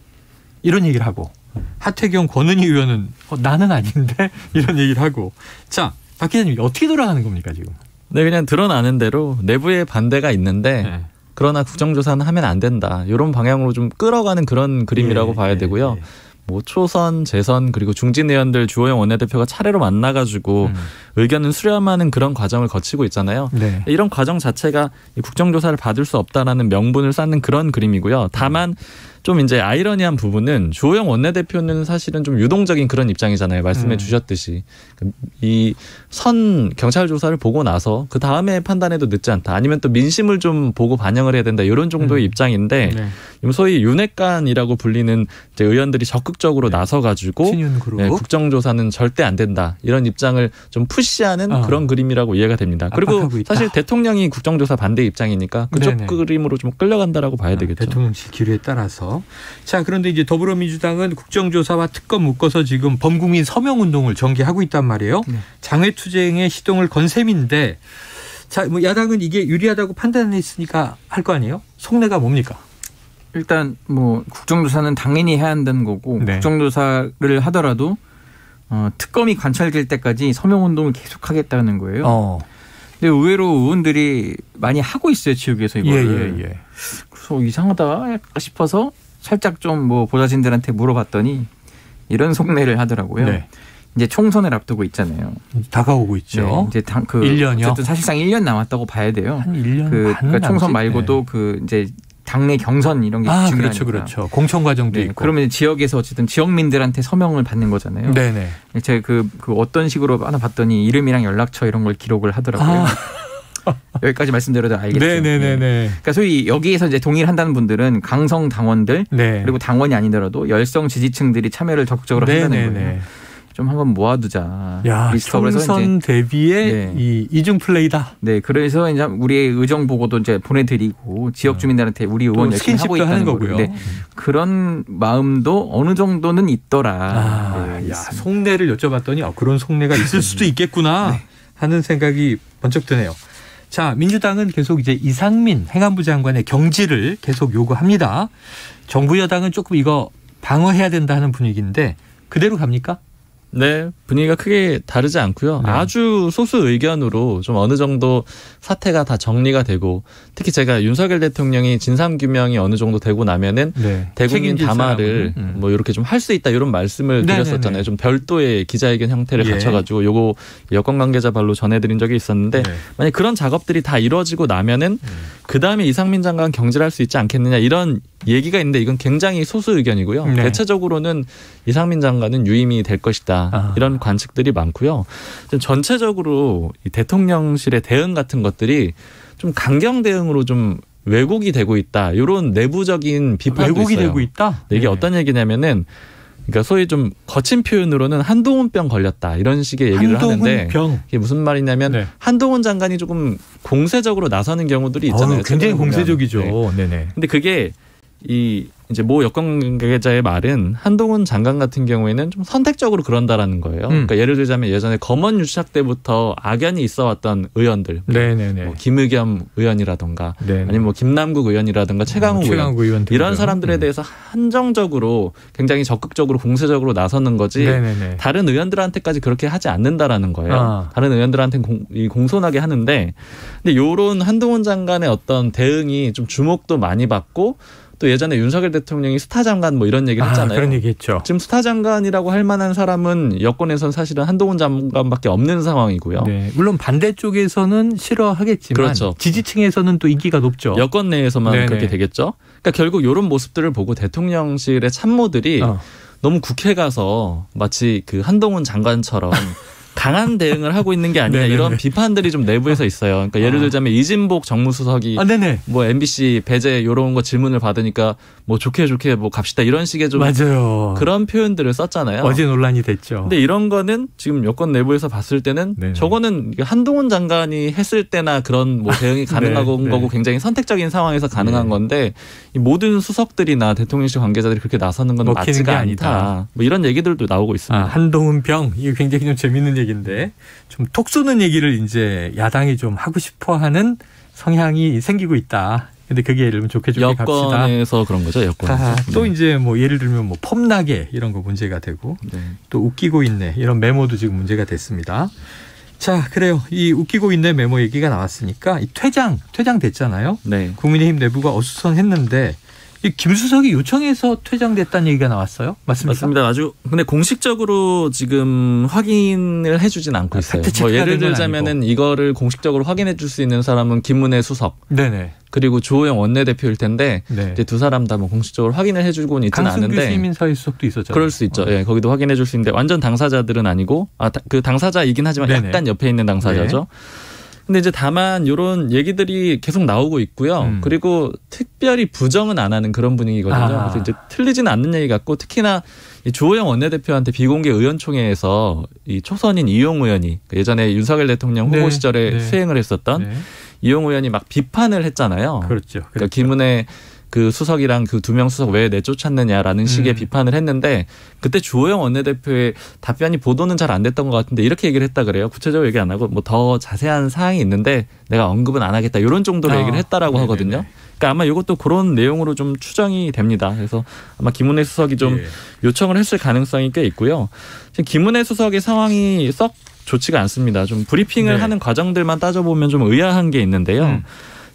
이런 얘기를 하고 하태경 권은희 의원은 어, 나는 아닌데 이런 얘기를 하고 자 박 기자님 어떻게 돌아가는 겁니까 지금? 네, 그냥 드러나는 대로 내부에 반대가 있는데 네. 그러나 국정조사는 하면 안 된다. 이런 방향으로 좀 끌어가는 그런 그림이라고 예, 봐야 예, 되고요. 예. 뭐 초선, 재선 그리고 중진 의원들 주호영 원내대표가 차례로 만나가지고 음. 의견을 수렴하는 그런 과정을 거치고 있잖아요. 네. 이런 과정 자체가 이 국정조사를 받을 수 없다라는 명분을 쌓는 그런 그림이고요. 다만 좀 이제 아이러니한 부분은 주호영 원내대표는 사실은 좀 유동적인 그런 입장이잖아요. 말씀해 음. 주셨듯이 이 선 경찰 조사를 보고 나서 그 다음에 판단해도 늦지 않다. 아니면 또 민심을 좀 보고 반영을 해야 된다. 이런 정도의 입장인데 네. 소위 윤핵관이라고 불리는 의원들이 적극적으로 나서가지고 친윤 그룹. 네, 국정조사는 절대 안 된다 이런 입장을 좀 푸시하는 어. 그런 그림이라고 이해가 됩니다. 그리고. 사실 대통령이 국정조사 반대 입장이니까 그쪽 네네. 그림으로 좀 끌려간다라고 봐야 되겠죠. 대통령실 기류에 따라서 자 그런데 이제 더불어민주당은 국정조사와 특검 묶어서 지금 범국민 서명 운동을 전개하고 있단 말이에요. 네. 장외투쟁의 시동을 건 셈인데 자 뭐 야당은 이게 유리하다고 판단했으니까 할 거 아니에요? 속내가 뭡니까? 일단 뭐 국정조사는 당연히 해야 한다는 거고 네. 국정조사를 하더라도 어, 특검이 관찰될 때까지 서명 운동을 계속하겠다는 거예요. 어. 근데 의외로 의원들이 많이 하고 있어요 지역에서 이거를. 예, 예, 예. 그래서 이상하다 싶어서 살짝 좀 뭐 보좌진들한테 물어봤더니 이런 속내를 하더라고요. 네. 이제 총선을 앞두고 있잖아요. 다가오고 있죠. 네, 이제 당, 그 1년이요? 어쨌든 사실상 1년 남았다고 봐야 돼요. 한 1년 그반 그러니까 총선 남짓? 말고도 그 이제 당내 경선 이런 게 아 중요하니까. 그렇죠 그렇죠 공천 과정도 네, 있고 그러면 지역에서 어쨌든 지역민들한테 서명을 받는 거잖아요. 네네 제가 그, 그 어떤 식으로 하나 봤더니 이름이랑 연락처 이런 걸 기록을 하더라고요. 여기까지 말씀드려도 알겠죠. 아. 네네네 네 그러니까 소위 여기에서 이제 동의를 한다는 분들은 강성 당원들 네 그리고 당원이 아니더라도 열성 지지층들이 참여를 적극적으로 한다는 거예요. 좀 한번 모아두자. 야 총선 대비의 네. 이 이중 플레이다 네, 그래서 이제 우리의 의정 보고도 이제 보내드리고 지역 주민들한테 우리 의원 또 열심히 하고 있다는 하는 거고요. 네, 그런 마음도 어느 정도는 있더라. 아, 네, 야, 속내를 여쭤봤더니 어, 그런 속내가 있을 수도 있겠구나 하는 생각이 번쩍 드네요. 자, 민주당은 계속 이제 이상민 행안부 장관의 경질을 계속 요구합니다. 정부 여당은 조금 이거 방어해야 된다 하는 분위기인데 그대로 갑니까? 네, 분위기가 크게 다르지 않고요. 네. 아주 소수 의견으로 좀 어느 정도 사태가 다 정리가 되고 특히 제가 윤석열 대통령이 진상 규명이 어느 정도 되고 나면은 네. 대국민 담화를 음. 뭐 이렇게 좀 할 수 있다 이런 말씀을 네네네. 드렸었잖아요. 좀 별도의 기자회견 형태를 예. 갖춰가지고 요거 여권 관계자 발로 전해드린 적이 있었는데 네. 만약 그런 작업들이 다 이루어지고 나면은 음. 그 다음에 이상민 장관 경질할 수 있지 않겠느냐 이런 얘기가 있는데 이건 굉장히 소수 의견이고요. 네. 대체적으로는 이상민 장관은 유임이 될 것이다 아. 이런 관측들이 많고요. 전체적으로 이 대통령실의 대응 같은 것들이 좀 강경 대응으로 좀 왜곡이 되고 있다. 이런 내부적인 비판도 왜곡이 있어요. 되고 있다. 네, 이게 네. 어떤 얘기냐면은 그러니까 소위 좀 거친 표현으로는 한동훈병 걸렸다 이런 식의 얘기를 하는데 한동훈병. 이게 무슨 말이냐면 네. 한동훈 장관이 조금 공세적으로 나서는 경우들이 있잖아요. 어우, 굉장히. 공세적이죠. 네. 네. 네 근데 그게 이 이제 모 여권 관계자의 말은 한동훈 장관 같은 경우에는 좀 선택적으로 그런다라는 거예요. 음. 그러니까 예를 들자면 예전에 검언 유착 때부터 악연이 있어왔던 의원들, 네네네. 뭐 김의겸 의원이라던가 네네. 아니면 뭐 김남국 의원이라든가 최강욱 의원 최강욱 의원 등등. 이런 사람들에 대해서 한정적으로 굉장히 적극적으로 공세적으로 나서는 거지 네네네. 다른 의원들한테까지 그렇게 하지 않는다라는 거예요. 아. 다른 이 공손하게 하는데 근데 요런 한동훈 장관의 어떤 대응이 좀 주목도 많이 받고 또 예전에 윤석열 대통령이 스타 장관 뭐 이런 얘기를 아, 했잖아요. 그런 얘기했죠. 지금 스타 장관이라고 할 만한 사람은 여권에선 사실은 한동훈 장관밖에 없는 상황이고요. 네, 물론 반대쪽에서는 싫어하겠지만 그렇죠. 지지층에서는 또 인기가 높죠. 여권 내에서만 네네. 그렇게 되겠죠. 그러니까 결국 이런 모습들을 보고 대통령실의 참모들이 어. 너무 국회 가서 마치 그 한동훈 장관처럼 강한 대응을 하고 있는 게 아니냐 네네네. 이런 비판들이 좀 내부에서 있어요. 그러니까 예를 아. 들자면 이진복 정무수석이 아. 뭐 MBC 배제 이런 거 질문을 받으니까 뭐 좋게 좋게 뭐 갑시다 이런 식의 좀 맞아요. 그런 표현들을 썼잖아요. 어제 논란이 됐죠. 근데 이런 거는 지금 여권 내부에서 봤을 때는 네네. 저거는 한동훈 장관이 했을 때나 그런 뭐 대응이 가능한 네, 네. 거고 굉장히 선택적인 상황에서 가능한 건데 이 모든 수석들이나 대통령실 관계자들이 그렇게 나서는 건 맞지가 게 않다. 아니다. 뭐 이런 얘기들도 나오고 있습니다. 아, 한동훈 병 이거 굉장히 좀 재밌는 얘기인데 좀 톡 쏘는 얘기를 이제 야당이 좀 하고 싶어 하는 성향이 생기고 있다. 근데 그게 예를 들면 좋게 좋게 갑시다. 여권에서 그런 거죠. 여권에서. 아, 또 이제 뭐 예를 들면 뭐 펌나게 이런 거 문제가 되고 또 웃기고 있네 이런 메모도 지금 문제가 됐습니다. 자 그래요 이 웃기고 있네 메모 얘기가 나왔으니까 이 퇴장 퇴장 됐잖아요. 네. 국민의힘 내부가 어수선했는데 이 김수석이 요청해서 퇴장됐다는 얘기가 나왔어요. 맞습니까? 맞습니다. 아주 근데 공식적으로 지금 확인을 해주진 않고 있어요. 팩트 뭐 예를 들자면은 이거를 공식적으로 확인해 줄 수 있는 사람은 김문혜 수석 네네. 그리고 주호영 원내대표일 텐데 네. 이제 두 사람 다 뭐 공식적으로 확인을 해주고는 있지는 강승규 않은데 시민사회 수석도 있었잖아요. 그럴 수 있죠. 예, 거기도 확인해 줄 수 있는데 완전 당사자들은 아니고 아그 당사자이긴 하지만 네네. 약간 옆에 있는 당사자죠. 근데 이제 다만 이런 얘기들이 계속 나오고 있고요. 음. 그리고 특별히 부정은 안 하는 그런 분위기거든요. 아. 그래서 이제 틀리지는 않는 얘기 같고 특히나 이 주호영 원내대표한테 비공개 의원총회에서 이 초선인 이용 의원이 그 예전에 윤석열 대통령 후보 네. 시절에 네. 수행을 했었던 네. 이용 의원이 막 비판을 했잖아요. 그렇죠. 그러니까 김은혜 그 수석이랑 그 두 명 수석 왜 내쫓았느냐라는 식의 음. 비판을 했는데 그때 주호영 원내대표의 답변이 보도는 잘 안 됐던 것 같은데 이렇게 얘기를 했다 그래요. 구체적으로 얘기 안 하고 뭐 더 자세한 사항이 있는데 내가 언급은 안 하겠다 이런 정도로 아, 얘기를 했다라고 네네네. 하거든요. 그러니까 아마 이것도 그런 내용으로 좀 추정이 됩니다. 그래서 아마 김은혜 수석이 좀 예. 요청을 했을 가능성이 꽤 있고요. 지금 김은혜 수석의 상황이 썩 좋지가 않습니다. 좀 브리핑을 네. 하는 과정들만 따져보면 좀 의아한 게 있는데요. 음.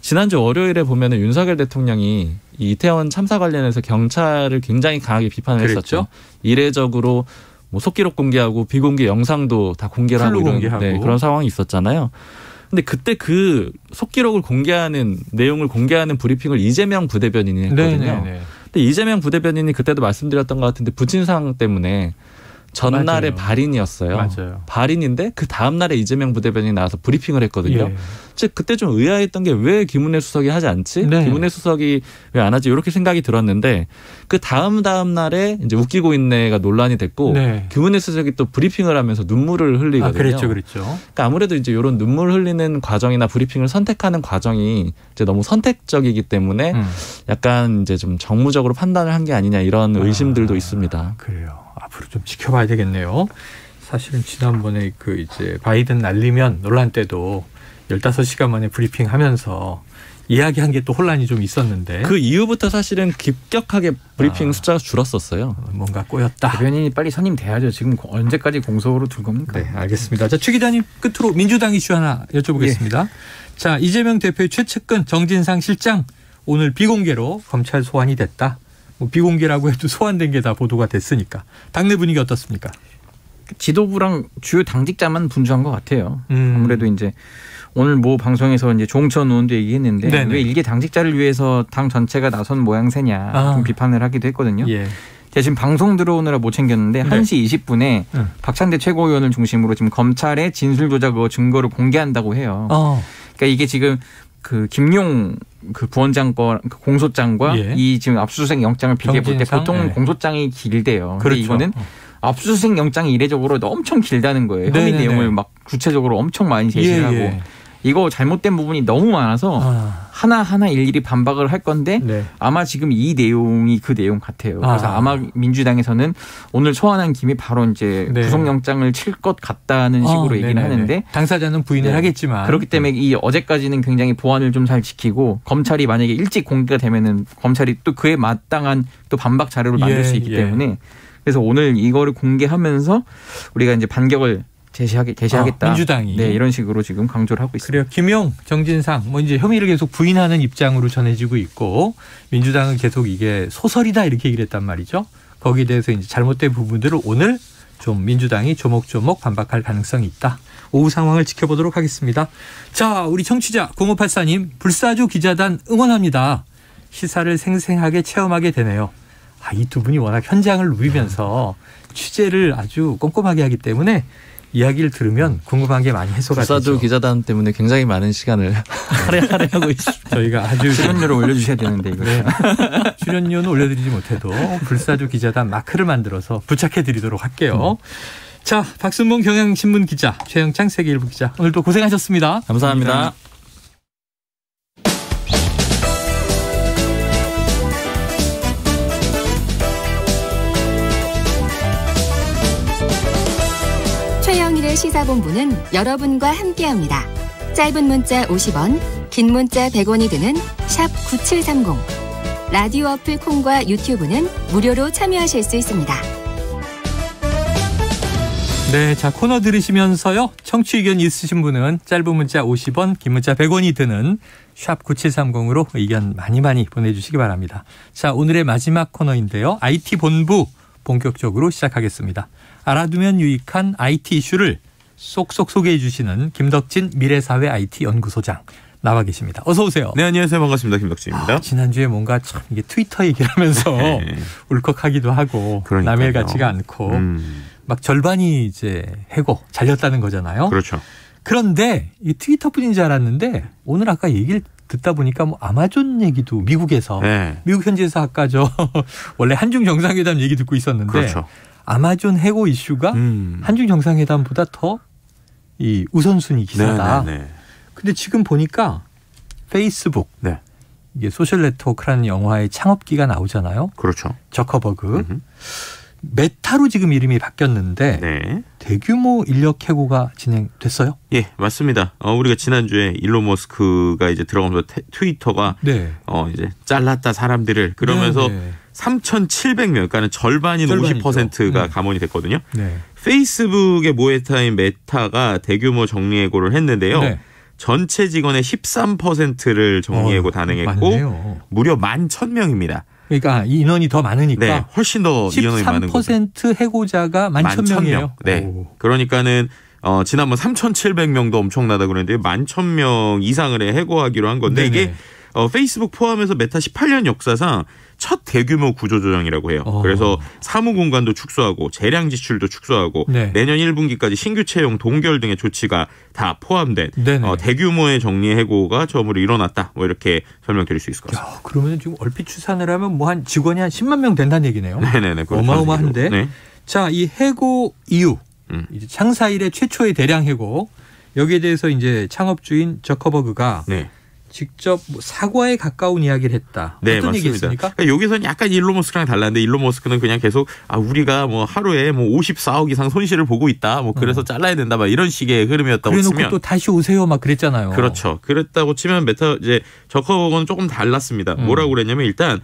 지난주 월요일에 보면은 윤석열 대통령이 이 이태원 참사 관련해서 경찰을 굉장히 강하게 비판을 그랬죠. 했었죠. 이례적으로 뭐 속기록 공개하고 비공개 영상도 다 공개를 하고 이런 공개하고. 네, 그런 상황이 있었잖아요. 근데 그때 그 속기록을 공개하는 내용을 공개하는 브리핑을 이재명 부대변인이 했거든요. 네네네. 근데 이재명 부대변인이 그때도 말씀드렸던 것 같은데 부친상 때문에 전날에 맞아요. 발인이었어요. 맞아요. 발인인데 그 다음 날에 이재명 부대변인이 나와서 브리핑을 했거든요. 예. 즉 그때 좀 의아했던 게 왜 김은혜 수석이 하지 않지? 네. 김은혜 수석이 왜 안 하지? 이렇게 생각이 들었는데 그 다음 다음 날에 이제 웃기고 있네가 논란이 됐고 네. 김은혜 수석이 또 브리핑을 하면서 눈물을 흘리거든요. 아, 그랬죠, 그랬죠. 그러니까 아무래도 이제 이런 눈물 흘리는 과정이나 브리핑을 선택하는 과정이 이제 너무 선택적이기 때문에 음. 약간 이제 좀 정무적으로 판단을 한 게 아니냐 이런 의심들도 있습니다. 그래요. 앞으로 좀 지켜봐야 되겠네요. 사실은 지난번에 그 이제 바이든 날리면 논란 때도 15시간 만에 브리핑 하면서 이야기한 게 또 혼란이 좀 있었는데 그 이후부터 사실은 급격하게 브리핑 아. 숫자가 줄었었어요. 뭔가 꼬였다. 대변인이 빨리 선임돼야죠. 지금 언제까지 공석으로 둘 겁니까? 네, 알겠습니다. 자, 최 기자님 끝으로 민주당 이슈 하나 여쭤보겠습니다. 자, 이재명 대표의 최측근 정진상 실장 오늘 비공개로 검찰 소환이 됐다. 뭐 비공개라고 해도 소환된 게 다 보도가 됐으니까 당내 분위기 어떻습니까? 지도부랑 주요 당직자만 분주한 것 같아요. 음. 아무래도 이제 오늘 뭐 방송에서 이제 종천 의원도 얘기했는데 네네. 왜 일개 당직자를 위해서 당 전체가 나선 모양새냐 아. 좀 비판을 하기도 했거든요. 예. 지금 방송 들어오느라 못 챙겼는데 네. 1시 20분에 음. 박찬대 최고위원을 중심으로 지금 검찰의 진술 조작 의 증거를 공개한다고 해요. 어. 그러니까 이게 지금 그 김용 그 부원장 거그 공소장과 예. 이 지금 압수수색 영장을 비교해 볼 때? 보통 네. 공소장이 길대요. 근데 그렇죠. 이거는 압수수색 영장이 이례적으로 엄청 길다는 거예요. 혐의. 내용을 막 구체적으로 엄청 많이 제시를 예, 하고 예. 이거 잘못된 부분이 너무 많아서 아. 하나 하나 일일이 반박을 할 건데 네. 아마 지금 이 내용이 그 내용 같아요. 그래서 아. 아마 민주당에서는 오늘 소환한 김에 바로 이제 네. 구속영장을 칠 것 같다는 식으로 어, 얘기는 네네네. 하는데 당사자는 부인을 네. 하겠지만 그렇기 때문에 이 어제까지는 굉장히 보안을 좀 잘 지키고 검찰이 만약에 일찍 공개가 되면은 검찰이 또 그에 마땅한 또 반박 자료를 만들 예, 수 있기 예. 때문에 그래서 오늘 이거를 공개하면서 우리가 이제 반격을 제시하게 제시하겠다. 아, 민주당이. 네 이런 식으로 지금 강조를 하고 있습니다. 그래요. 김용, 정진상 뭐 이제 혐의를 계속 부인하는 입장으로 전해지고 있고 민주당은 계속 이게 소설이다 이렇게 얘기를 했단 말이죠. 거기에 대해서 이제 잘못된 부분들을 오늘 좀 민주당이 조목조목 반박할 가능성이 있다. 오후 상황을 지켜보도록 하겠습니다. 자, 우리 청취자 0584님 불사조 기자단 응원합니다. 시사를 생생하게 체험하게 되네요. 아, 이 두 분이 워낙 현장을 누비면서 취재를 아주 꼼꼼하게 하기 때문에 이야기를 들으면 궁금한 게 많이 해소가 불사조 되죠. 기자단 때문에 굉장히 많은 시간을 할애하고 있습니다. 저희가 아주 출연료를 올려주셔야 되는데 이거. 네. 출연료는 올려드리지 못해도 불사조 기자단 마크를 만들어서 부착해드리도록 할게요. 자, 박순봉 경향신문 기자, 최영창 세계일보 기자, 오늘도 고생하셨습니다. 감사합니다. 최영일의 시사본부는 여러분과 함께합니다. 짧은 문자 50원, 긴 문자 100원이 드는 샵 9730. 라디오 어플 콩과 유튜브는 무료로 참여하실 수 있습니다. 네, 자 코너 들으시면서요. 청취 의견 있으신 분은 짧은 문자 50원, 긴 문자 100원이 드는 샵 9730으로 의견 많이 많이 보내주시기 바랍니다. 자, 오늘의 마지막 코너인데요. IT 본부 본격적으로 시작하겠습니다. 알아두면 유익한 IT 이슈를 쏙쏙 소개해 주시는 김덕진 미래사회 IT 연구소장 나와 계십니다. 어서 오세요. 네, 안녕하세요. 반갑습니다. 김덕진입니다. 아, 지난주에 뭔가 참 이게 트위터 얘기를 하면서 네. 울컥하기도 하고 그러니까요. 남의 일 같지가 않고 음, 막 절반이 이제 해고 잘렸다는 거잖아요. 그렇죠. 그런데 이 트위터뿐인 줄 알았는데 오늘 아까 얘기를 듣다 보니까 뭐 아마존 얘기도 미국에서 네. 미국 현지에서 아까 저 원래 한중 정상회담 얘기 듣고 있었는데 그렇죠. 아마존 해고 이슈가 음. 한중 정상회담보다 더 이 우선순위 기사다. 네, 네, 네. 근데 지금 보니까 페이스북 네. 이게 소셜 네트워크라는 영화의 창업기가 나오잖아요. 그렇죠. 저커버그. 음흠. 메타로 지금 이름이 바뀌었는데 네. 대규모 인력 해고가 진행됐어요. 예, 맞습니다. 어, 우리가 지난주에 일론 머스크가 이제 들어가면서 태- 트위터가 네. 어, 이제 잘랐다 사람들을 그러면서 네, 네. 3,700명, 그러니까는 절반인 절반이죠. 50%가 음. 감원이 됐거든요. 네. 페이스북의 모회사인 메타가 대규모 정리해고를 했는데요. 네. 전체 직원의 13%를 정리해고 어, 단행했고 많네요. 무려 11,000명입니다. 그러니까 이 인원이 더 많으니까 네, 훨씬 더 인원이 많은 거죠. 13% 해고자가 11,000명이에요. 네. 그러니까는 어, 지난번 3,700명도 엄청나다 그랬는데 11,000명 이상을 해 해고하기로 한 건데 네네. 이게 어, 페이스북 포함해서 메타 18년 역사상 첫 대규모 구조조정이라고 해요. 어. 그래서 사무 공간도 축소하고 재량 지출도 축소하고 네. 내년 1분기까지 신규 채용 동결 등의 조치가 다 포함된 네네. 어, 대규모의 정리 해고가 처음으로 일어났다. 뭐 이렇게 설명드릴 수 있을 것 같습니다. 야, 그러면 지금 얼핏 추산을 하면 뭐 한 직원이 한 10만 명 된다는 얘기네요. 네네네. 그렇다는 어마어마한데. 네. 자, 이 해고 이유. 음. 이제 창사 일의 최초의 대량 해고. 여기에 대해서 이제 창업주인 저커버그가 네. 직접 뭐 사과에 가까운 이야기를 했다. 네, 어떤 맞습니다. 얘기했습니까? 그러니까 여기서는 약간 일론 머스크랑 달랐는데 일론 머스크는 그냥 계속 아 우리가 뭐 하루에 뭐 54억 이상 손실을 보고 있다. 뭐 그래서 잘라야 된다. 막 이런 식의 흐름이었다고 어. 치면 또 다시 오세요 막 그랬잖아요. 그렇죠. 그랬다고 치면 메타 이제 저커버거는 조금 달랐습니다. 음. 뭐라고 그랬냐면 일단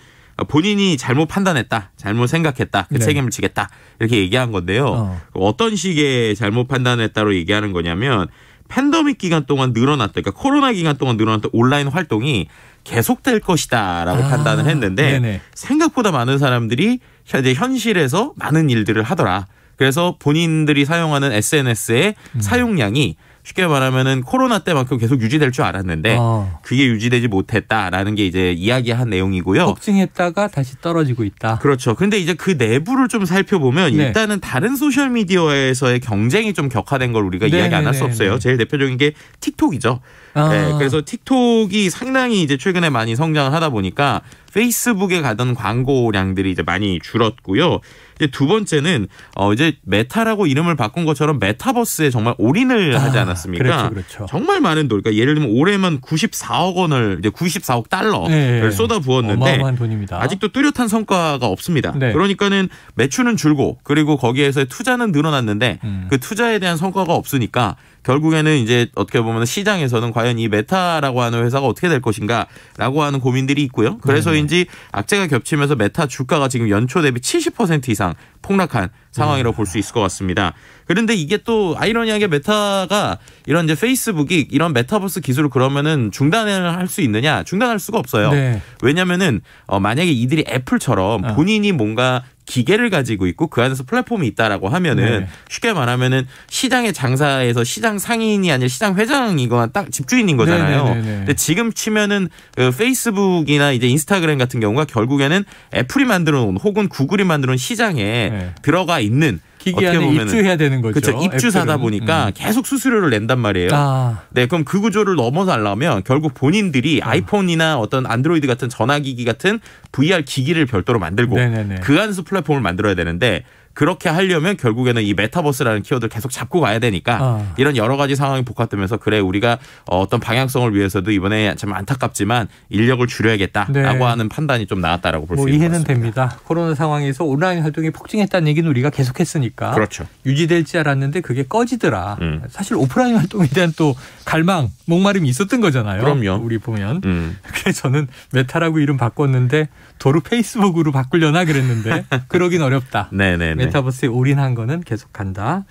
본인이 잘못 판단했다, 잘못 생각했다, 그 네. 책임을 지겠다 이렇게 얘기한 건데요. 어. 어. 떤 식의 잘못 판단했다로 얘기하는 거냐면 팬더믹 기간 동안 늘어났다, 그러니까 코로나 기간 동안 늘어났던 온라인 활동이 계속될 것이다라고 아, 판단을 했는데 네네. 생각보다 많은 사람들이 이제 현실에서 많은 일들을 하더라. 그래서 본인들이 사용하는 SNS의 음. 사용량이 쉽게 말하면은 코로나 때만큼 계속 유지될 줄 알았는데 어. 그게 유지되지 못했다라는 게 이제 이야기한 내용이고요. 걱정했다가 다시 떨어지고 있다. 그렇죠. 근데 이제 그 내부를 좀 살펴보면 네. 일단은 다른 소셜 미디어에서의 경쟁이 좀 격화된 걸 우리가 네, 이야기 안할 네, 수 네, 없어요. 네. 제일 대표적인 게 틱톡이죠. 아. 네, 그래서 틱톡이 상당히 이제 최근에 많이 성장을 하다 보니까 페이스북에 가던 광고량들이 이제 많이 줄었고요. 이제 두 번째는 어 이제 메타라고 이름을 바꾼 것처럼 메타버스에 정말 올인을 하지 아, 않았습니까? 그렇죠, 그렇죠. 정말 많은 돈, 그러니까 예를 들면 올해만 94억 원을 이제 94억 달러를 네. 쏟아 부었는데 어마어마한 돈입니다. 아직도 뚜렷한 성과가 없습니다. 네. 그러니까는 매출은 줄고 그리고 거기에서 투자는 늘어났는데 음. 그 투자에 대한 성과가 없으니까 결국에는 이제 어떻게 보면 시장에서는 과연 이 메타라고 하는 회사가 어떻게 될 것인가라고 하는 고민들이 있고요. 그래서인지 악재가 겹치면서 메타 주가가 지금 연초 대비 70% 이상 폭락한 상황이라고 볼 수 있을 것 같습니다. 그런데 이게 또 아이러니하게 메타가 이런 이제 페이스북이 이런 메타버스 기술을 그러면은 중단을 할 수 있느냐? 중단할 수가 없어요. 네. 왜냐면은 어 만약에 이들이 애플처럼 어. 본인이 뭔가 기계를 가지고 있고 그 안에서 플랫폼이 있다라고 하면은 네. 쉽게 말하면은 시장의 장사에서 시장 상인이 아니라 시장 회장이거나 딱 집주인인 거잖아요. 네, 네, 네, 네. 근데 지금 치면은 그 페이스북이나 이제 인스타그램 같은 경우가 결국에는 애플이 만들어 놓은 혹은 구글이 만들어 놓은 시장에 들어가 있는 네. 기기 안에 입주해야 되는 거죠. 그렇죠. 입주사다 애플은. 보니까 음. 계속 수수료를 낸단 말이에요. 아. 네, 그럼 그 구조를 넘어서려면 결국 본인들이 아 이폰이나 어떤 안드로이드 같은 전화기기 같은 VR 기기를 별도로 만들고 네네네. 그 안에서 플랫폼을 만들어야 되는데 그렇게 하려면 결국에는 이 메타버스라는 키워드를 계속 잡고 가야 되니까 아. 이런 여러 가지 상황이 복합되면서 그래 우리가 어떤 방향성을 위해서도 이번에 참 안타깝지만 인력을 줄여야겠다라고 네. 하는 판단이 좀 나왔다라고 볼수 뭐 있는 것 이해는. 됩니다. 코로나 상황에서 온라인 활동이 폭증했다는 얘기는 우리가 계속했으니까 그렇죠. 유지될지 알았는데 그게 꺼지더라. 음. 사실 오프라인 활동에 대한 또 갈망, 목마름이 있었던 거잖아요. 그럼요. 우리 보면. 음. 그래서 저는 메타라고 이름 바꿨는데 도로 페이스북으로 바꾸려나 그랬는데 그러긴 어렵다. 네네네. 메타버스에 올인한 거는 계속 간다.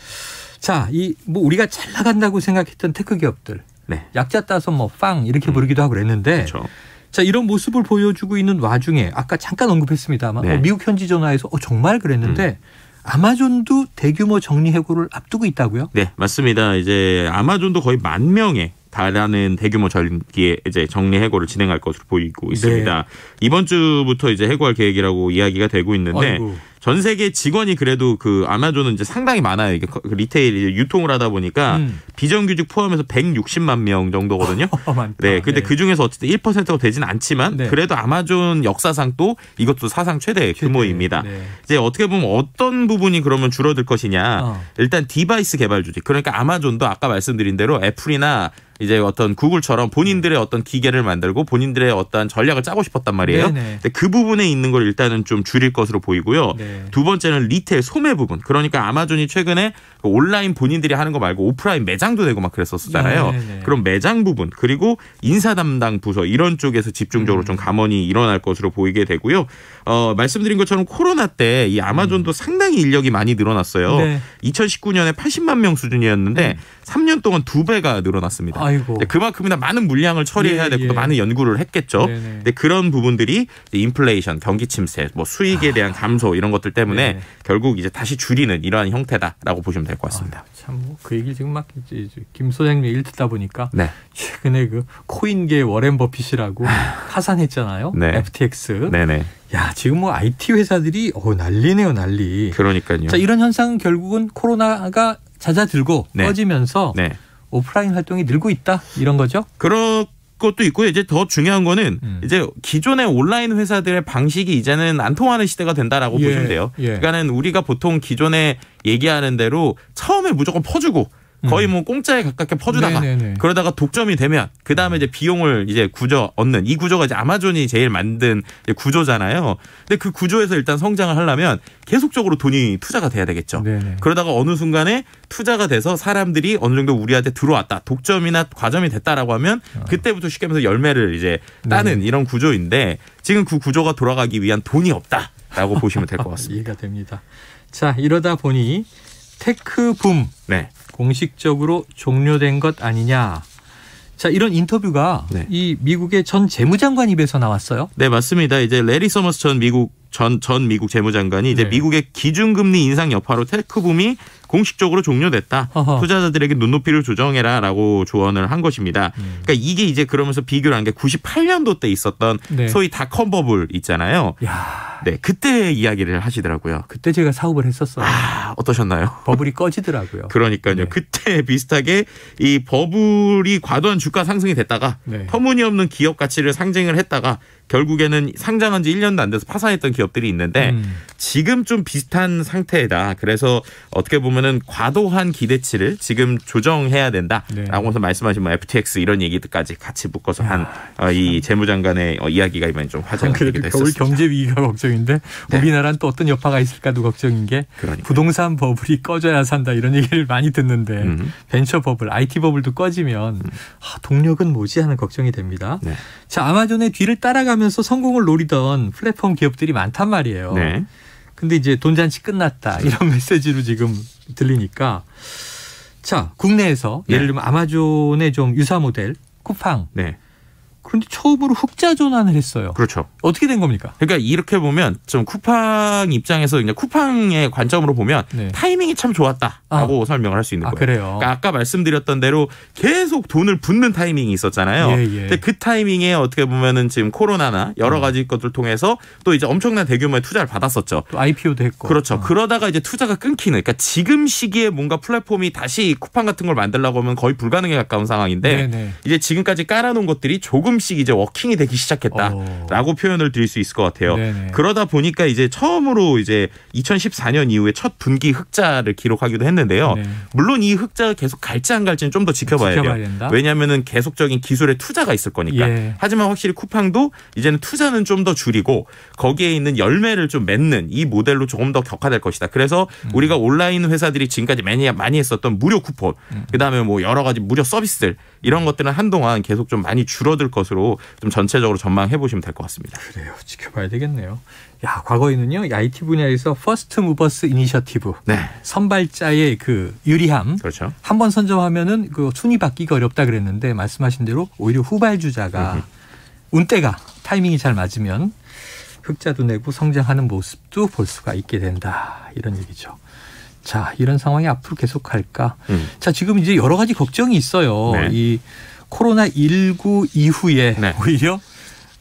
자, 이 뭐 우리가 잘 나간다고 생각했던 tech 기업들. 네. 약자 따서 뭐 FAANG 이렇게 부르기도 하고 그랬는데 그렇죠. 자 이런 모습을 보여주고 있는 와중에 아까 잠깐 언급했습니다만 네. 어, 미국 현지 전화에서 어, 정말 그랬는데 아마존도 대규모 정리 해고를 앞두고 있다고요? 네, 맞습니다. 이제 아마존도 거의 만 명에 달하는 대규모 전기에 이제 정리 해고를 진행할 것으로 보이고 있습니다. 네. 이번 주부터 이제 해고할 계획이라고 이야기가 되고 있는데 아이고. 전 세계 직원이 그래도 그 아마존은 이제 상당히 많아요. 이게 그 retail 유통을 하다 보니까 음. 비정규직 포함해서 160만 명 정도거든요. 많다. 네, 근데 네. 그 중에서 어쨌든 1%가 되진 않지만 네. 그래도 아마존 역사상 또 이것도 사상 최대 규모입니다. 네. 이제 어떻게 보면 어떤 부분이 그러면 줄어들 것이냐. 어. 일단 device 개발 조직. 그러니까 아마존도 아까 말씀드린 대로 애플이나 이제 어떤 구글처럼 본인들의 어떤 기계를 만들고 본인들의 어떤 전략을 짜고 싶었단 말이에요. 네네. 근데 그 부분에 있는 걸 일단은 좀 줄일 것으로 보이고요. 네. 두 번째는 retail 소매 부분. 그러니까 아마존이 최근에 그 온라인 본인들이 하는 거 말고 오프라인 매장도 되고 막 그랬었잖아요. 네네. 그럼 매장 부분 그리고 인사 담당 부서 이런 쪽에서 음. 집중적으로 좀 감원이 일어날 것으로 보이게 되고요. 어, 말씀드린 것처럼 코로나 때 이 아마존도 상당히 인력이 많이 늘어났어요. 음. 네. 2019년에 80만 명 수준이었는데 3년 동안 두 배가 늘어났습니다. 아이고. 네, 그만큼이나 많은 물량을 처리해야 예, 되고 또 예. 많은 연구를 했겠죠. 네네. 근데 그런 부분들이 인플레이션, 경기 침체, 뭐 수익에 대한 감소 이런 것들 때문에 아. 네. 결국 이제 다시 줄이는 이러한 형태다라고 보시면 될 것 같습니다. 참그 얘기 지금 막 김 소장님 얘기를 듣다 보니까 네. 최근에 그 코인계 워렌 버핏이라고 파산했잖아요. 네. FTX. 네네. 야 지금 뭐 IT 회사들이 어 난리네요 난리. 그러니까요. 자 이런 현상은 결국은 코로나가 잦아들고 네. 꺼지면서 네. 오프라인 활동이 늘고 있다 이런 거죠? 그런 것도 있고요. 이제 더 중요한 거는 음. 이제 기존의 온라인 회사들의 방식이 이제는 안 통하는 시대가 된다라고 예, 보시면 돼요. 예. 그러니까는 우리가 보통 기존에 얘기하는 대로 처음에 무조건 퍼주고 거의 뭐 공짜에 가깝게 퍼주다가 음. 네네네. 그러다가 독점이 되면 그 다음에 이제 비용을 이제 구조 얻는 이 구조가 이제 아마존이 제일 만든 구조잖아요. 근데 그 구조에서 일단 성장을 하려면 계속적으로 돈이 투자가 돼야 되겠죠. 네네. 그러다가 어느 순간에 투자가 돼서 사람들이 어느 정도 우리한테 들어왔다. 독점이나 과점이 됐다라고 하면 어. 그때부터 쉽게 말해서 열매를 이제 따는 네. 이런 구조인데 지금 그 구조가 돌아가기 위한 돈이 없다라고 보시면 될 것 같습니다. 이해가 됩니다. 자 이러다 보니 tech boom 네. 공식적으로 종료된 것 아니냐. 자 이런 인터뷰가 네. 이 미국의 전 재무장관 입에서 나왔어요. 네, 맞습니다. 이제 래리 서머스 전 미국 전, 전 미국 재무장관이 이제 네. 미국의 기준금리 인상 여파로 tech boom이 공식적으로 종료됐다. 어허. 투자자들에게 눈높이를 조정해라 라고 조언을 한 것입니다. 음. 그러니까 이게 이제 그러면서 비교를 한 게 98년도 때 있었던 네. 소위 dot-com bubble 있잖아요. 야, 네, 그때 이야기를 하시더라고요. 그때 제가 사업을 했었어요. 아, 어떠셨나요? 버블이 꺼지더라고요. 그러니까요. 네. 그때 비슷하게 이 버블이 과도한 주가 상승이 됐다가 네. 터무니없는 기업 가치를 상징을 했다가 결국에는 상장한 지 1년도 안 돼서 파산했던 기업들이 있는데 음. 지금 좀 비슷한 상태다. 그래서 어떻게 보면은 과도한 기대치를 지금 조정해야 된다라고 네. 해서 말씀하신 뭐 FTX 이런 얘기들까지 같이 묶어서 한 이 재무장관의 어, 이야기가 이번에 좀 화제가 그래도 되기도 겨울. 경제 위기가 걱정인데 네. 우리나라는 또 어떤 여파가 있을까도 걱정인 게 그러니까요. 부동산 버블이 꺼져야 산다 이런 얘기를 많이 듣는데 음. 벤처 버블, IT 버블도 꺼지면 아, 동력은 뭐지 하는 걱정이 됩니다. 네. 자 아마존의 뒤를 따라가면 서 성공을 노리던 플랫폼 기업들이 많단 말이에요. 네. 근데 이제 돈잔치 끝났다 이런 메시지로 지금 들리니까 자 국내에서 네. 예를 들면 아마존의 좀 유사 모델 쿠팡 네. 그런데 처음으로 흑자 전환을 했어요. 그렇죠. 어떻게 된 겁니까? 그러니까 이렇게 보면 좀 쿠팡 입장에서 그냥 쿠팡의 관점으로 보면 네. 타이밍이 참 좋았다라고 설명을 할 수 있는 아, 거예요. 그래요? 그러니까 아까 말씀드렸던 대로 계속 돈을 붓는 타이밍이 있었잖아요. 예, 예. 근데 그 타이밍에 어떻게 보면은 지금 코로나나 여러 음. 가지 것들 통해서 또 이제 엄청난 대규모의 투자를 받았었죠. 또 IPO도 했고. 그렇죠. 어. 그러다가 이제 투자가 끊기는. 그러니까 지금 시기에 뭔가 플랫폼이 다시 쿠팡 같은 걸 만들려고 하면 거의 불가능에 가까운 상황인데 네네. 이제 지금까지 깔아놓은 것들이 조금 씩 이제 워킹이 되기 시작했다라고 표현을 드릴 수 있을 것 같아요. 어. 네네. 그러다 보니까 이제 처음으로 이제 2014년 이후에 첫 분기 흑자를 기록하기도 했는데요. 네. 물론 이 흑자가 계속 갈지 안 갈지는 좀 더 지켜봐야, 지켜봐야 돼요. 된다? 왜냐하면은 계속적인 기술의 투자가 있을 거니까. 예. 하지만 확실히 쿠팡도 이제는 투자는 좀 더 줄이고 거기에 있는 열매를 좀 맺는 이 모델로 조금 더 격화될 것이다. 그래서 음. 우리가 온라인 회사들이 지금까지 많이 많이 했었던 무료 쿠폰, 음. 그다음에 뭐 여러 가지 무료 서비스들 이런 것들은 한동안 계속 좀 많이 줄어들 것으로 좀 전체적으로 전망해 보시면 될 것 같습니다. 그래요. 지켜봐야 되겠네요. 야, 과거에는요, 이 IT 분야에서 first mover's initiative. 네. 선발자의 그 유리함. 그렇죠. 한 번 선점하면은 그 순위 바꾸기가 어렵다 그랬는데 말씀하신 대로 오히려 후발주자가 운때가 타이밍이 잘 맞으면 흑자도 내고 성장하는 모습도 볼 수가 있게 된다. 이런 얘기죠. 자, 이런 상황이 앞으로 계속 갈까? 음. 자, 지금 이제 여러 가지 걱정이 있어요. 네. 이 코로나 19 이후에 네. 오히려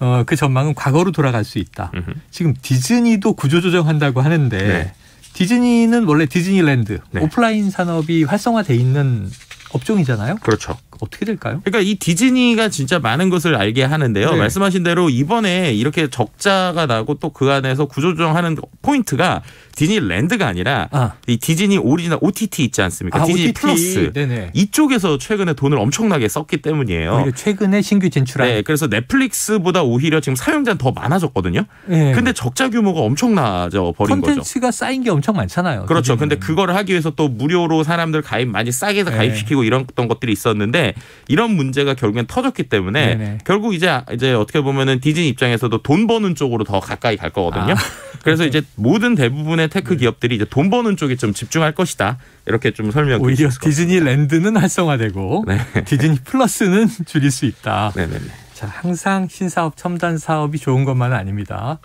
어, 그 전망은 과거로 돌아갈 수 있다. 음흠. 지금 디즈니도 구조조정한다고 하는데 네. 디즈니는 원래 디즈니랜드 네. 오프라인 산업이 활성화돼 있는 업종이잖아요. 그렇죠. 어떻게 될까요? 그러니까 이 디즈니가 진짜 많은 것을 알게 하는데요. 네. 말씀하신 대로 이번에 이렇게 적자가 나고 또 그 안에서 구조조정하는 포인트가 디즈니랜드가 아니라 아. 이 디즈니 오리지널 OTT 있지 않습니까? 아, 디즈니 OTT. 플러스 네네. 이쪽에서 최근에 돈을 엄청나게 썼기 때문이에요. 오히려 최근에 신규 진출한 네, 그래서 넷플릭스보다 오히려 지금 사용자는 더 많아졌거든요. 네. 근데 적자 규모가 엄청나져 버린 거죠. 콘텐츠가 쌓인 게 엄청 많잖아요. 그렇죠. 디즈니는. 근데 그거를 하기 위해서 또 무료로 사람들 가입 많이 싸게 해서 네. 가입시키고 이런 것들이 있었는데 이런 문제가 결국엔 터졌기 때문에 네네. 결국 이제 이제 어떻게 보면은 디즈니 입장에서도 돈 버는 쪽으로 더 가까이 갈 거거든요. 아. 그래서 이제 모든 대부분의 tech 기업들이 이제 돈 버는 쪽에 좀 집중할 것이다. 이렇게 좀 설명. 오히려 디즈니랜드는 활성화되고 네. 디즈니 플러스는 줄일 수 있다. 네네네. 자, 항상 신사업, 첨단 사업이 좋은 것만은 아닙니다.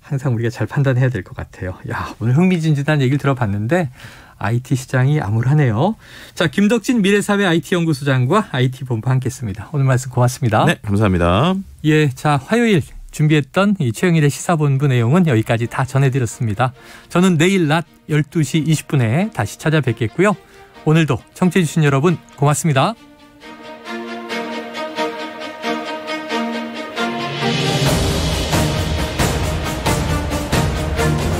항상 우리가 잘 판단해야 될 것 같아요. 야, 오늘 흥미진진한 얘기를 들어봤는데 IT 시장이 암울하네요. 자, 김덕진 미래사회 IT연구소장과 IT본부 함께했습니다. 오늘 말씀 고맙습니다. 네, 감사합니다. 예, 자, 화요일 준비했던 이 최영일의 시사본부 내용은 여기까지 다 전해드렸습니다. 저는 내일 낮 12시 20분에 다시 찾아뵙겠고요. 오늘도 청취해주신 여러분 고맙습니다.